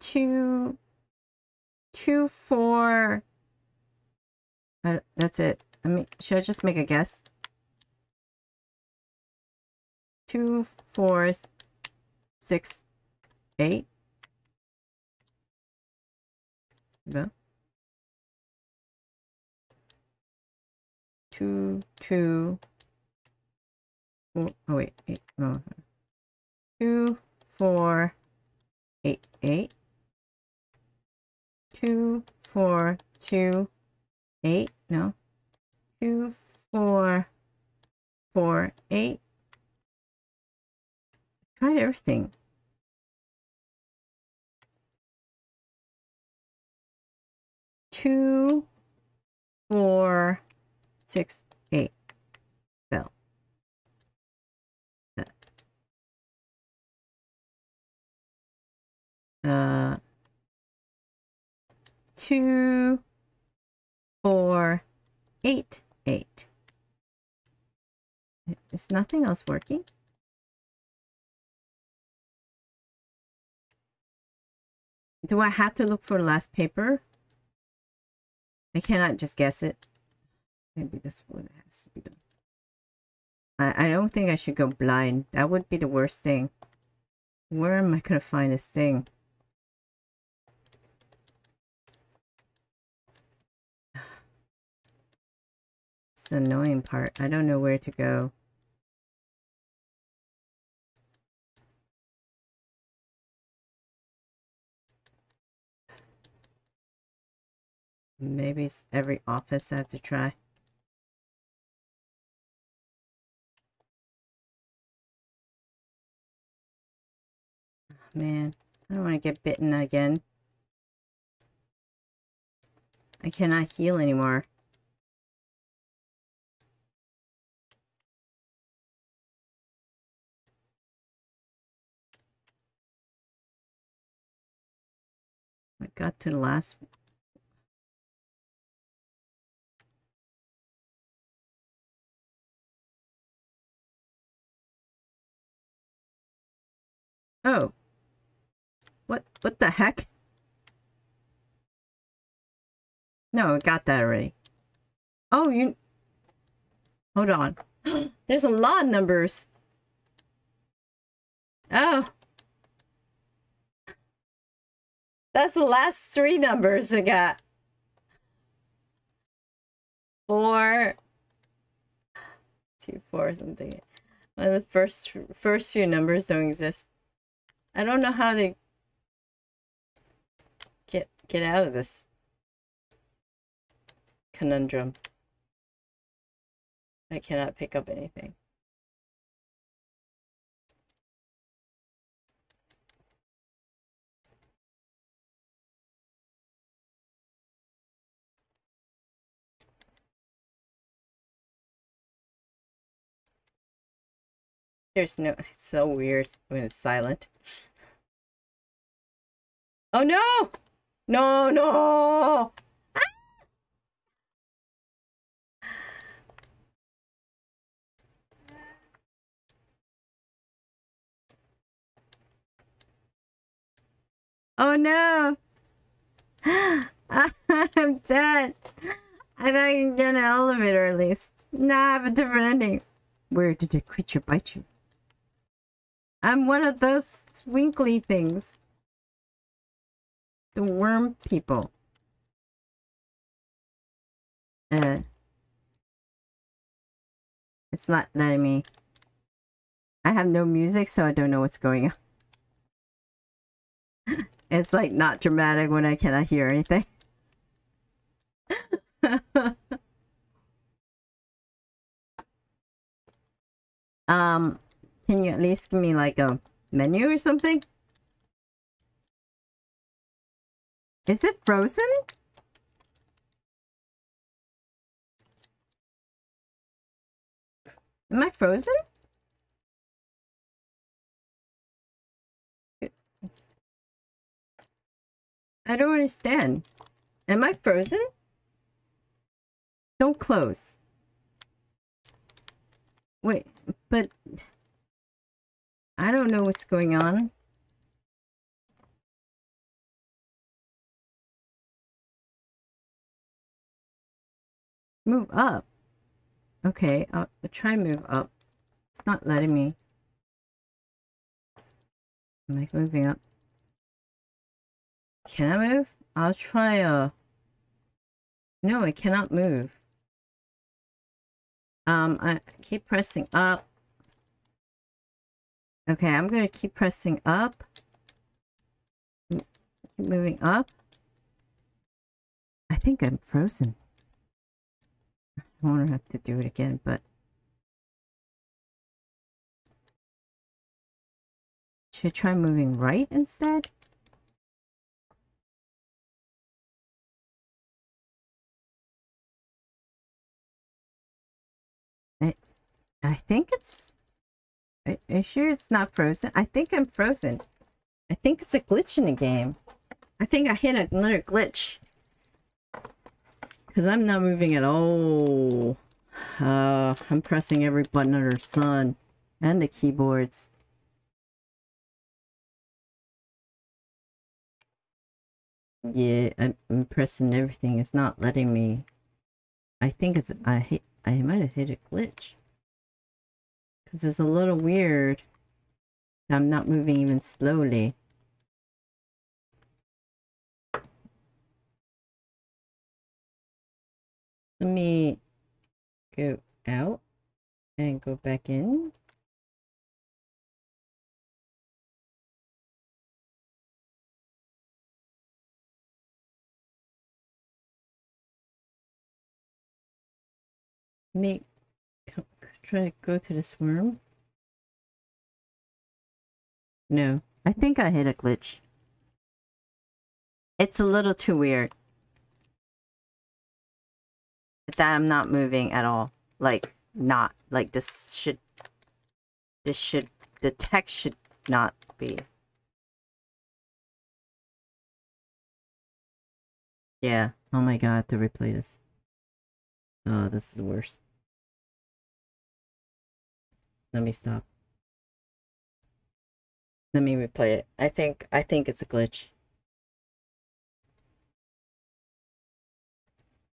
two, two, four. That's it. I mean, should I just make a guess? Two, four, six, eight. No. Two, two. four- Oh wait, eight. No. Two, four, eight, eight. Two, four, two, eight. No. Two, four, four, eight. Tried everything. Two, four, six, eight. Bell. Uh, two, four, eight, eight. Is nothing else working? Do I have to look for last paper? I cannot just guess it. Maybe this one has to be done. I, I don't think I should go blind. That would be the worst thing. Where am I gonna find this thing? It's the annoying part. I don't know where to go. Maybe it's every office I have to try. Man, I don't want to get bitten again. I cannot heal anymore. I got to the last Oh. What what the heck? No, I got that already. Oh, you Hold on. There's a lot of numbers. Oh. That's the last three numbers I got. Four, two, four, something. Of the first first few numbers don't exist. I don't know how to get out of this. conundrum. I cannot pick up anything. There's no, it's so weird when it's silent. Oh no! No, no! Ah! Oh no! I'm dead. I thought I can get an elevator at least. Nah, I have a different ending. Where did the creature bite you? I'm one of those twinkly things. The worm people. Uh. It's not letting me. I have no music, so I don't know what's going on. It's like not dramatic when I cannot hear anything. um, can you at least give me like a menu or something? Is it frozen? Am I frozen? I don't understand. Am I frozen? Don't close. Wait, but I don't know what's going on. Move up. Okay, I'll, I'll try to move up. It's not letting me. I'm I moving up? Can I move? I'll try uh No, I cannot move. Um, I keep pressing up. Okay, I'm gonna keep pressing up. Keep moving up. I think I'm frozen. I won't have to do it again, but should I try moving right instead? I, I think it's. Are you sure it's not frozen? I think I'm frozen. I think it's a glitch in the game. I think I hit another glitch. Because I'm not moving at all. Uh, I'm pressing every button under the sun. And the keyboards. Yeah, I'm, I'm pressing everything. It's not letting me. I think it's. I hit. I might have hit a glitch. Because it's a little weird. I'm not moving even slowly. Let me go out and go back in. Make try to go to this worm. No, I think I hit a glitch. It's a little too weird. That I'm not moving at all. Like, not. Like, this should... This should... The text should not be. Yeah. Oh my god, to replay this. Oh, this is worse. Let me stop. Let me replay it. I think I think it's a glitch.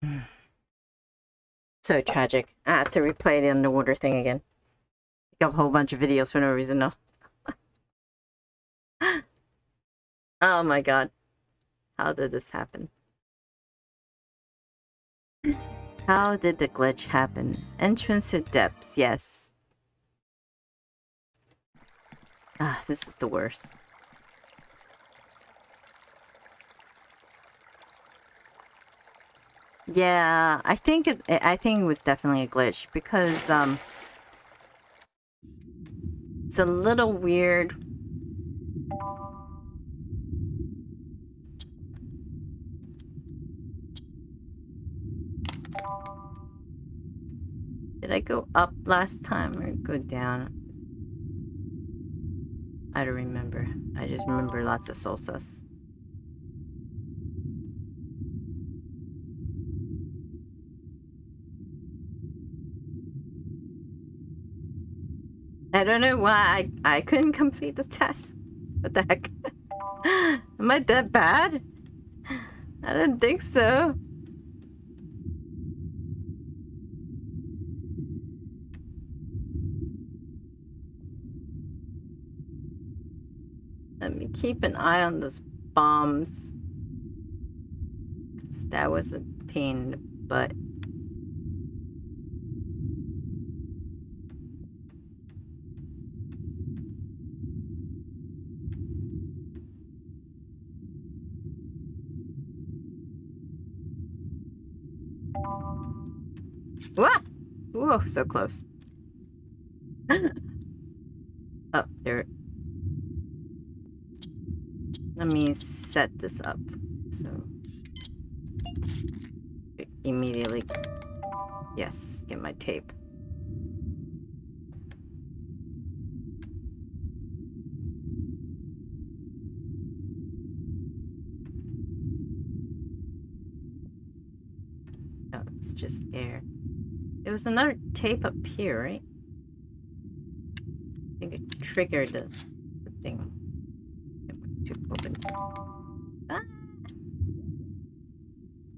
So tragic. I have to replay the underwater thing again. Pick up a whole bunch of videos for no reason. No. oh my god. How did this happen? How did the glitch happen? Entrance to depths, yes. Ah, this is the worst. Yeah, I think it. I think it was definitely a glitch because um, it's a little weird. Did I go up last time or go down? I don't remember. I just remember lots of salsas. I don't know why I, I couldn't complete the test. What the heck? Am I that bad? I don't think so. Let me keep an eye on those bombs. 'Cause That was a pain in the butt. Whoa, so close. oh, there. Let me set this up. So. Immediately. Yes, get my tape. Oh, it's just air. There was another tape up here, right? I think it triggered the, the thing. To open. Ah!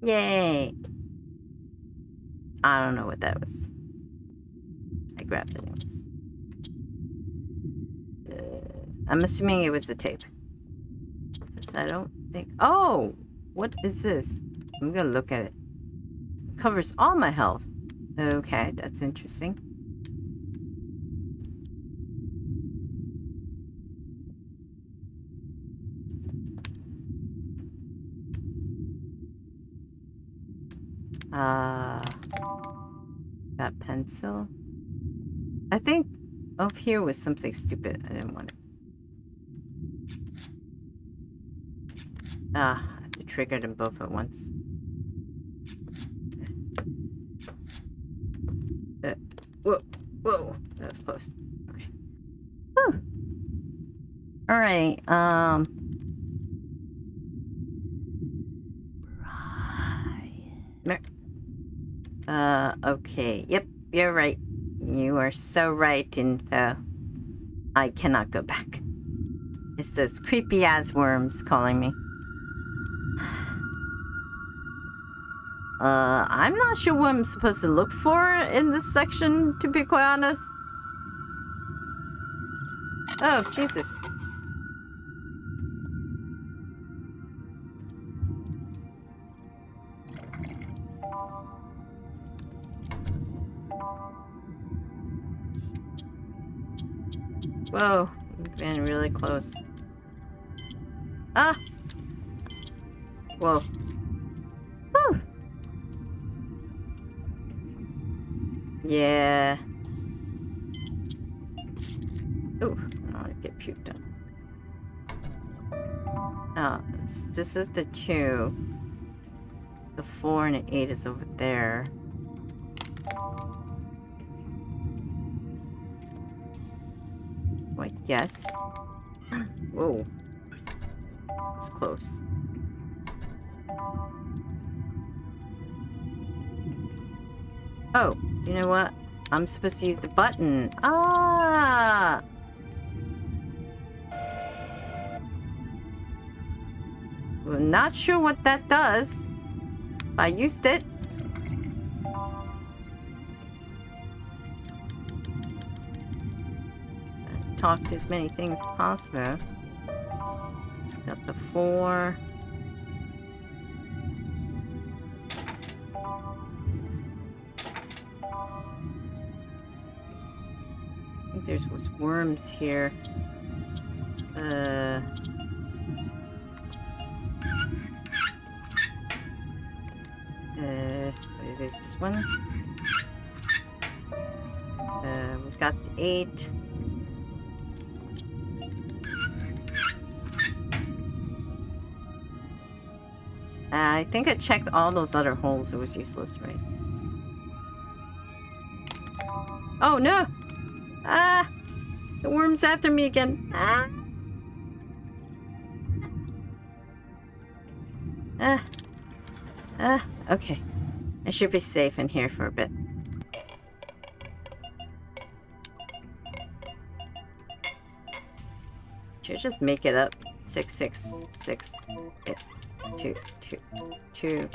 Yay! I don't know what that was. I grabbed it anyways. Uh, I'm assuming it was the tape. 'Cause I don't think. Oh! What is this? I'm gonna look at it. it covers all my health. Okay, that's interesting. Uh, that pencil. I think over here was something stupid. I didn't want it. Ah, I have to trigger them both at once. Uh, whoa, whoa, close. Okay. Whew. All right. Um. Mer- Uh, okay. Yep, you're right. You are so right, Info. I cannot go back. It's those creepy ass worms calling me. Uh, I'm not sure what I'm supposed to look for in this section, to be quite honest. Oh, Jesus. Whoa, this is the two. The four and the eight is over there. Wait, yes. Whoa. It's close. Oh, you know what? I'm supposed to use the button. Ah! Not sure what that does. I used it. Talk to as many things as possible. It's got the four. I think there's was worms here. One? Uh, we've got eight. Uh, I think I checked all those other holes. It was useless, right? Oh no! Ah! The worm's after me again. Ah! Ah. Ah. Okay. I should be safe in here for a bit. Should just make it up? Six, six, six, eight, two, two, two,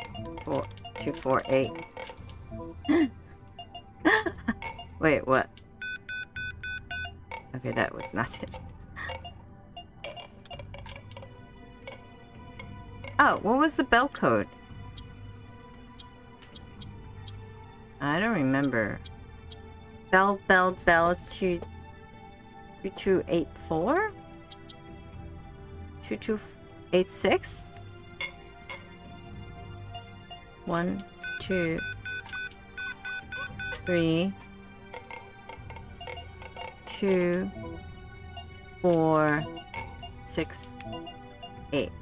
four, two, four, eight. Wait, what? Okay, that was not it. Oh, what was the bell code? I don't remember. Bell, bell, bell, two, two, two, eight, four, two, two, eight, six. One, two, three, two, four, six, eight.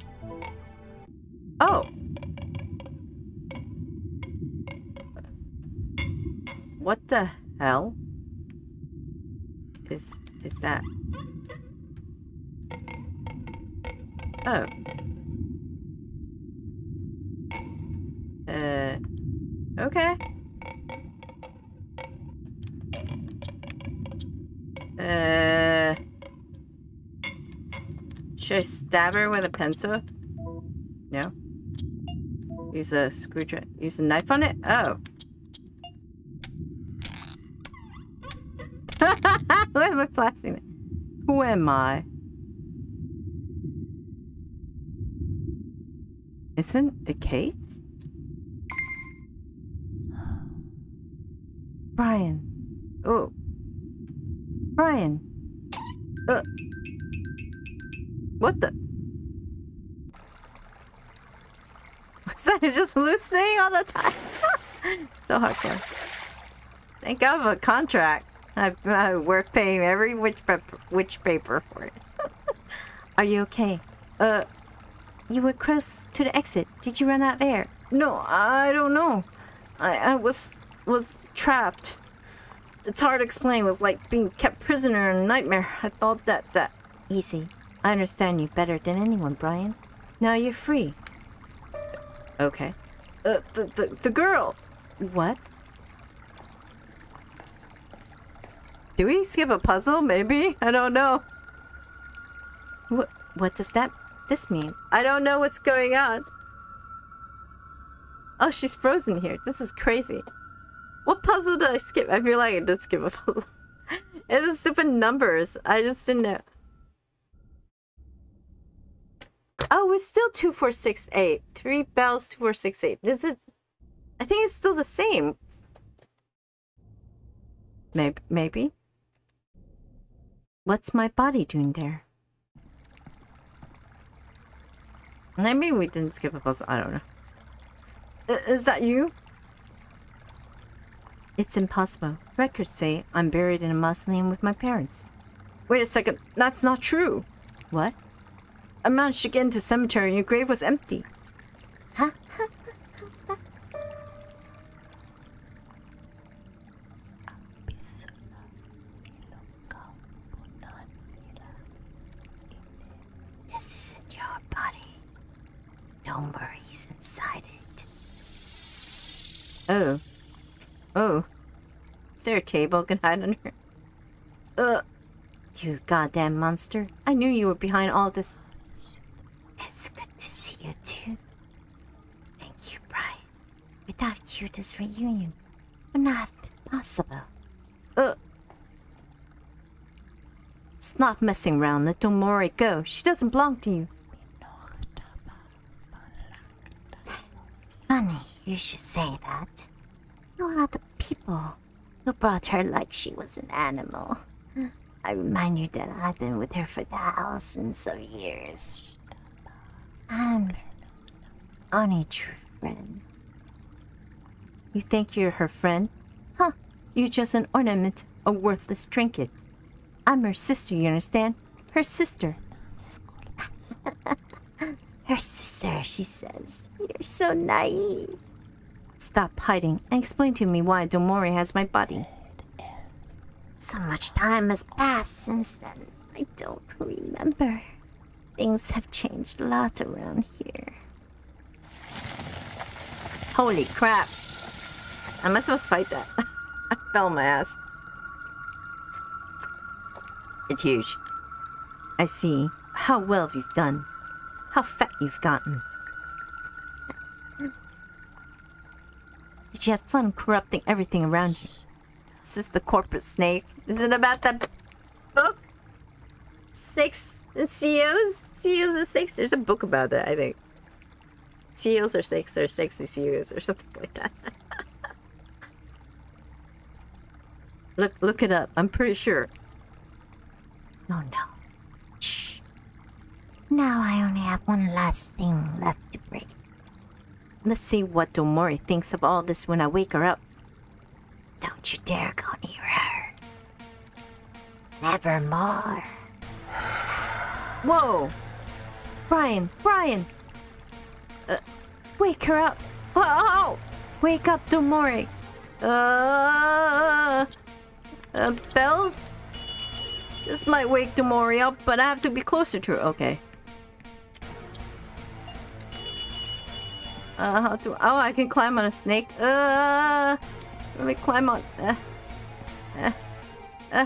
What the hell is is that? Oh. Uh. Okay. Uh. Should I stab her with a pencil? No. Use a screwdriver. Use a knife on it? Oh. Why am I blasting it? Who am I? Isn't it Kate? Brian. Oh. Brian. Uh. What the? Was I just hallucinating all the time? so hardcore. Thank God for a contract. I, I work paying every witch paper, witch paper for it. Are you okay? Uh, You were close to the exit. Did you run out there? no, I don't know. I, I was was trapped. It's hard to explain. It was like being kept prisoner in a nightmare. I thought that that Easy. I understand you better than anyone, Brian. Now you're free. okay. Uh, the the the girl. What? Do we skip a puzzle? Maybe I don't know. What? What does that this mean? I don't know what's going on. Oh, she's frozen here. This is crazy. What puzzle did I skip? I feel like I did skip a puzzle. it's the stupid numbers. I just didn't know. Oh, it's still two four six eight. Three bells, two four six eight. Is it? I think it's still the same. Maybe, maybe. What's my body doing there? Maybe we didn't skip a puzzle. I don't know. Is that you? It's impossible. Records say I'm buried in a mausoleum with my parents. Wait a second. That's not true. What? I managed to get into cemetery and your grave was empty. This isn't your body. Don't worry, he's inside it. Oh. Oh. Is there a table I can hide under? Uh, You goddamn monster. I knew you were behind all this. It's good to see you too. Thank you, Brian. Without you, this reunion would not have been possible. Uh, Stop messing around. Let Domori go. She doesn't belong to you. Funny, you should say that. You are the people who brought her like she was an animal. I remind you that I've been with her for thousands of years. I'm only true friend. You think you're her friend? Huh, you're just an ornament, a worthless trinket. I'm her sister, you understand? Her sister. Her sister, she says. You're so naive. Stop hiding and explain to me why Domori has my body. So much time has passed since then. I don't remember. Things have changed a lot around here. Holy crap. Am I supposed to fight that? I fell my ass. It's huge. I see. How well you've done. How fat you've gotten. Did you have fun corrupting everything around you? Is this the corporate snake? Is it about that book? Six and CEOs? CEOs and six? There's a book about that, I think. CEOs or six or sexy CEOs or something like that. look look it up. I'm pretty sure. No, no. Shh. Now I only have one last thing left to break. Let's see what Domori thinks of all this when I wake her up. Don't you dare go near her. Nevermore. Whoa! Brian, Brian! Uh, wake her up! Oh! Wake up, Domori! Uh, uh, bells? This might wake Domori up, but I have to be closer to her. Okay. Uh, how to? Oh, I can climb on a snake. Uh, let me climb on. Uh, uh, uh,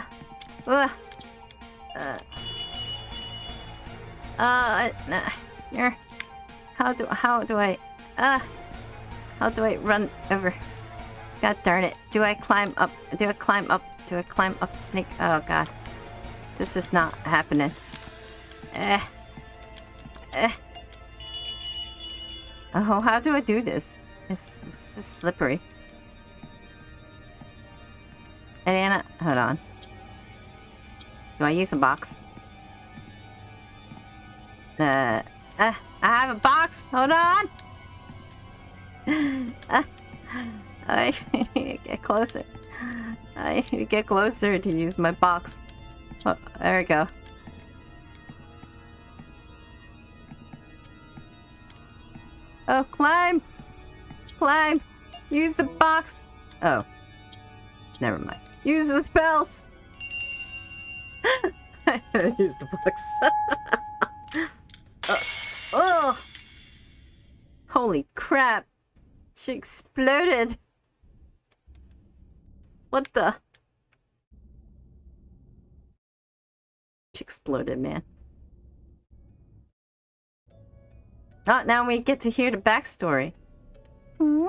uh, uh. Uh, here. How do how do I uh how do I run over? God darn it. Do I climb up do I climb up do I climb up the snake? Oh god. This is not happening. Eh. Eh. Oh, how do I do this? This, this is slippery. Ariana, hold on. Do I use a box? Uh, uh, I have a box. Hold on. Uh, I need to get closer. I need to get closer to use my box. Oh, there we go. Oh, climb! Climb! Use the box! Oh. Never mind. Use the spells! I use the box. Uh, oh! Holy crap! She exploded! What the? Exploded, man. Oh, now we get to hear the backstory. Hmm?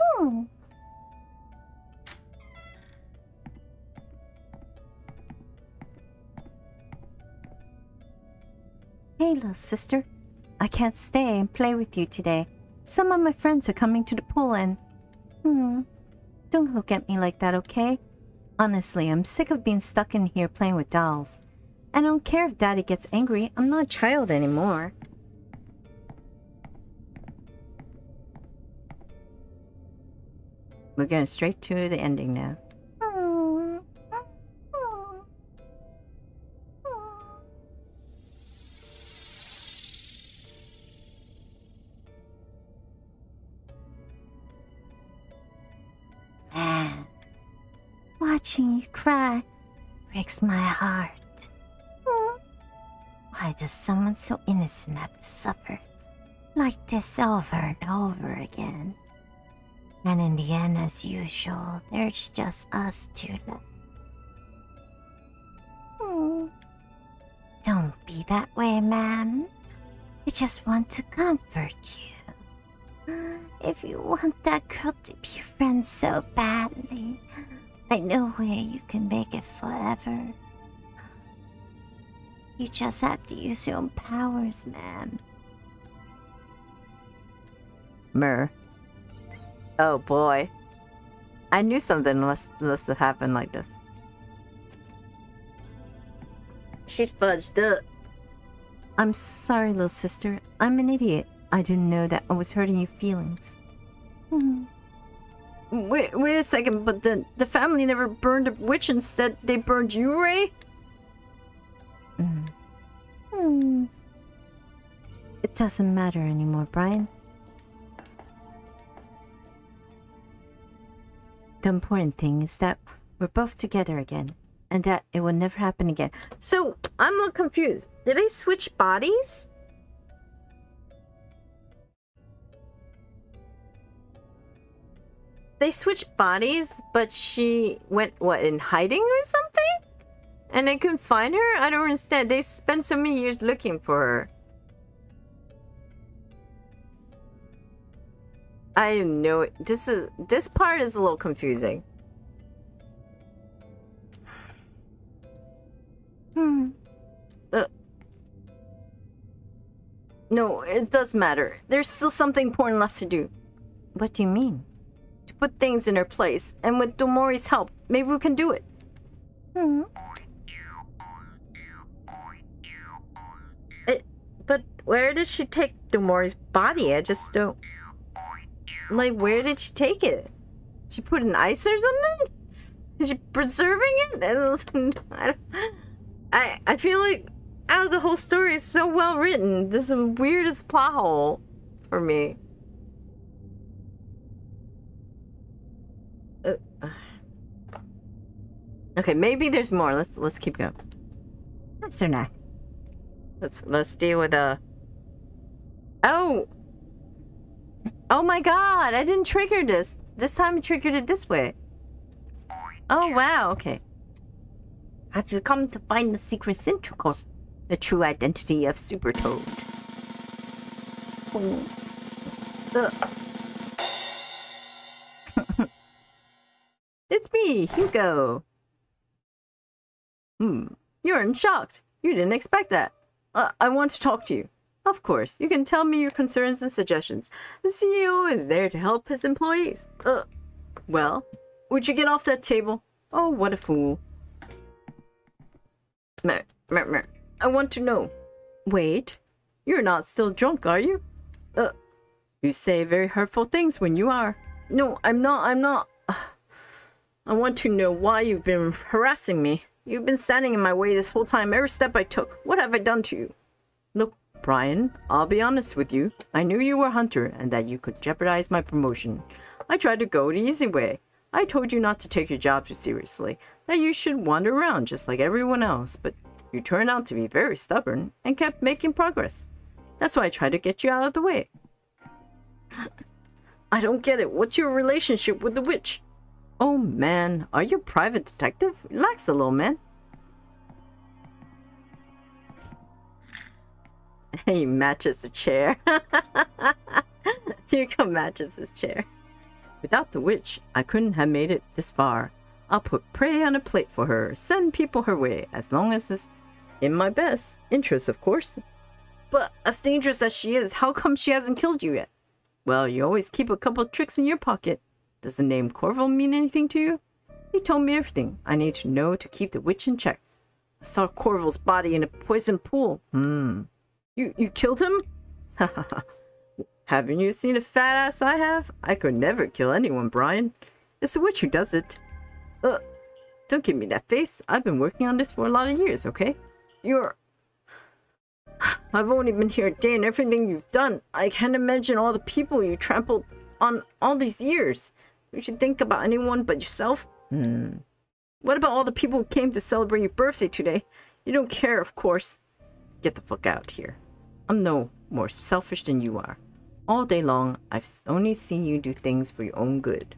Hmm. Hey, little sister. I can't stay and play with you today. Some of my friends are coming to the pool and. Hmm. Don't look at me like that, okay? Honestly, I'm sick of being stuck in here playing with dolls. I don't care if daddy gets angry, I'm not a child anymore. We're going straight to the ending now. Breaks my heart. Why does someone so innocent have to suffer like this over and over again? And in the end, as usual, there's just us two left. Don't be that way, ma'am. I just want to comfort you. If you want that girl to be your friend so badly, I know where you can make it forever. You just have to use your own powers, ma'am. Mer. Oh boy. I knew something must, must have happened like this. She fudged up. I'm sorry, little sister. I'm an idiot. I didn't know that I was hurting your feelings. Hmm. Wait, wait a second, but the, the family never burned a witch, instead they burned you, Rei? Hmm. It doesn't matter anymore, Brian. The important thing is that we're both together again, and that it will never happen again. So, I'm a little confused. Did I switch bodies? They switched bodies, but she went, what, in hiding or something? And they couldn't find her? I don't understand. They spent so many years looking for her. I know. This is this part is a little confusing. Hmm. Uh, No, it does matter. There's still something important left to do. What do you mean? To put things in their place. And with Domori's help, maybe we can do it. Hmm. it but where did she take Domori's body? I just don't... Like, where did she take it? She put in ice or something? Is she preserving it? I I, don't, I, I feel like out of the whole story is so well written. This is the weirdest plot hole for me. Okay, maybe there's more. Let's let's keep going. Pasternak. Let's let's deal with uh Oh Oh my god, I didn't trigger this. This time I triggered it this way. Oh wow, okay. Have you come to find the secret Sintracorp? The true identity of Super Toad. Uh. it's me, Hugo. Hmm, you're in shock. You didn't expect that. Uh, I want to talk to you. Of course, you can tell me your concerns and suggestions. The CEO is there to help his employees. Uh, well, would you get off that table? Oh, what a fool. Mer, mer. I want to know. Wait, you're not still drunk, are you? Uh, you say very hurtful things when you are. No, I'm not, I'm not. I want to know why you've been harassing me. You've been standing in my way this whole time, every step I took. What have I done to you? Look, Brian, I'll be honest with you. I knew you were a Hunter and that you could jeopardize my promotion. I tried to go the easy way. I told you not to take your job too seriously, that you should wander around just like everyone else, but you turned out to be very stubborn and kept making progress. That's why I tried to get you out of the way. I don't get it. What's your relationship with the witch? Oh man, are you a private detective? Relax a little, man. he matches the chair. Hugo matches his chair. Without the witch, I couldn't have made it this far. I'll put prey on a plate for her, send people her way, as long as it's in my best interest, of course. But as dangerous as she is, how come she hasn't killed you yet? Well, you always keep a couple tricks in your pocket. Does the name Corval mean anything to you? He told me everything I need to know to keep the witch in check. I saw Corval's body in a poison pool. Hmm. You you killed him? Ha ha ha. Haven't you seen a fat ass I have? I could never kill anyone, Brian. It's the witch who does it. Uh, don't give me that face. I've been working on this for a lot of years, okay? You're... I've only been here a day and everything you've done. I can't imagine all the people you trampled on all these years. You should think about anyone but yourself. Hmm. What about all the people who came to celebrate your birthday today? You don't care, of course. Get the fuck out here. I'm no more selfish than you are. All day long, I've only seen you do things for your own good.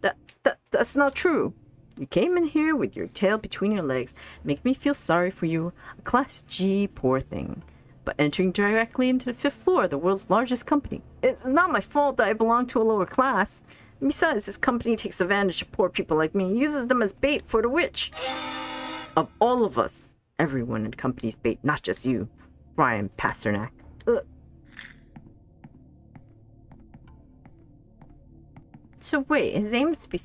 That, that That's not true. You came in here with your tail between your legs, make me feel sorry for you, a class G poor thing. But entering directly into the fifth floor of the world's largest company. It's not my fault that I belong to a lower class. Besides, this company takes advantage of poor people like me and uses them as bait for the witch. Of all of us, everyone in the company's bait, not just you, Ryan Pasternak. Uh, So wait, his to be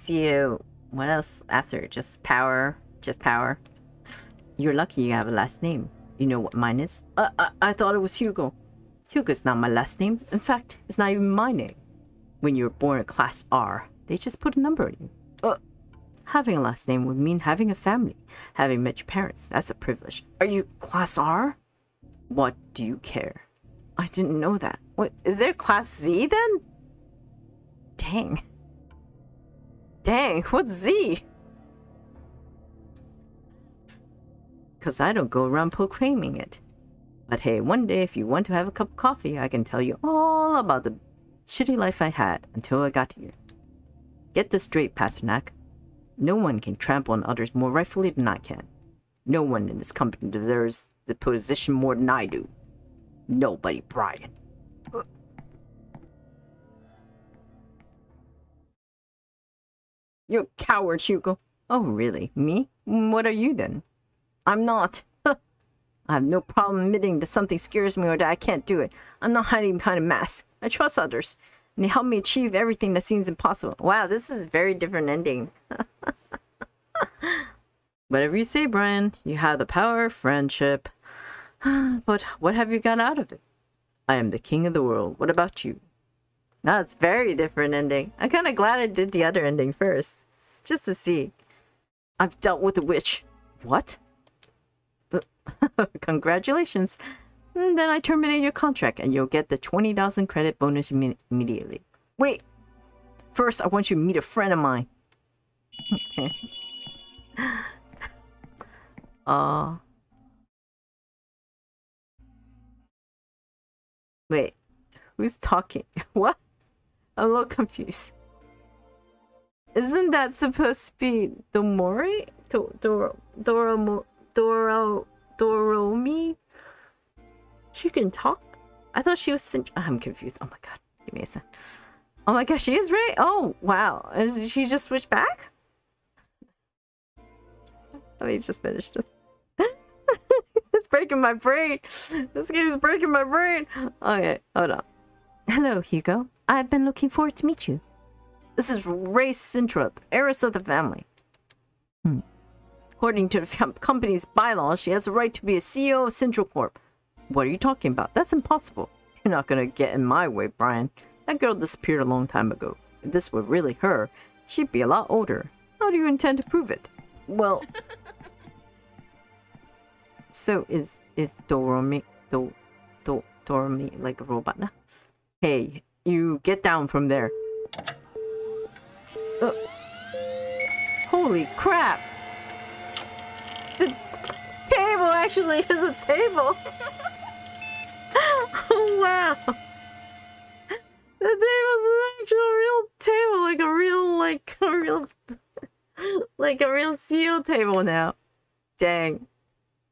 What else after? Just power? Just power? You're lucky you have a last name. You know what mine is? Uh, I, I thought it was Hugo. Hugo's not my last name. In fact, it's not even my name. When you were born a class R, they just put a number on you. Uh, having a last name would mean having a family. Having met your parents, that's a privilege. Are you class R? What do you care? I didn't know that. What is there class Z then? Dang. Dang, what's Z? Cause I don't go around proclaiming it. But hey, one day if you want to have a cup of coffee, I can tell you all about the shitty life I had until I got here. Get this straight, Pasternak. No one can trample on others more rightfully than I can. No one in this company deserves the position more than I do. Nobody, Brian. You're a coward, Hugo. Oh, really? Me? What are you then? I'm not. I have no problem admitting that something scares me or that I can't do it. I'm not hiding behind a mask. I trust others, and they help me achieve everything that seems impossible. Wow, this is a very different ending. Whatever you say, Brian, you have the power of friendship. but what have you got out of it? I am the king of the world. What about you? That's very different ending. I'm kind of glad I did the other ending first, just to see. I've dealt with a witch. What? Congratulations. And then I terminate your contract and you'll get the 20,000 credit bonus imme- immediately. Wait. First, I want you to meet a friend of mine. Uh. Wait. Who's talking? What? I'm a little confused. Isn't that supposed to be Domori? Do, Doro, Doro, Doro, Doromi? She can talk? I thought she was Cint- I'm confused. Oh my god. Give me a sec. Oh my gosh, she is right? Oh, wow. And did she just switch back? Let me just finish this. it's breaking my brain. This game is breaking my brain. Okay, hold on. Hello, Hugo. I've been looking forward to meet you. This is Rei Sintra, heiress of the family. Hmm. According to the company's bylaws, she has the right to be a CEO of Sintracorp. What are you talking about? That's impossible. You're not gonna get in my way, Brian. That girl disappeared a long time ago. If this were really her, she'd be a lot older. How do you intend to prove it? Well, so is is Doromi Do Do Doromi like a robot now? Hey, you get down from there. Uh, holy crap! The table actually is a table. oh wow! The table's an actual real table, like a real, like a real, like a real seal table now. Dang.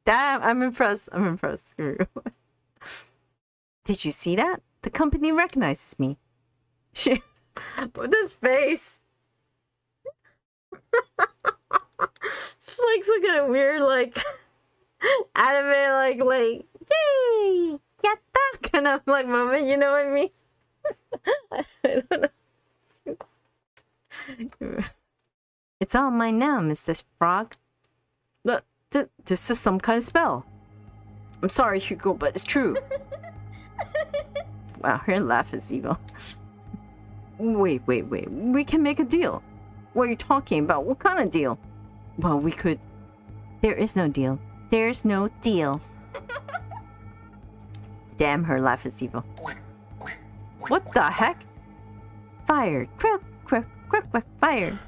Damn, I'm impressed. I'm impressed. Did you see that? The company recognizes me. She, with this face. like some kind weird, like, anime, like, like, yay, yatta, kind of like moment, you know what I mean? I don't know. It's all mine now, Mr. Frog. Look, th- this is some kind of spell. I'm sorry, Hugo, but it's true. wow, her laugh is evil. Wait, wait, wait. We can make a deal. What are you talking about? What kind of deal? Well, we could. There is no deal. There's no deal. Damn, her laugh is evil. What the heck? Fire! Croak, croak, croak, croak, fire!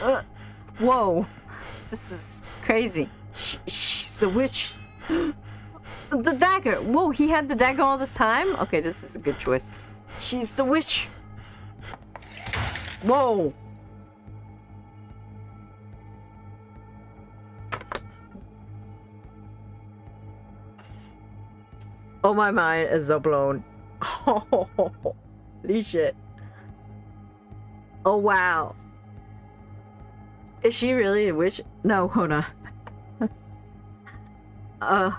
Uh, whoa. This is crazy. Sh- she's a witch. the dagger. Whoa, he had the dagger all this time? Okay, this is a good choice. She's the witch. Whoa. Oh, my mind is so blown. Holy shit. Oh, wow. Is she really a witch? No, hold on. Oh.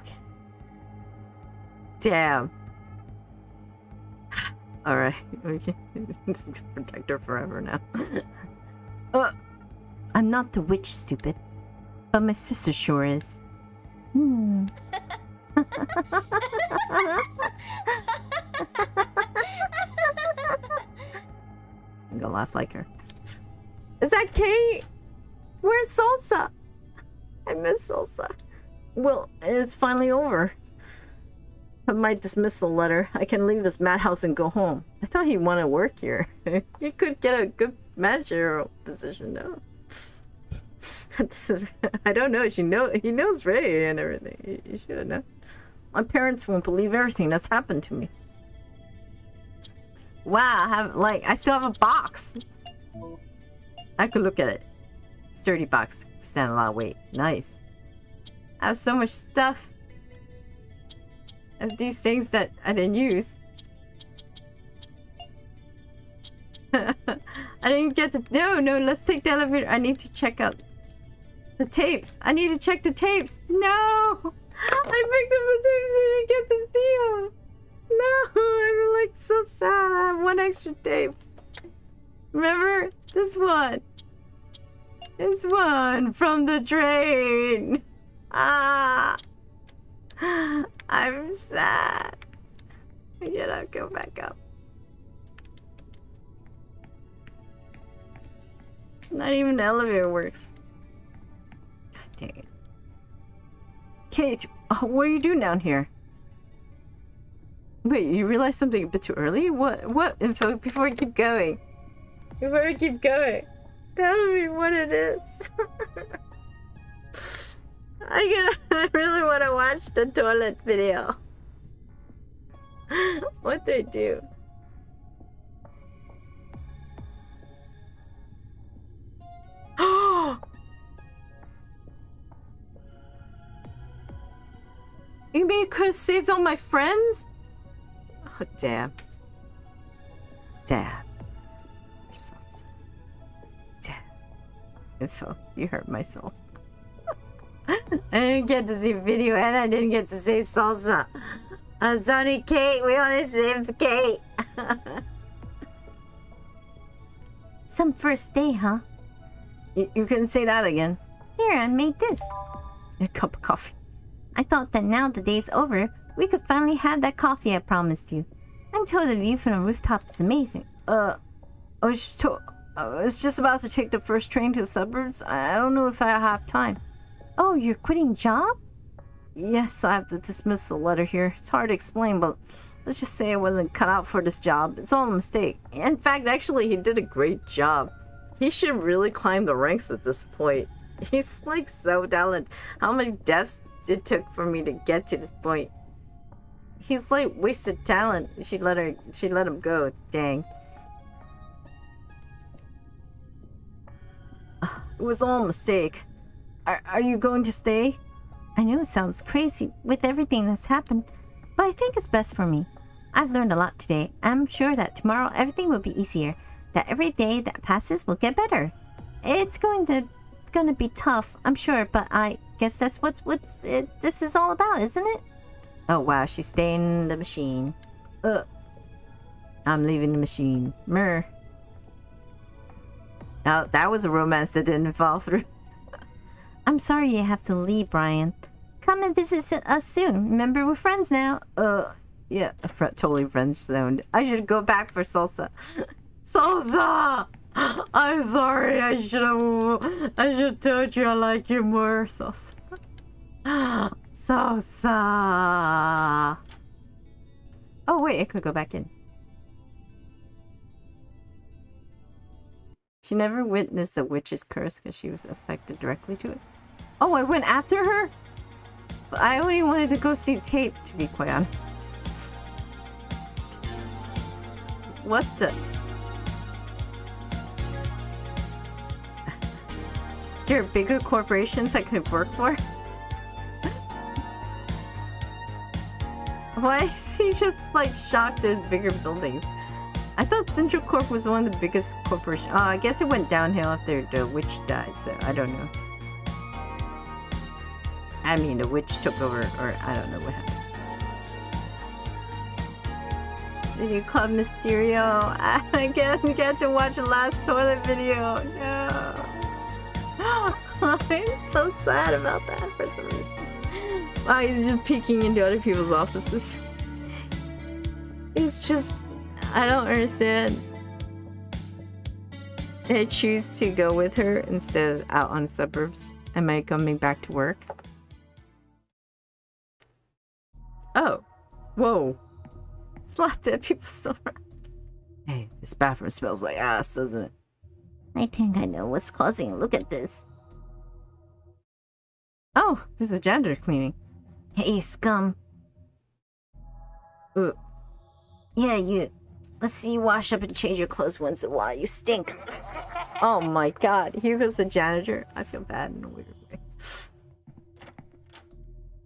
Damn. Alright, we can protect her forever now. uh, I'm not the witch, stupid. But my sister sure is. Hmm. laugh like her. Is that Kate? Where's Salsa? I miss Salsa. Well, it's finally over. My dismissal letter. I can leave this madhouse and go home. I thought he'd want to work here. he could get a good managerial position now. I don't know. She know he knows Rei and everything. You should know. My parents won't believe everything that's happened to me. Wow, I have like I still have a box. I could look at it. Sturdy box. Stand a lot of weight. Nice. I have so much stuff. Of these things that I didn't use. I didn't get the no no. Let's take the elevator. I need to check out the tapes. I need to check the tapes. No, I picked up the tapes and I didn't get to see them. No, I'm like so sad. I have one extra tape. Remember this one? This one from the train. Ah, I'm sad. I get up, go back up. Not even the elevator works. God. Kate, uh, what are you doing down here? Wait, you realized something a bit too early? What what info before we keep going? Before we keep going. Tell me what it is. I, I really want to watch the toilet video. what they do? You mean you could have saved all my friends? Oh, damn. Damn. Sad. Damn. Info, you hurt my soul. I didn't get to see video and I didn't get to save salsa. Uh, Sonny Kate, we want to save Kate. Some first day, huh? you, you can say that again. Here, I made this. A cup of coffee. I thought that now the day's over, we could finally have that coffee I promised you. I'm told the view from the rooftop is amazing. Uh, I was just to- I was just about to take the first train to the suburbs. I I don't know if I have time. Oh, you're quitting job? Yes, I have the dismissal letter here. It's hard to explain, but let's just say I wasn't cut out for this job. It's all a mistake. In fact, actually, he did a great job. He should really climb the ranks at this point. He's like so talented. How many deaths it took for me to get to this point? He's like wasted talent. She let her. She let him go. Dang. It was all a mistake. Are, are you going to stay? I know it sounds crazy with everything that's happened, but I think it's best for me. I've learned a lot today. I'm sure that tomorrow everything will be easier. That every day that passes will get better. It's going to gonna be tough, I'm sure, but I guess that's what's what's it, this is all about, isn't it? Oh wow, she's staying in the machine. Uh, I'm leaving the machine. Mer. Oh, that was a romance that didn't fall through. I'm sorry you have to leave, Brian. Come and visit us soon. Remember, we're friends now. Uh, yeah, totally friend zoned. I should go back for salsa. salsa! I'm sorry. I should have. I should told you I like you more, salsa. salsa. Oh wait, I could go back in. She never witnessed the witch's curse because she was affected directly to it. Oh, I went after her? But I only wanted to go see tape, to be quite honest. What the? There are bigger corporations I could work for? Why is he just like shocked there's bigger buildings? I thought Sintracorp was one of the biggest corporations. Oh, I guess it went downhill after the witch died, so I don't know. I mean, the witch took over, or I don't know what happened. The new Club Mysterio. I can't get to watch the last toilet video. No. I'm so sad about that for some reason. Wow, he's just peeking into other people's offices. It's just, I don't understand. I choose to go with her instead of out on the suburbs, am I coming back to work? Oh. Whoa. It's a lot of dead people still around. Hey, this bathroom smells like ass, doesn't it? I think I know what's causing it. Look at this. Oh, this is janitor cleaning. Hey, you scum. Uh, Yeah, you. Let's see you wash up and change your clothes once in a while. You stink. oh my god, Here goes the janitor. I feel bad in a weird way.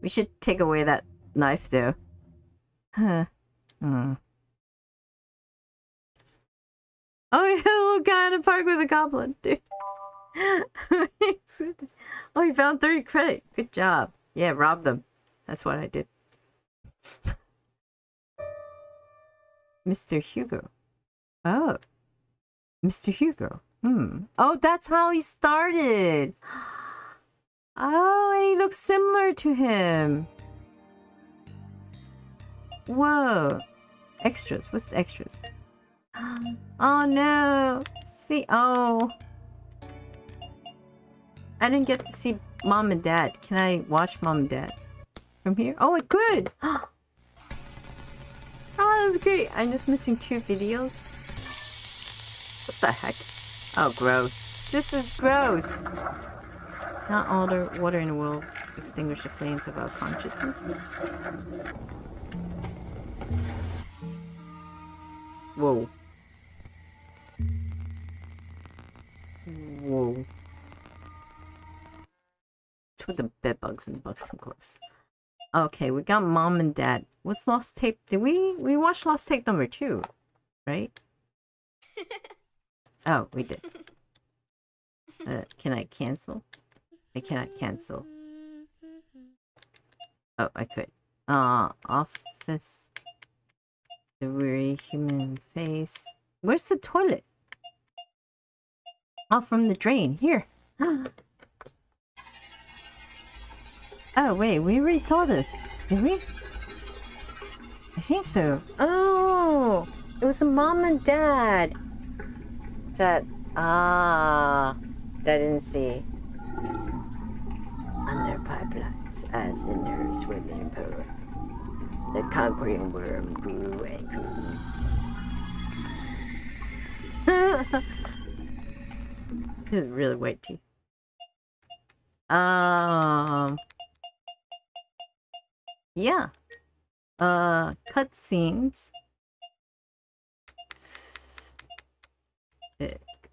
We should take away that knife though. Huh. Hmm. Oh, yeah, a little guy in a park with a goblin, dude. oh, you found 30 credit. Good job. Yeah, rob them. That's what I did. Mr. Hugo. Oh. Mr. Hugo. Hmm. Oh, that's how he started. Oh, and he looks similar to him. Whoa. Extras. What's extras? Oh no. See. Oh. I didn't get to see mom and dad. Can I watch mom and dad from here? Oh, I could. Oh, that's great. I'm just missing two videos. What the heck? Oh, gross. This is gross. Not all the water in the world extinguish the flames of our consciousness. Whoa. Whoa. It's with the bed bugs and bugs and gross. Okay, we got mom and dad. What's lost tape? Did we we watched lost tape number two, right? oh, we did. Uh, can I cancel? I cannot cancel. Oh, I could. Uh, office. The weary human face. Where's the toilet? Oh, from the drain. Here. Oh, wait, we already saw this. Did we? I think so. Oh, it was a mom and dad. That, ah, that didn't see. Under pipelines, as in her swimming pool, the conquering worm grew and grew. really white teeth. Um. Yeah. Uh, cutscenes. Uh,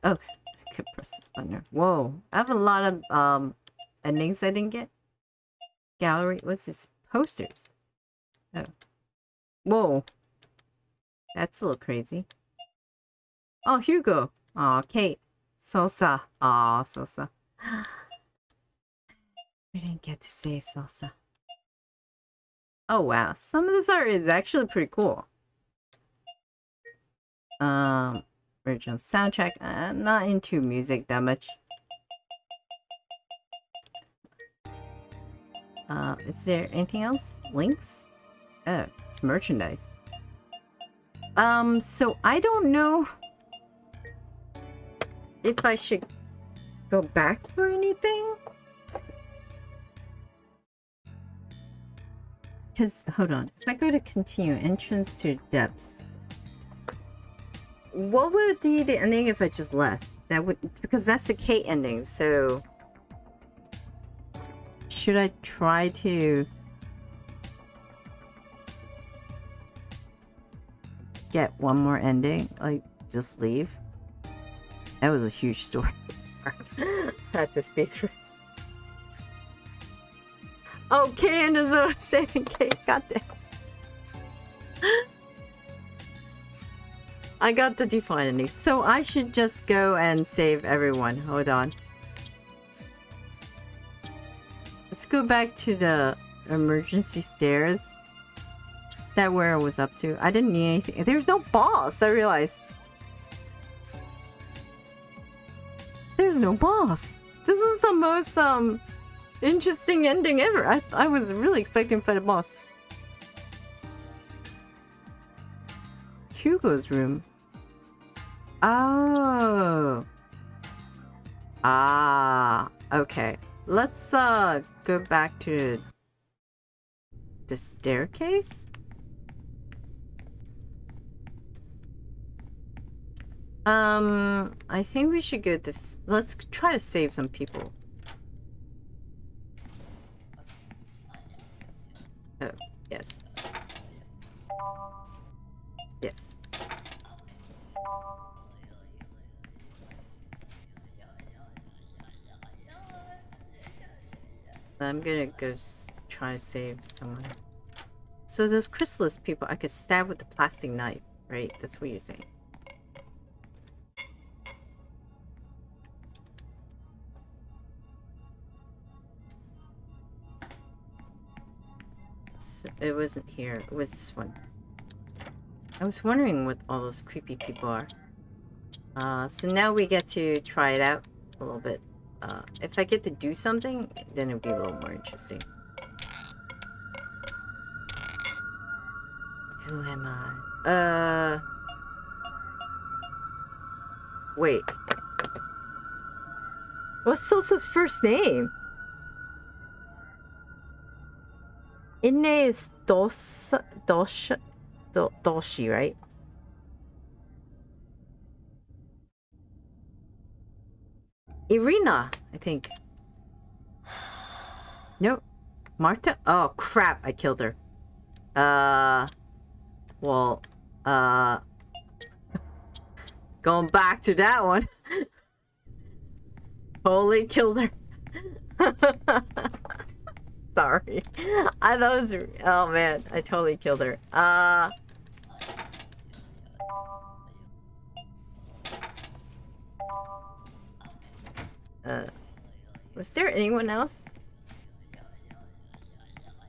Oh, I could press this button. Whoa, I have a lot of um endings I didn't get. Gallery. What's this? Posters. Oh. Whoa. That's a little crazy. Oh, Hugo. Aw, Kate. Sosa. Aw, Sosa. We didn't get to save Sosa. Oh wow, some of this art is actually pretty cool. Um, original soundtrack. I'm not into music that much. Uh, is there anything else? Links? Oh, it's merchandise. Um, so I don't know if I should go back for anything. Because, hold on. If I go to continue, entrance to depths. What would be the ending if I just left? That would, because that's the Kate ending, so. Should I try to get one more ending? Like, just leave? That was a huge story. I had to speed through. There's a saving Kate. Goddamn. I got the define ending, so I should just go and save everyone. Hold on. Let's go back to the emergency stairs. Is that where I was up to? I didn't need anything. There's no boss, I realized. There's no boss. This is the most, um, interesting ending ever. I, I was really expecting fight a boss. Hugo's room. Oh. Ah, okay. Let's uh go back to the staircase. Um, I think we should go to. Let's try to save some people. Oh, yes. Yes. I'm gonna go try to save someone. So those chrysalis people, I could stab with the plastic knife, right? That's what you're saying. It wasn't here. It was this one. I was wondering what all those creepy people are. Uh, so now we get to try it out a little bit. Uh, if I get to do something, then it'll be a little more interesting. Who am I? Uh... Wait. What's Sosa's first name? Inne is Dos... Dosh... Do, Doshi, right? Irina, I think. Nope. Marta? Oh, crap. I killed her. Uh... Well, uh... Going back to that one. Holy killed her. Sorry. I thought it was... Oh, man. I totally killed her. Uh... Uh... Was there anyone else?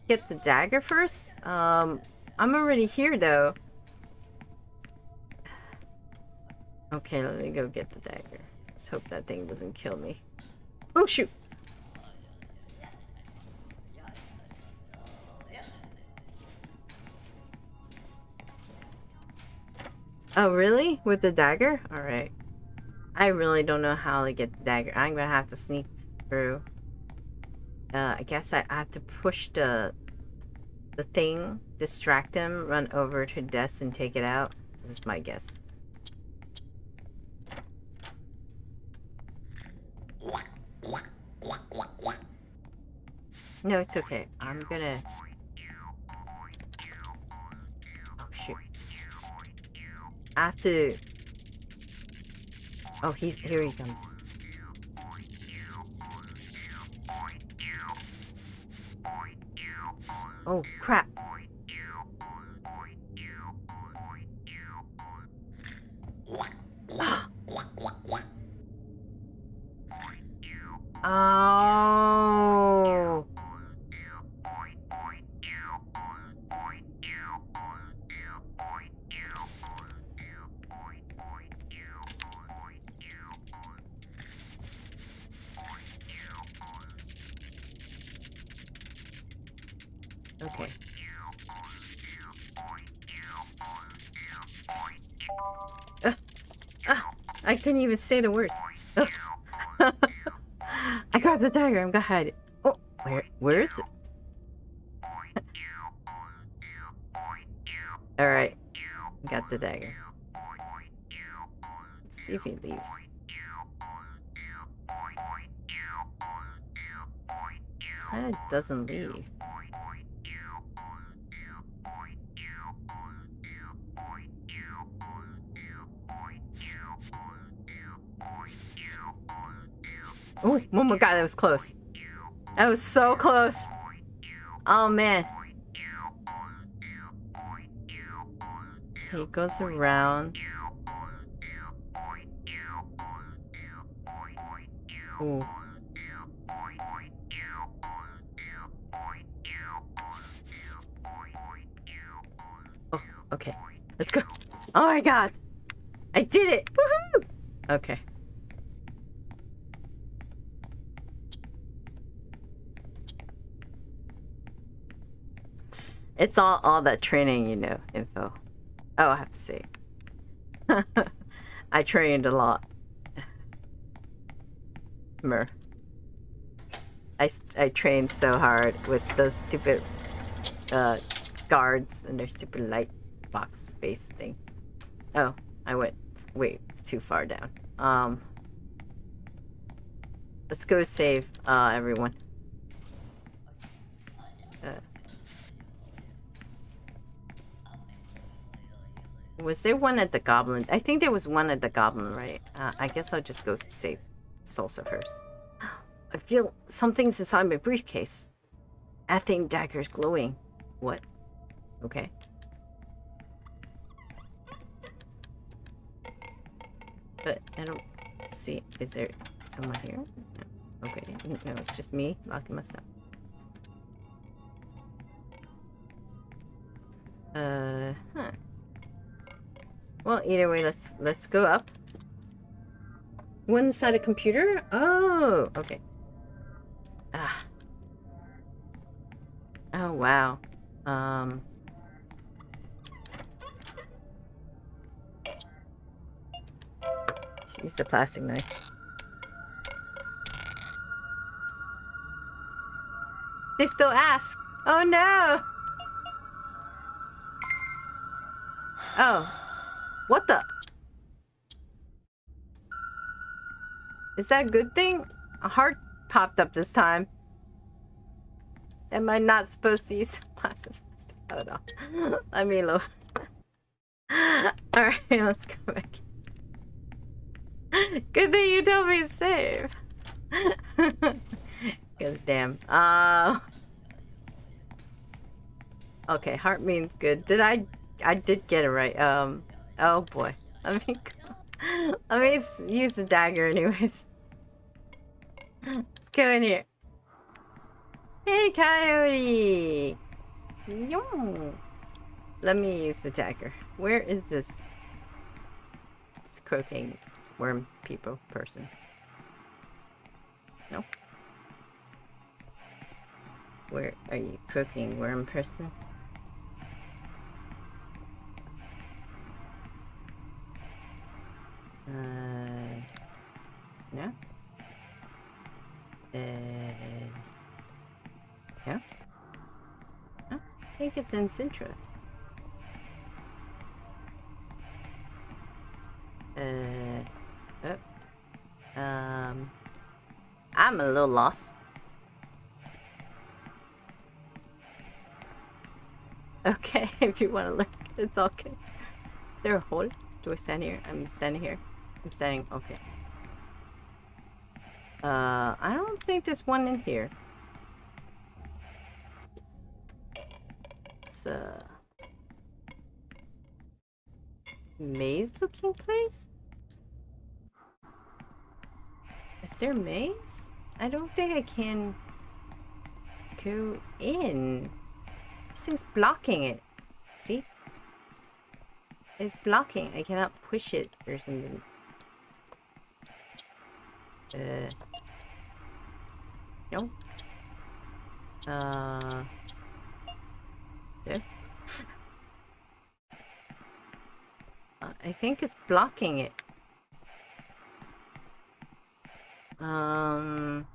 Get the dagger first? Um... I'm already here, though. Okay, let me go get the dagger. Let's hope that thing doesn't kill me. Oh, shoot! Oh, really? With the dagger? Alright. I really don't know how to get the dagger. I'm gonna have to sneak through. Uh, I guess I have to push the the thing, distract him, run over to desk and take it out. This is my guess. No, it's okay. I'm gonna... Have to... Oh, he's... Here he comes. Oh, crap. Oh. Okay. Uh, ah, I couldn't even say the words. I grabbed the dagger. I'm gonna hide it. Oh, where? Where is it? All right, got the dagger. Let's see if he leaves. Kinda doesn't leave. Oh, oh my god, that was close. That was so close. Oh man. He goes around. Ooh. Oh, okay. Let's go. Oh my god. I did it. Woohoo! Okay. It's all all that training, you know, info. Oh, I have to say. I trained a lot. Mer. I, I trained so hard with those stupid uh, guards and their stupid light box face thing. Oh, I went way too far down. Um, let's go save uh, everyone. Was there one at the goblin? I think there was one at the goblin, right? Uh, I guess I'll just go save Salsa first. I feel something's inside my briefcase. Athame dagger's glowing. What? Okay. But I don't see. Is there someone here? No. Okay. No, it's just me locking myself. Uh, huh. Well, either way, let's let's go up. One sided computer? Oh, okay. Ah. Oh, wow. Um. Let's use the plastic knife. They still ask. Oh no! Oh. What the? Is that a good thing? A heart popped up this time. Am I not supposed to use glasses? Hold on. Let me look. Alright, let's go back. Good thing you told me to save. God damn. Uh, okay, heart means good. Did I... I did get it right. Um, oh boy. Let me... Let me use the dagger anyways. Let's go in here. Hey, coyote! Yum. Let me use the dagger. Where is this? It's croaking worm people person. No. Where are you croaking worm person? Uh. Uh, no. I think it's in Sintra. Uh, oh. Um, I'm a little lost. Okay, if you want to look, it's okay. There a hole? Do I stand here? I'm standing here. I'm saying, Okay. Uh, I don't think there's one in here. It's a maze-looking place. Is there maze? I don't think I can go in. This thing's blocking it. See? It's blocking. I cannot push it or something. Uh. No. Uh. Yeah. Uh, I think it's blocking it. Um.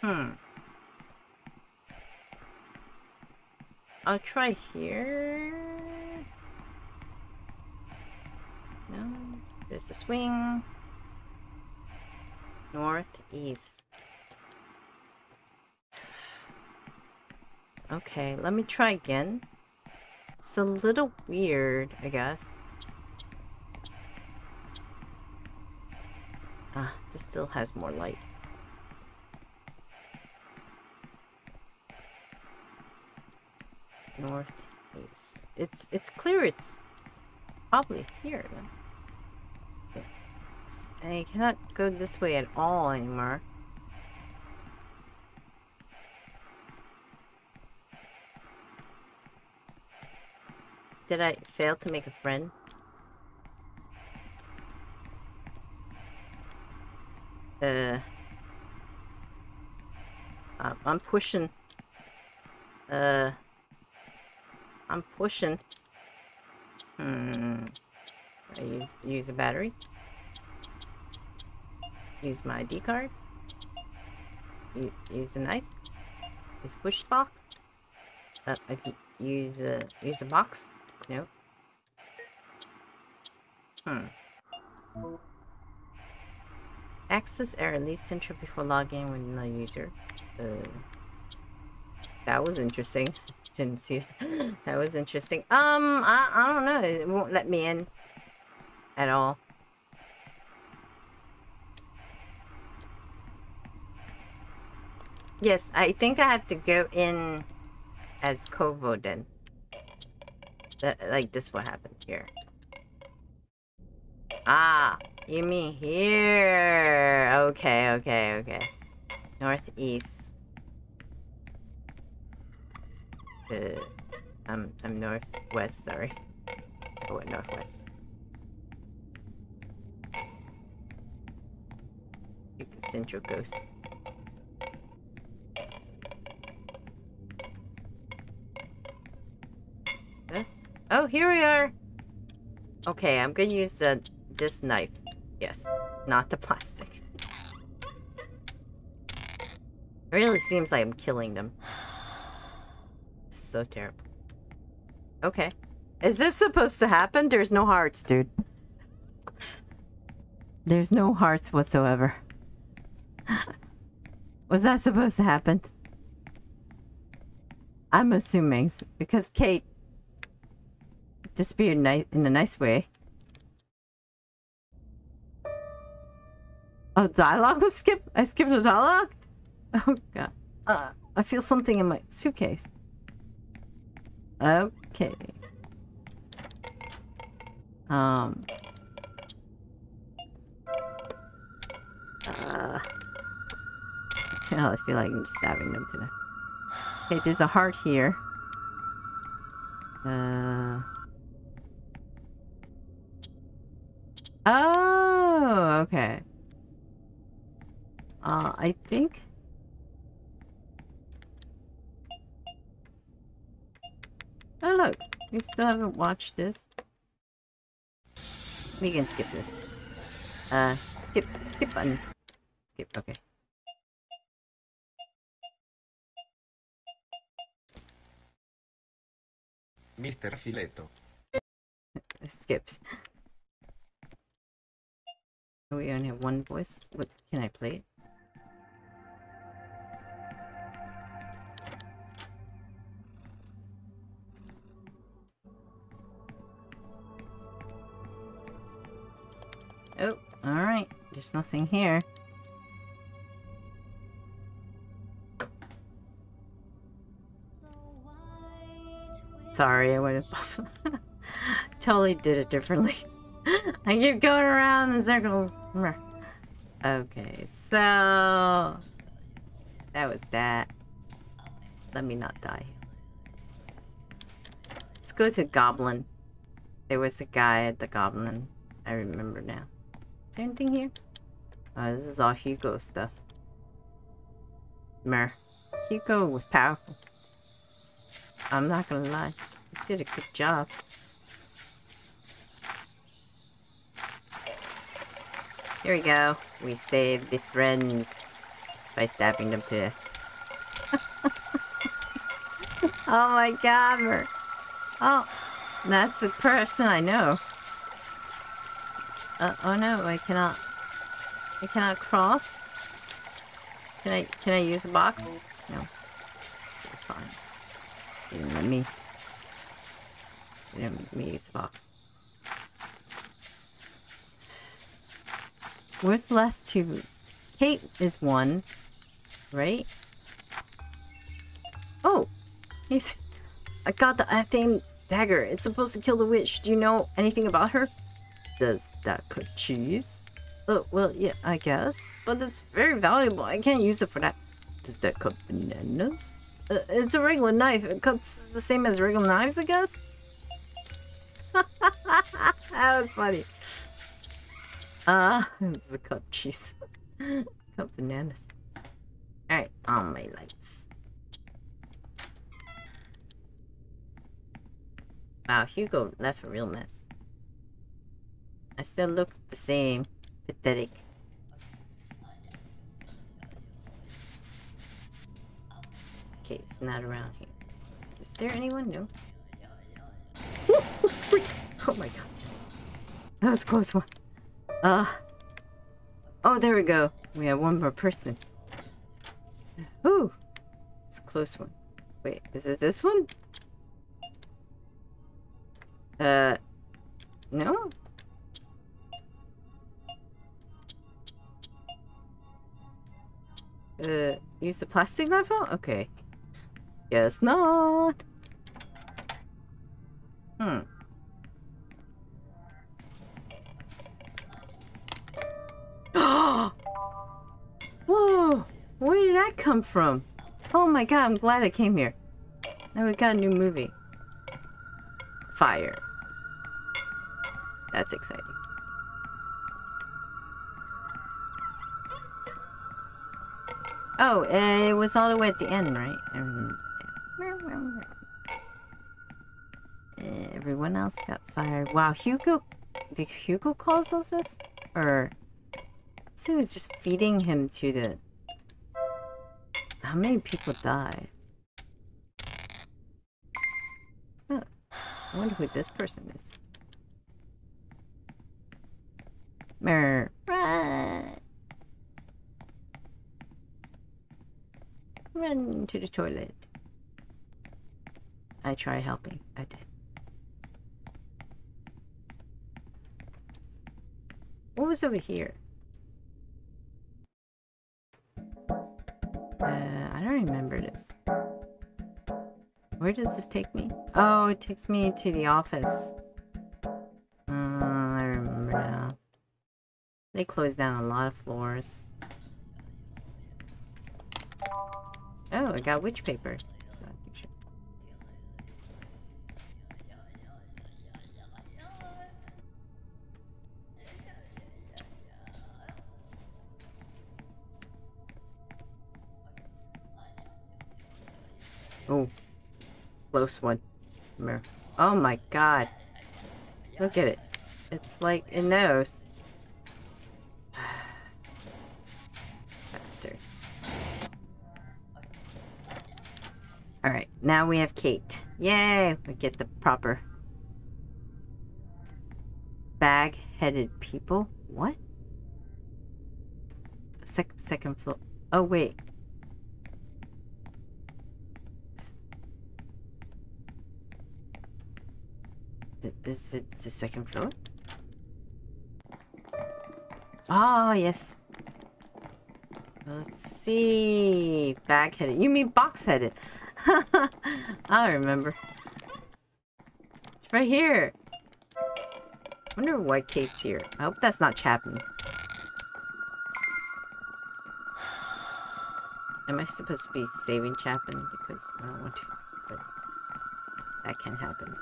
Hmm. I'll try here. No, there's a swing. Northeast. Okay, let me try again. It's a little weird, I guess. Ah, this still has more light. Northeast. It's it's clear. It's probably here. Then. I cannot go this way at all anymore. Did I fail to make a friend? Uh, uh I'm pushing. Uh, I'm pushing. Hmm. I use use a battery. Use my ID card. Use a knife. Use a push box. Uh, I can use a use a box. No. Hmm. Access error. Leave Central before logging with no user. Uh, that was interesting. Didn't see that was interesting. Um, I, I don't know. It won't let me in at all. Yes, I think I have to go in as Kovo then. That, like this what happened here. Ah, you mean here. Okay, okay, okay. Northeast. I'm, I'm northwest, sorry. Oh, northwest. Central Ghost. Oh, here we are! Okay, I'm gonna use uh, this knife. Yes, not the plastic. It really seems like I'm killing them. So terrible. Okay. Is this supposed to happen? There's no hearts, dude. There's no hearts whatsoever. Was that supposed to happen? I'm assuming, because Kate disappeared in a nice way. Oh, dialogue was skipped? I skipped the dialogue? Oh, God. Uh, I feel something in my suitcase. Okay. Um. Uh. Oh, I feel like I'm stabbing them today. Okay, there's a heart here. Uh. Oh, okay. Uh, I think. Oh look, we still haven't watched this. We can skip this. Uh, skip, skip button. Skip, okay. Mr. Filetto. Skipped. We only have one voice. What can I play it? There's nothing here. Sorry, I went above. totally did it differently. I keep going around in circles. Okay, so that was that. Let me not die. Let's go to Goblin. There was a guy at the Goblin. I remember now. Is there anything here? Oh, this is all Hugo stuff. Mer. Hugo was powerful. I'm not gonna lie. He did a good job. Here we go. We saved the friends by stabbing them to death. oh my god, Mer. Oh, that's a person I know. Uh, oh no, I cannot. I cannot cross. Can I? Can I use a box? No. Fine. Didn't let me. They didn't let me use the box. Where's the last two? Kate is one, right? Oh, he's. I got the Athame dagger. It's supposed to kill the witch. Do you know anything about her? Does that cut cheese? Oh, well, yeah, I guess. But it's very valuable. I can't use it for that. Does that cut bananas? Uh, it's a regular knife. It cuts the same as regular knives, I guess? that was funny. Ah, uh, it's a cup cheese. cut bananas. Alright, on my lights. Wow, Hugo left a real mess. I still look the same. Pathetic. Okay, it's not around here. Is there anyone? No. Ooh, freak! Oh my god. That was a close one. Uh. Oh, there we go. We have one more person. Ooh. It's a close one. Wait, is it this one? Uh. No? Uh, use the plastic knife? Okay. Guess not. Hmm. Whoa! Where did that come from? Oh my god, I'm glad I came here. Now we got a new movie. Fire. That's exciting. Oh, it was all the way at the end, right? Everyone else got fired. Wow, Hugo. Did Hugo cause us this? Or. So he was just feeding him to the. How many people died? Oh, I wonder who this person is. Mer. Run to the toilet. I try helping. I did. What was over here? Uh, I don't remember this. Where does this take me? Oh, it takes me to the office. Uh, I remember now. They closed down a lot of floors. I got witch paper. Not. Oh, close one. Oh my god. Look at it. It's like it knows. Now we have Kate. Yay! We get the proper bag-headed people. What? Sec second floor. Oh, wait. Is it the second floor? Ah, yes. Let's see. Bag-headed. You mean box-headed. I remember. It's right here. wonder why Kate's here. I hope that's not Chapman. Am I supposed to be saving Chapman? Because I don't want to. But that can happen.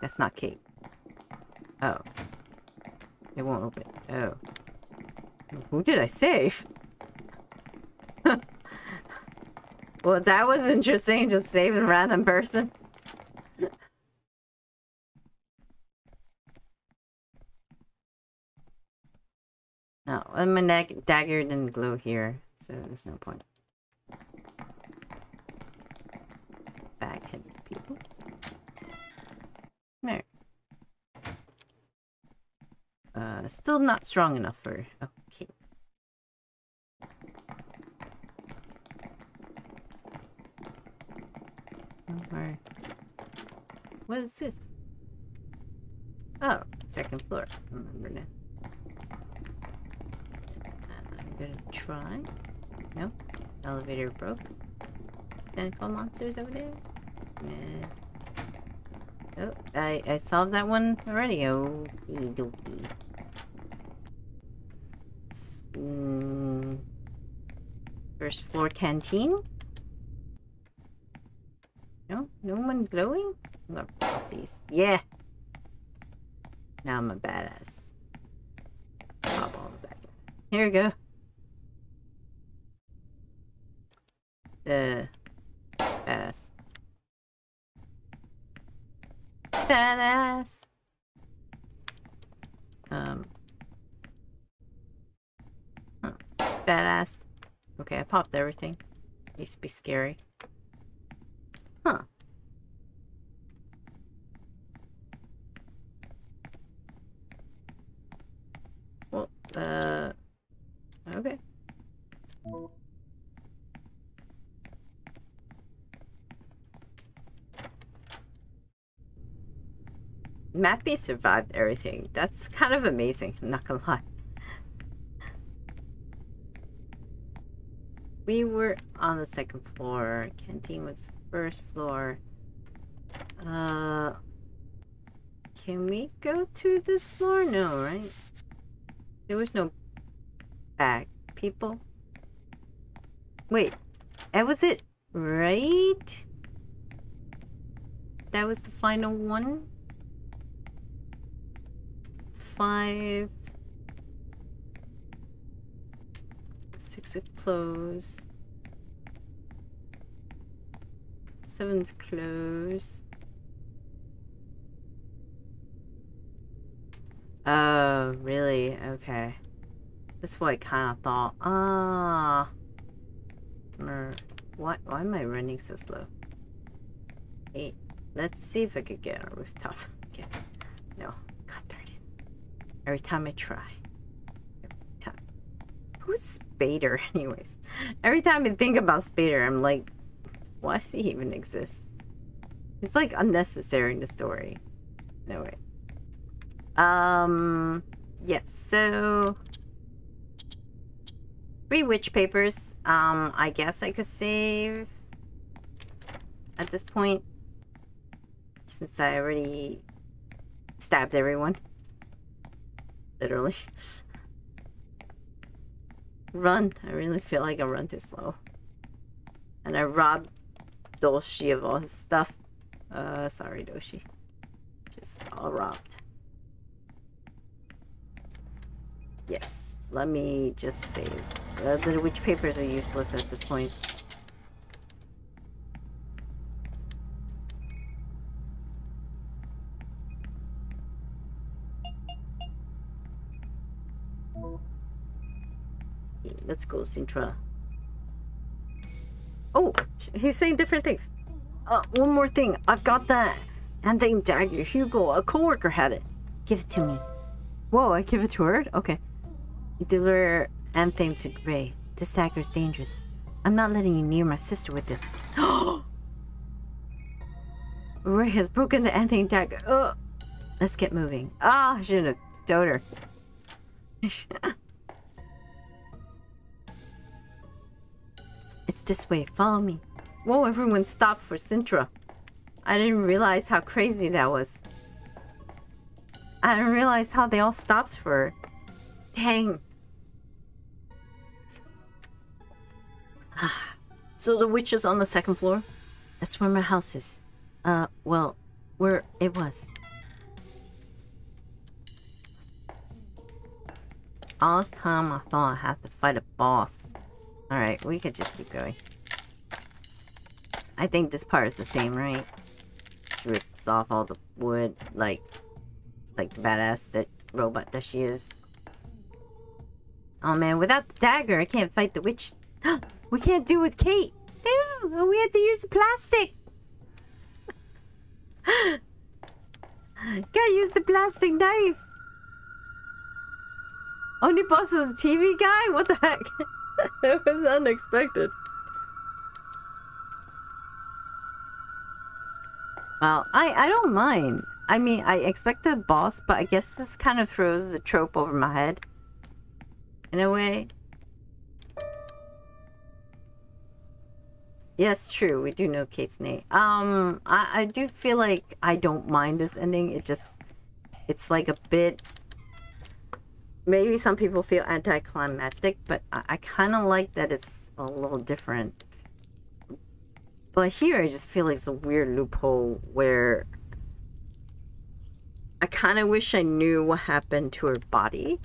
That's not Kate. Oh. It won't open. Oh. Who did I save? well, that was interesting. Just saving a random person. no, my dag dagger didn't glow here, so there's no point. Bag-headed people. There. Still not strong enough for. Okay. Where? What is this? Oh, second floor. I remember now. Uh, I'm gonna try. Nope. Elevator broke. Tentacle monsters over there? Nah. Oh, I, I solved that one already. Okie dokie. It's, mm, first floor canteen? No? No one glowing? I'm these. Yeah! Now I'm a badass. Pop all the back. Here we go. The badass. Badass. Um. huh, Badass. Okay, I popped everything. Used to be scary. Huh. Well, uh, okay. Mappy survived everything. That's kind of amazing, I'm not gonna lie. We were on the second floor. Canteen was first floor. Uh, can we go to this floor? No, right? There was no back people. Wait, that was it, right? That was the final one. Five. Six is closed. Seven's closed. Oh, really? Okay. That's what I kind of thought. Ah. Why, why am I running so slow? Eight. Let's see if I could get on a rooftop. Okay. No. God darn it. Every time I try. Who's Spader, anyways? Every time I think about Spader, I'm like, why does he even exist? It's like unnecessary in the story. No way. Um, yes, so three witch papers. Um, I guess I could save at this point since I already stabbed everyone. Literally. Run. I really feel like I run too slow. And I robbed Doshi of all his stuff. Uh, sorry, Doshi. Just all robbed. Yes, let me just save. Uh, the witch papers are useless at this point. Okay, Let's go, Sintra. Oh, he's saying different things. Uh, one more thing. I've got that Athame dagger. Hugo, a coworker had it. Give it to me. Whoa, I give it to her? Okay. Deliver Athame to Rei. This dagger is dangerous. I'm not letting you near my sister with this. Oh Rei has broken the Athame dagger. Ugh. Let's get moving. Ah, I shouldn't have told her. It's this way. Follow me. Whoa, everyone stopped for Sintra. I didn't realize how crazy that was. I didn't realize how they all stopped for her. Dang. so the witch is on the second floor? That's where my house is. Uh, well, where it was. All this time I thought I had to fight a boss. Alright, we could just keep going. I think this part is the same, right? She rips off all the wood, like, like the badass that robot that she is. Oh man, without the dagger, I can't fight the witch. we can't do with Kate. No, we had to use plastic. Gotta use the plastic knife. Only boss was a TV guy? What the heck? that was unexpected. Well, I, I don't mind. I mean, I expected a boss, but I guess this kind of throws the trope over my head. In a way. Yes, true. We do know Kate's name. Um, I, I do feel like I don't mind this ending. It just, it's like a bit. Maybe some people feel anticlimactic, but I, I kind of like that it's a little different. But here, I just feel like it's a weird loophole where I kind of wish I knew what happened to her body.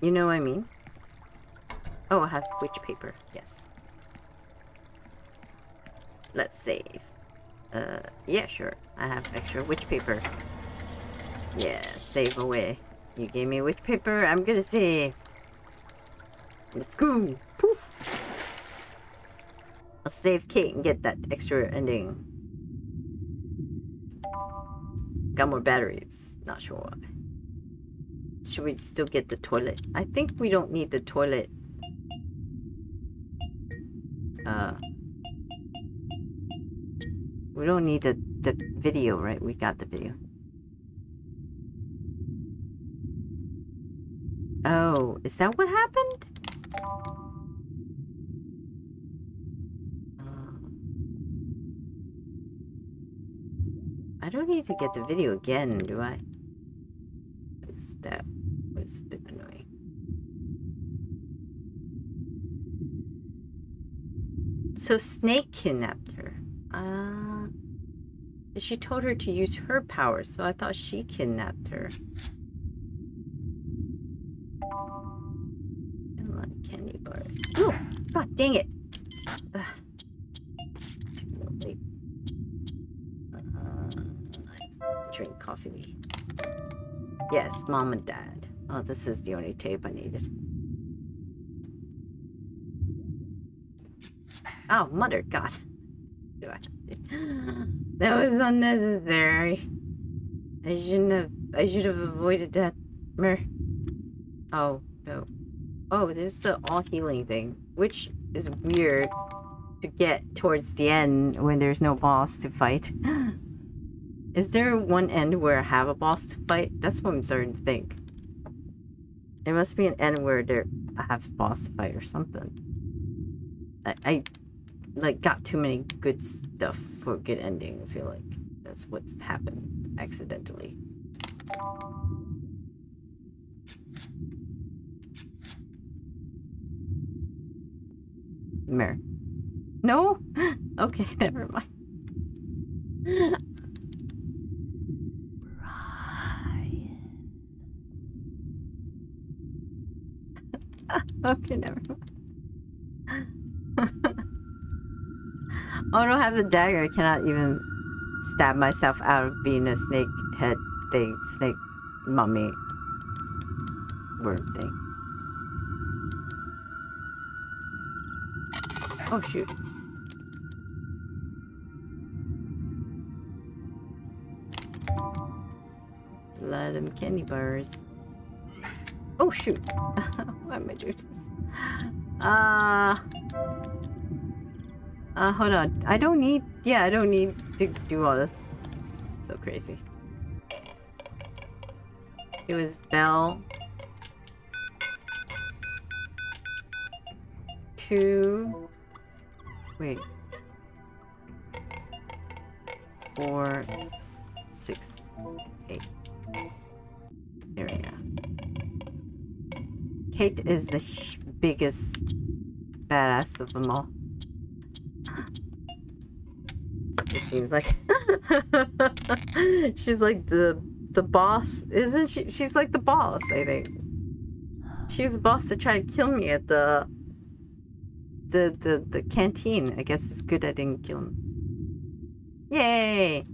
You know what I mean? Oh, I have witch paper. Yes. Let's save. Uh, yeah, sure. I have extra witch paper. Yeah, save away. You gave me witch paper, I'm gonna save. Let's go. Poof. I'll save Kate and get that extra ending. Got more batteries. Not sure why. Should we still get the toilet? I think we don't need the toilet. Uh, we don't need the, the video, right? We got the video. Oh, is that what happened? I don't need to get the video again, do I? Is that was a bit annoying. So Snake kidnapped her. Uh, she told her to use her power, so I thought she kidnapped her. Oh, god dang it! Ugh. Uh, drink coffee. Yes, mom and dad. Oh, this is the only tape I needed. Oh, mother, God. That was unnecessary. I shouldn't have. I should have avoided that. Mer. Oh no. Oh, there's the all healing thing, which is weird to get towards the end when there's no boss to fight. Is there one end where I have a boss to fight? That's what I'm starting to think. It must be an end where there I have a boss to fight or something. I, I like got too many good stuff for a good ending. I feel like that's what's happened accidentally. Mirror. No? Okay, never mind. okay, never mind. oh, I don't have the dagger. I cannot even stab myself out of being a snake head thing, snake mummy worm thing. Oh, shoot. Of them candy bars. Oh shoot! Why am I doing this? Uh, uh, hold on. I don't need. Yeah, I don't need to do all this. So crazy. It was Bell. Two. Wait. Four, six, eight. There we go. Kate is the biggest badass of them all. It seems like she's like the the boss, isn't she? She's like the boss, I think. She was the boss to try to kill me at the the the the canteen. I guess it's good I didn't kill him. Yay!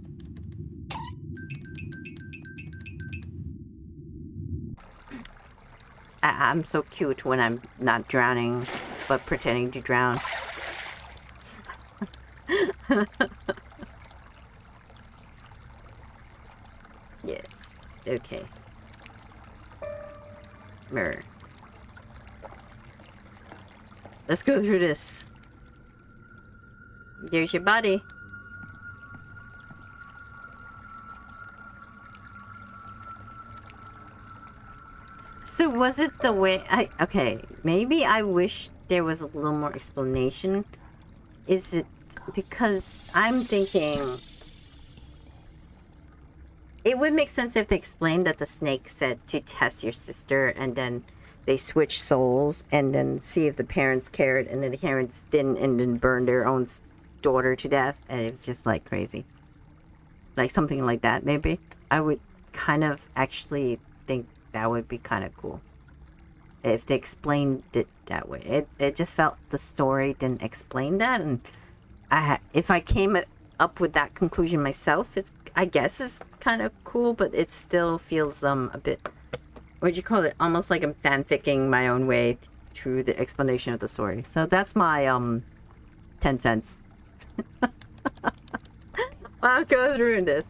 I- I'm so cute when I'm not drowning, but pretending to drown. yes. Okay. Mirror. Let's go through this. There's your body. So was it the way I okay, maybe I wish there was a little more explanation. Is it because I'm thinking it would make sense if they explained that the snake said to test your sister and then they switch souls and then see if the parents cared and then the parents didn't and then burned their own daughter to death and it was just like crazy. Like something like that maybe. I would kind of actually think that would be kind of cool if they explained it that way. It it just felt the story didn't explain that, and I if I came up with that conclusion myself. It's I guess is kind of cool, but it still feels um a bit what do you call it? Almost like I'm fanficking my own way through the explanation of the story. So that's my um ten cents. I'll go through this.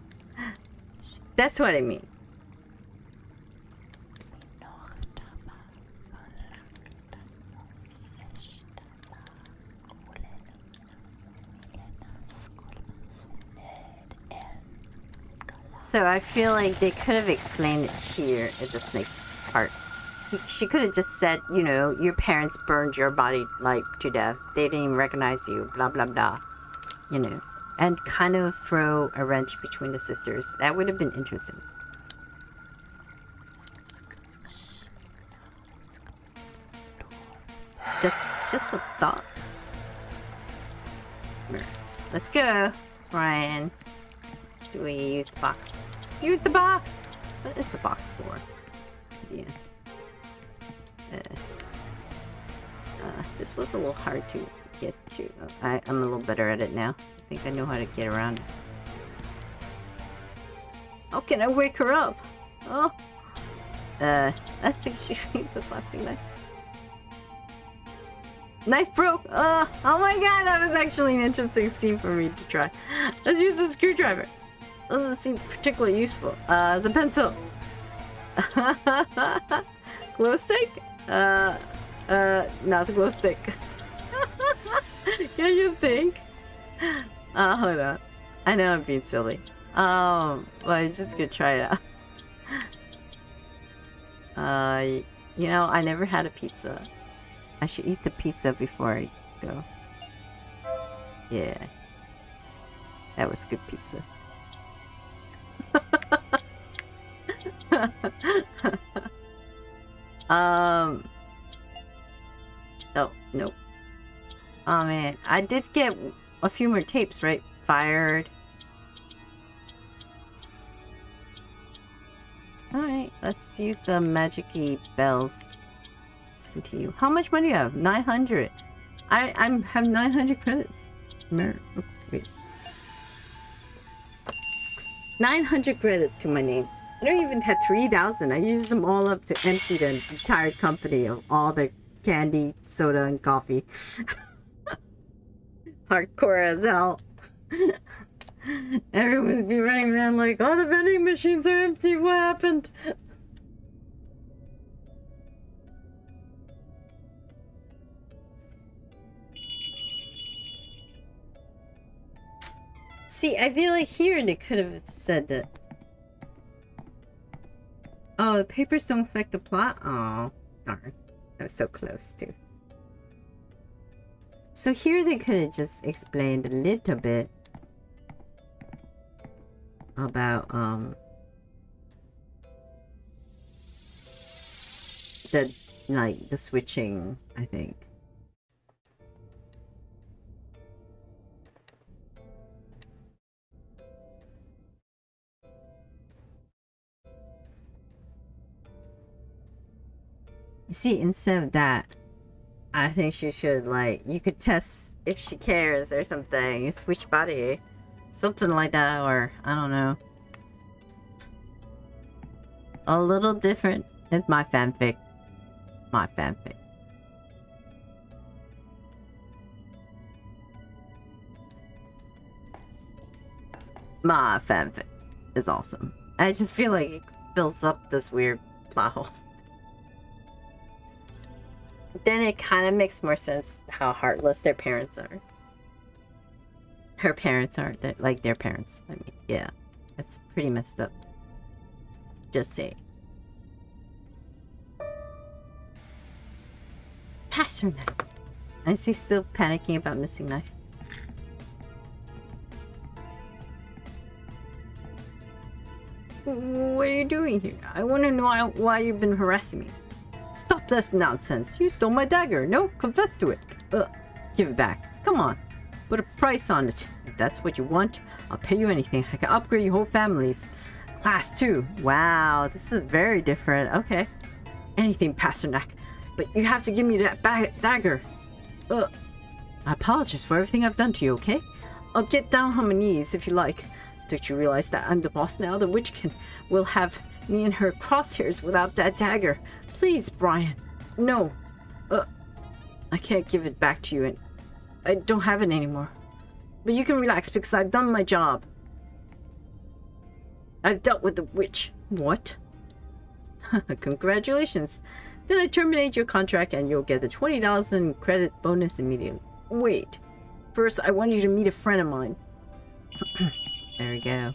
That's what I mean. So I feel like they could have explained it here at the snake's part. She could have just said, you know, your parents burned your body like to death. They didn't even recognize you. Blah blah blah. You know, and kind of throw a wrench between the sisters. That would have been interesting. Just, just a thought. Let's go, Ryan. Do we use the box? Use the box! What is the box for? Yeah. Uh, uh, this was a little hard to get to. I, I'm a little better at it now. I think I know how to get around. How can I wake her up? Oh. Uh, that's needs a plastic knife. Knife broke! Uh, oh my god, that was actually an interesting scene for me to try. Let's use the screwdriver. Doesn't seem particularly useful. Uh, the pencil. glow stick? Uh, uh, not glow stick. Can you think? Uh, hold on. I know I'm being silly. Um, well, I'm just gonna try it out. Uh, you know, I never had a pizza. I should eat the pizza before I go. Yeah. That was good pizza. um. Oh, nope. Oh man, I did get a few more tapes, right? Fired. Alright, let's use the magicy bells. Continue. How much money do you have? 900. I I have 900 credits. Mer wait. 900 credits to my name. I don't even have 3,000. I used them all up to empty the entire company of all the candy, soda, and coffee. Hardcore as hell. Everyone's be running around like, oh, the vending machines are empty. What happened? See, I feel like here they could have said that. Oh, the papers don't affect the plot? Oh, darn. I was so close to. So here they could have just explained a little bit about um the like the switching, I think. See, instead of that, I think she should like you could test if she cares or something. Switch body. Something like that, or I don't know. A little different. It's my fanfic. My fanfic. My fanfic is awesome. I just feel like it fills up this weird plot hole. Then it kind of makes more sense how heartless their parents are. Her parents aren't that like their parents. I mean, yeah, that's pretty messed up. Just say. Pass her knife. Is he still panicking about missing knife? What are you doing here? I want to know why you've been harassing me. Stop this nonsense. You stole my dagger. No, confess to it. Ugh. Give it back. Come on. Put a price on it. If that's what you want, I'll pay you anything. I can upgrade your whole families. Class 2. Wow, this is very different. Okay. Anything, Pasternak. But you have to give me that dagger. Ugh. I apologize for everything I've done to you, okay? I'll get down on my knees if you like. Don't you realize that I'm the boss now? The witch can will have me in her crosshairs without that dagger. Please, Brian. No. Uh, I can't give it back to you, and I don't have it anymore. But you can relax because I've done my job. I've dealt with the witch. What? Congratulations. Then I terminate your contract and you'll get the $20,000 credit bonus immediately. Wait. First, I want you to meet a friend of mine. there we go.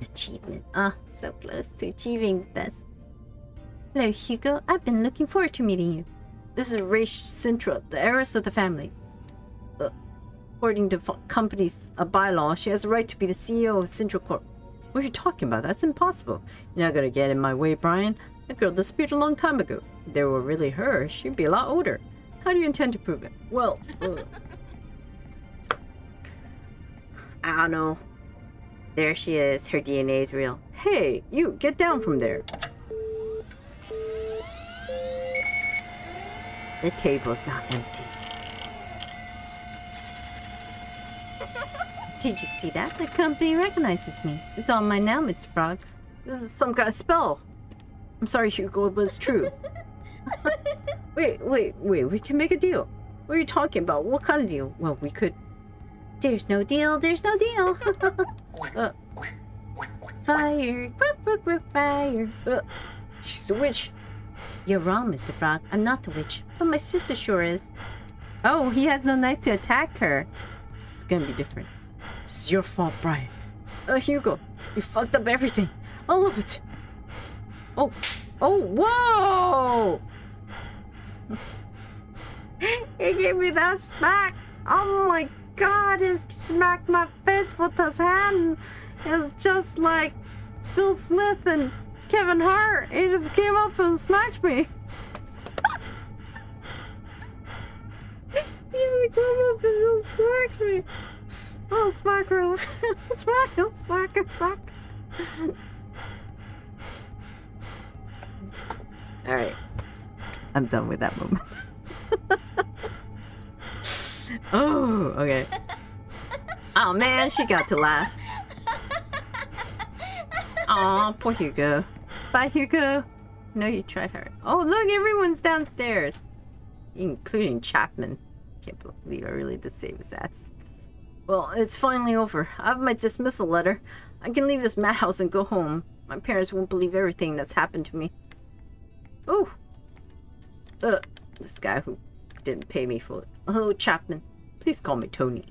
Achievement. Ah, so close to achieving this. Hello, Hugo. I've been looking forward to meeting you. This is Rei Sintra, the heiress of the family. Uh, according to company's uh, bylaw, she has a right to be the CEO of Sintracorp. What are you talking about? That's impossible. You're not gonna get in my way, Brian. That girl disappeared a long time ago. If they were really her, she'd be a lot older. How do you intend to prove it? Well, uh, I don't know. There she is. Her DNA is real. Hey, you, get down from there. The table's not empty. Did you see that? The company recognizes me. It's on my now, Mr. Frog. This is some kind of spell. I'm sorry, Hugo, but it's true. wait, wait, wait. We can make a deal. What are you talking about? What kind of deal? Well, we could. There's no deal. There's no deal. Uh, fire. Fire. uh, she's a witch. You're wrong, Mr. Frog. I'm not the witch, but my sister sure is. Oh, he has no knife to attack her. This is gonna be different. This is your fault, Brian. Uh, Hugo, you fucked up everything. All of it. Oh, oh, whoa! he gave me that smack. Oh my god, he smacked my face with his hand. It's just like Bill Smith and Kevin Hart. He just came up and smacked me. he just came up and just smacked me. Oh, smack her. smack, smack, smack. Alright. I'm done with that moment. oh, okay. Oh man, she got to laugh. Aw, poor Hugo. Bye, Hugo. No, you tried hard. Oh, look, everyone's downstairs. Including Chapman. Can't believe I really did save his ass. Well, it's finally over. I have my dismissal letter. I can leave this madhouse and go home. My parents won't believe everything that's happened to me. Oh. Uh, this guy who didn't pay me for it. Hello, Chapman. Please call me Tony.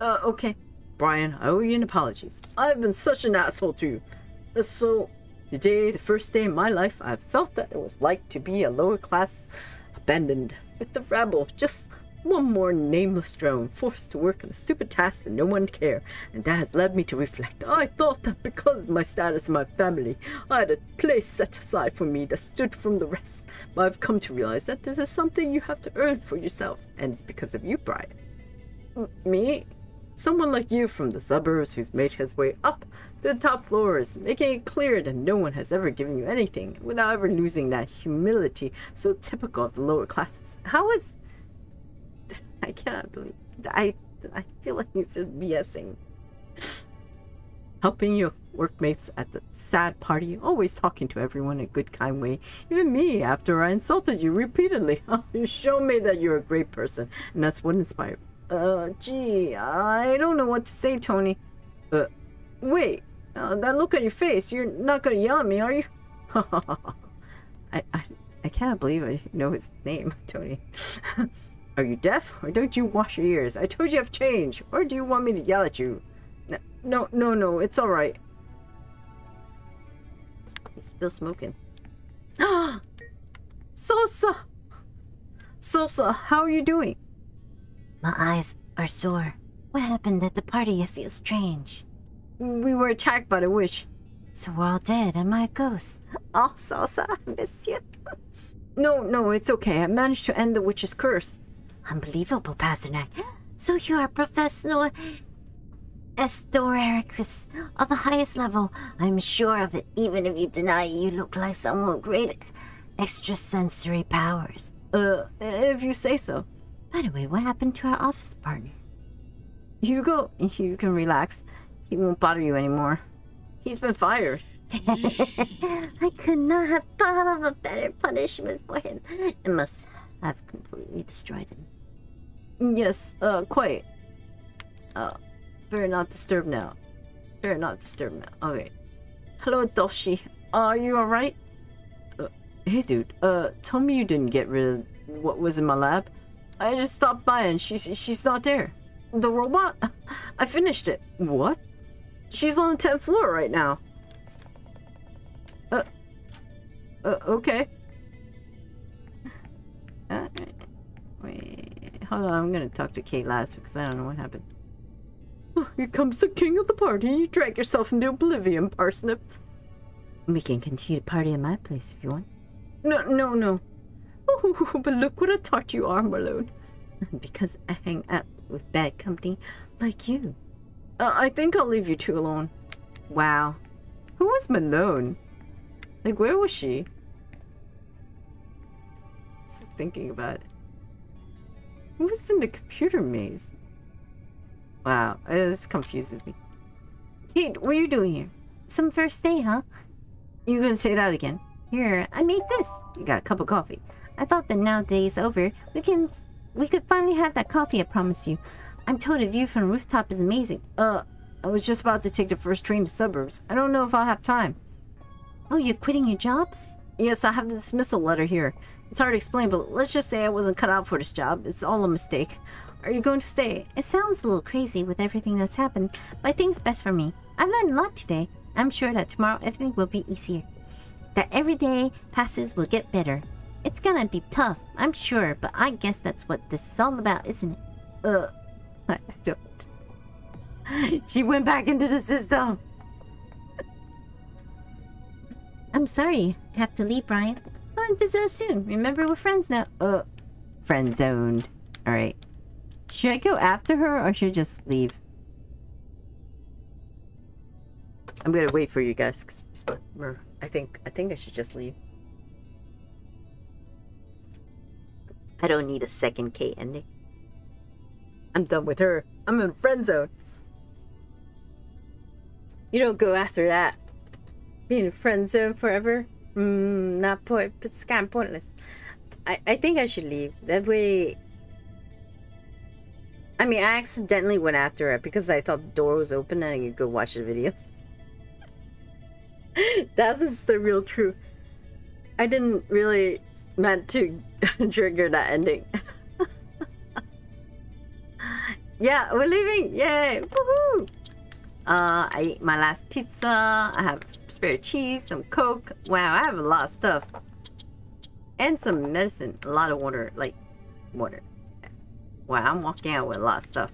Uh, okay. Brian, I owe you an apologies. I've been such an asshole to you. Uh, so, today, the first day in my life, I felt that it was like to be a lower class abandoned with the rabble, just one more nameless drone forced to work on a stupid task that no one care, and that has led me to reflect. I thought that because of my status and my family, I had a place set aside for me that stood from the rest. But I've come to realize that this is something you have to earn for yourself, and it's because of you, Brian. Me? Someone like you from the suburbs who's made his way up to the top floors, making it clear that no one has ever given you anything without ever losing that humility so typical of the lower classes. How is I cannot believe I I feel like he's just BSing. Helping your workmates at the sad party, always talking to everyone in a good kind way. Even me after I insulted you repeatedly. you show me that you're a great person, and that's what inspired. Uh, gee, I don't know what to say, Tony. Uh, wait, uh, that look on your face. You're not gonna yell at me, are you? I, I, I cannot believe I know his name, Tony. Are you deaf? Or don't you wash your ears? I told you I've changed. Or do you want me to yell at you? No, no, no. It's alright. He's still smoking. Ah! Sosa! Sosa, how are you doing? My eyes are sore. What happened at the party? I feel strange. We were attacked by the witch. So we're all dead. Am I a ghost? Oh, Sosa, I miss you. No, no, it's okay. I managed to end the witch's curse. Unbelievable, Pasternak. So you are Professor Estorericus of the highest level. I'm sure of it. Even if you deny it, you look like someone with great extrasensory powers. Uh, if you say so. By the way, what happened to our office partner? Hugo, you can relax. He won't bother you anymore. He's been fired. I could not have thought of a better punishment for him. It must have completely destroyed him. Yes, uh, quite. Uh, better not disturb now. Better not disturb now. Okay. Hello, Doshi. Are you alright? Uh, hey, dude. Uh, tell me you didn't get rid of what was in my lab. I just stopped by and she's she's not there. The robot? I finished it. What? She's on the 10th floor right now. Uh, uh okay. Uh, wait, hold on. I'm gonna talk to Kate last because I don't know what happened. Oh, here comes the king of the party. You drag yourself into oblivion, Parsnip. We can continue to party at my place if you want. No, no, no. Oh, but look what a tart you are, Malone. because I hang out with bad company like you. Uh, I think I'll leave you two alone. Wow. Who was Malone? Like, where was she? Just thinking about it. Who was in the computer maze? Wow, this confuses me. Kate, what are you doing here? Some first day, huh? You gonna say that again? Here, I made this. You got a cup of coffee. I thought that now the day's over, we can we could finally have that coffee I promise you. I'm told the view from the rooftop is amazing. Uh, I was just about to take the first train to suburbs. I don't know if I'll have time. Oh, you're quitting your job? Yes, I have the dismissal letter here. It's hard to explain, but let's just say I wasn't cut out for this job. It's all a mistake. Are you going to stay? It sounds a little crazy with everything that's happened, but I think it's best for me. I've learned a lot today. I'm sure that tomorrow everything will be easier. That every day passes will get better. It's gonna be tough, I'm sure, but I guess that's what this is all about, isn't it? Uh, I don't. She went back into the system. I'm sorry. I have to leave, Brian. Come and visit us soon. Remember, we're friends now. Uh, friend zoned. Alright. Should I go after her or should I just leave? I'm gonna wait for you guys. I think I think I should just leave. I don't need a second K ending. I'm done with her. I'm in friend zone. You don't go after that. Being in friend zone forever? Mm, not point, it's kind of pointless. I, I think I should leave. That way... I mean, I accidentally went after it because I thought the door was open and I could go watch the videos. that is the real truth. I didn't really meant to trigger that ending. yeah, we're leaving! Yay! Woohoo! Uh, I ate my last pizza. I have spare cheese, some Coke. Wow, I have a lot of stuff. And some medicine. A lot of water. Like, water. Wow, I'm walking out with a lot of stuff.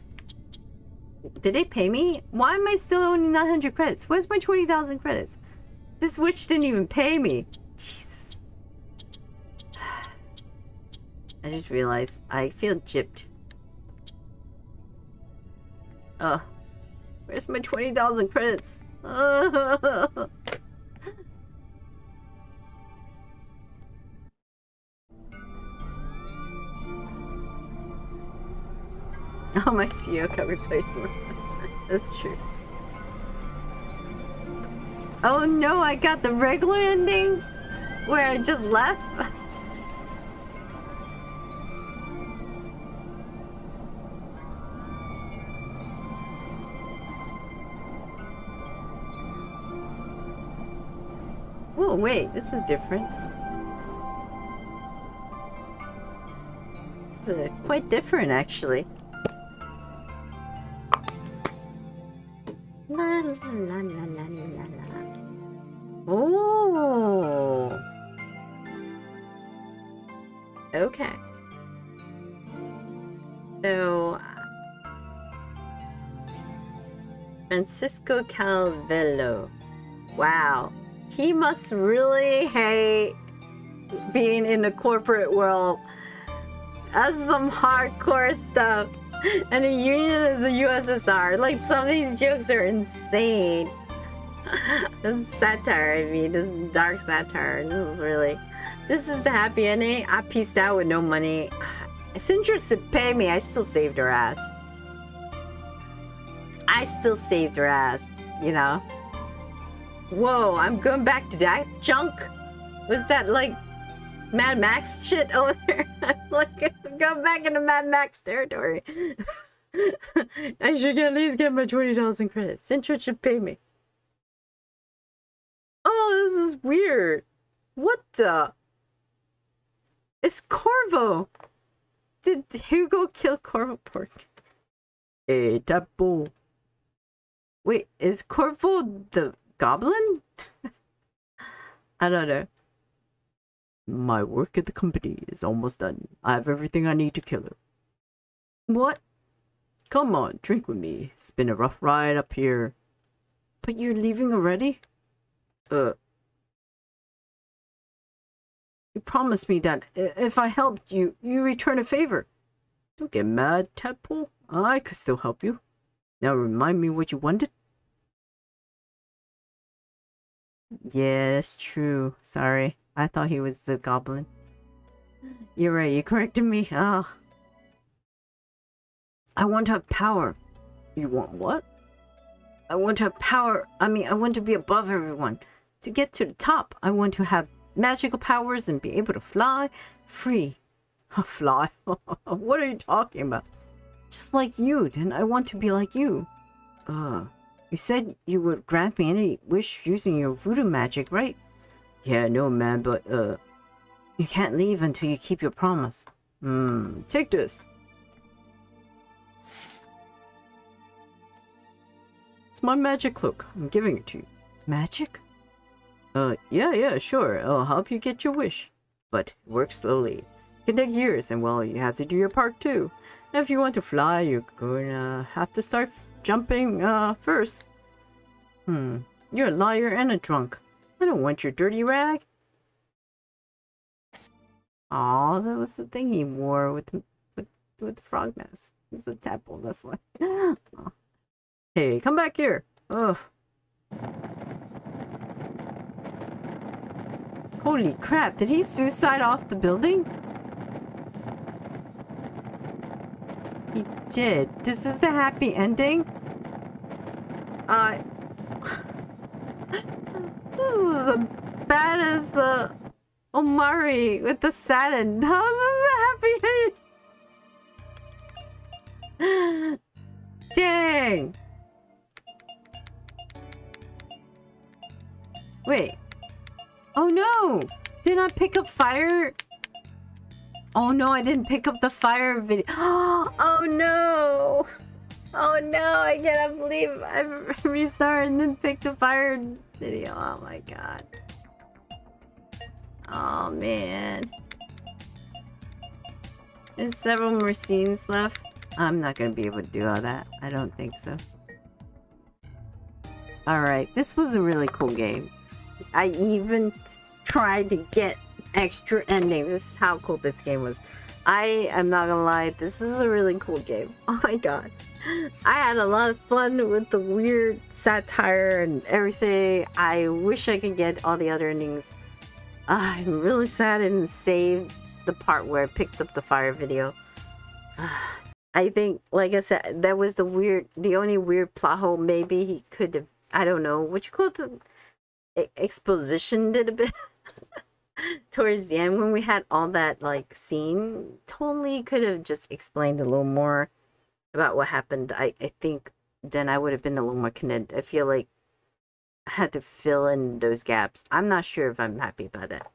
Did they pay me? Why am I still only 900 credits? Where's my 20,000 credits? This witch didn't even pay me. Jesus. I just realized I feel gypped. Uh, where's my 20,000 credits? oh, my CEO got replaced. That's true. Oh no, I got the regular ending where I just left. Oh wait, this is different. Uh, quite different, actually. La la la. Oh. Okay. So, Francisco Calvello. Wow. He must really hate being in the corporate world. That's some hardcore stuff. And the union is the USSR. Like, some of these jokes are insane. this is satire, I mean, this is dark satire. This is really... This is the happy ending. I pieced out with no money. Sintra should pay me. I still saved her ass. I still saved her ass, you know? Whoa, I'm going back to that junk? Was that like Mad Max shit over there? Like, I'm going back into Mad Max territory. I should at least get my $20 in credit. Sintra should pay me. Oh, this is weird. What the? It's Corvo. Did Hugo kill Corvo Pork? Hey, Tapo. Wait, is Corvo the goblin? I don't know. My work at the company is almost done. I have everything I need to kill her. What? Come on, drink with me. It's been a rough ride up here. But you're leaving already? Uh, You promised me that if I helped you, you return a favor. don't get mad, Tadpole. I could still help you. Now remind me what you wanted. Yeah, that's true. Sorry. I thought he was the goblin. You're right, you corrected me. Ah. I want to have power. You want what? I want to have power. I mean, I want to be above everyone. To get to the top, I want to have magical powers and be able to fly free. Fly? what are you talking about? Just like you, then I want to be like you. Uh, You said you would grant me any wish using your voodoo magic, right? yeah, no, man, but, uh, You can't leave until you keep your promise. hmm, take this. It's my magic cloak. I'm giving it to you. Magic? Uh, yeah, yeah, sure. I'll help you get your wish. But work slowly. It can take years, and well, you have to do your part too. And if you want to fly, you're gonna have to start jumping, uh, first. Hmm. You're a liar and a drunk. I don't want your dirty rag. Aw, that was the thing he wore with with, with the frog mask. It's a tadpole, that's why. Hey, come back here. Ugh. Holy crap, did he suicide off the building? He did. This is the happy ending? Uh... this is as bad as uh, OMORI with the Saturn. How is this a happy ending? Dang! Wait. Oh no! Did I pick up fire? Oh no, I didn't pick up the fire video. Oh no! Oh no, I cannot believe I restarted and then picked the fire video. Oh my god. Oh man. There's several more scenes left. I'm not gonna be able to do all that. I don't think so. Alright, this was a really cool game. I even tried to get extra endings. This is how cool this game was. I am not gonna lie, this is a really cool game. Oh my god. I had a lot of fun with the weird satire and everything. I wish I could get all the other endings. Uh, I'm really sad I didn't save the part where I picked up the fire video. I think, like I said, that was the weird, the only weird plot hole. Maybe he could have, I don't know, what you call it, the exposition did a bit towards the end when we had all that like scene. Totally could have just explained a little more about what happened. I, I think then I would have been a little more connected. I feel like I had to fill in those gaps. I'm not sure if I'm happy about that.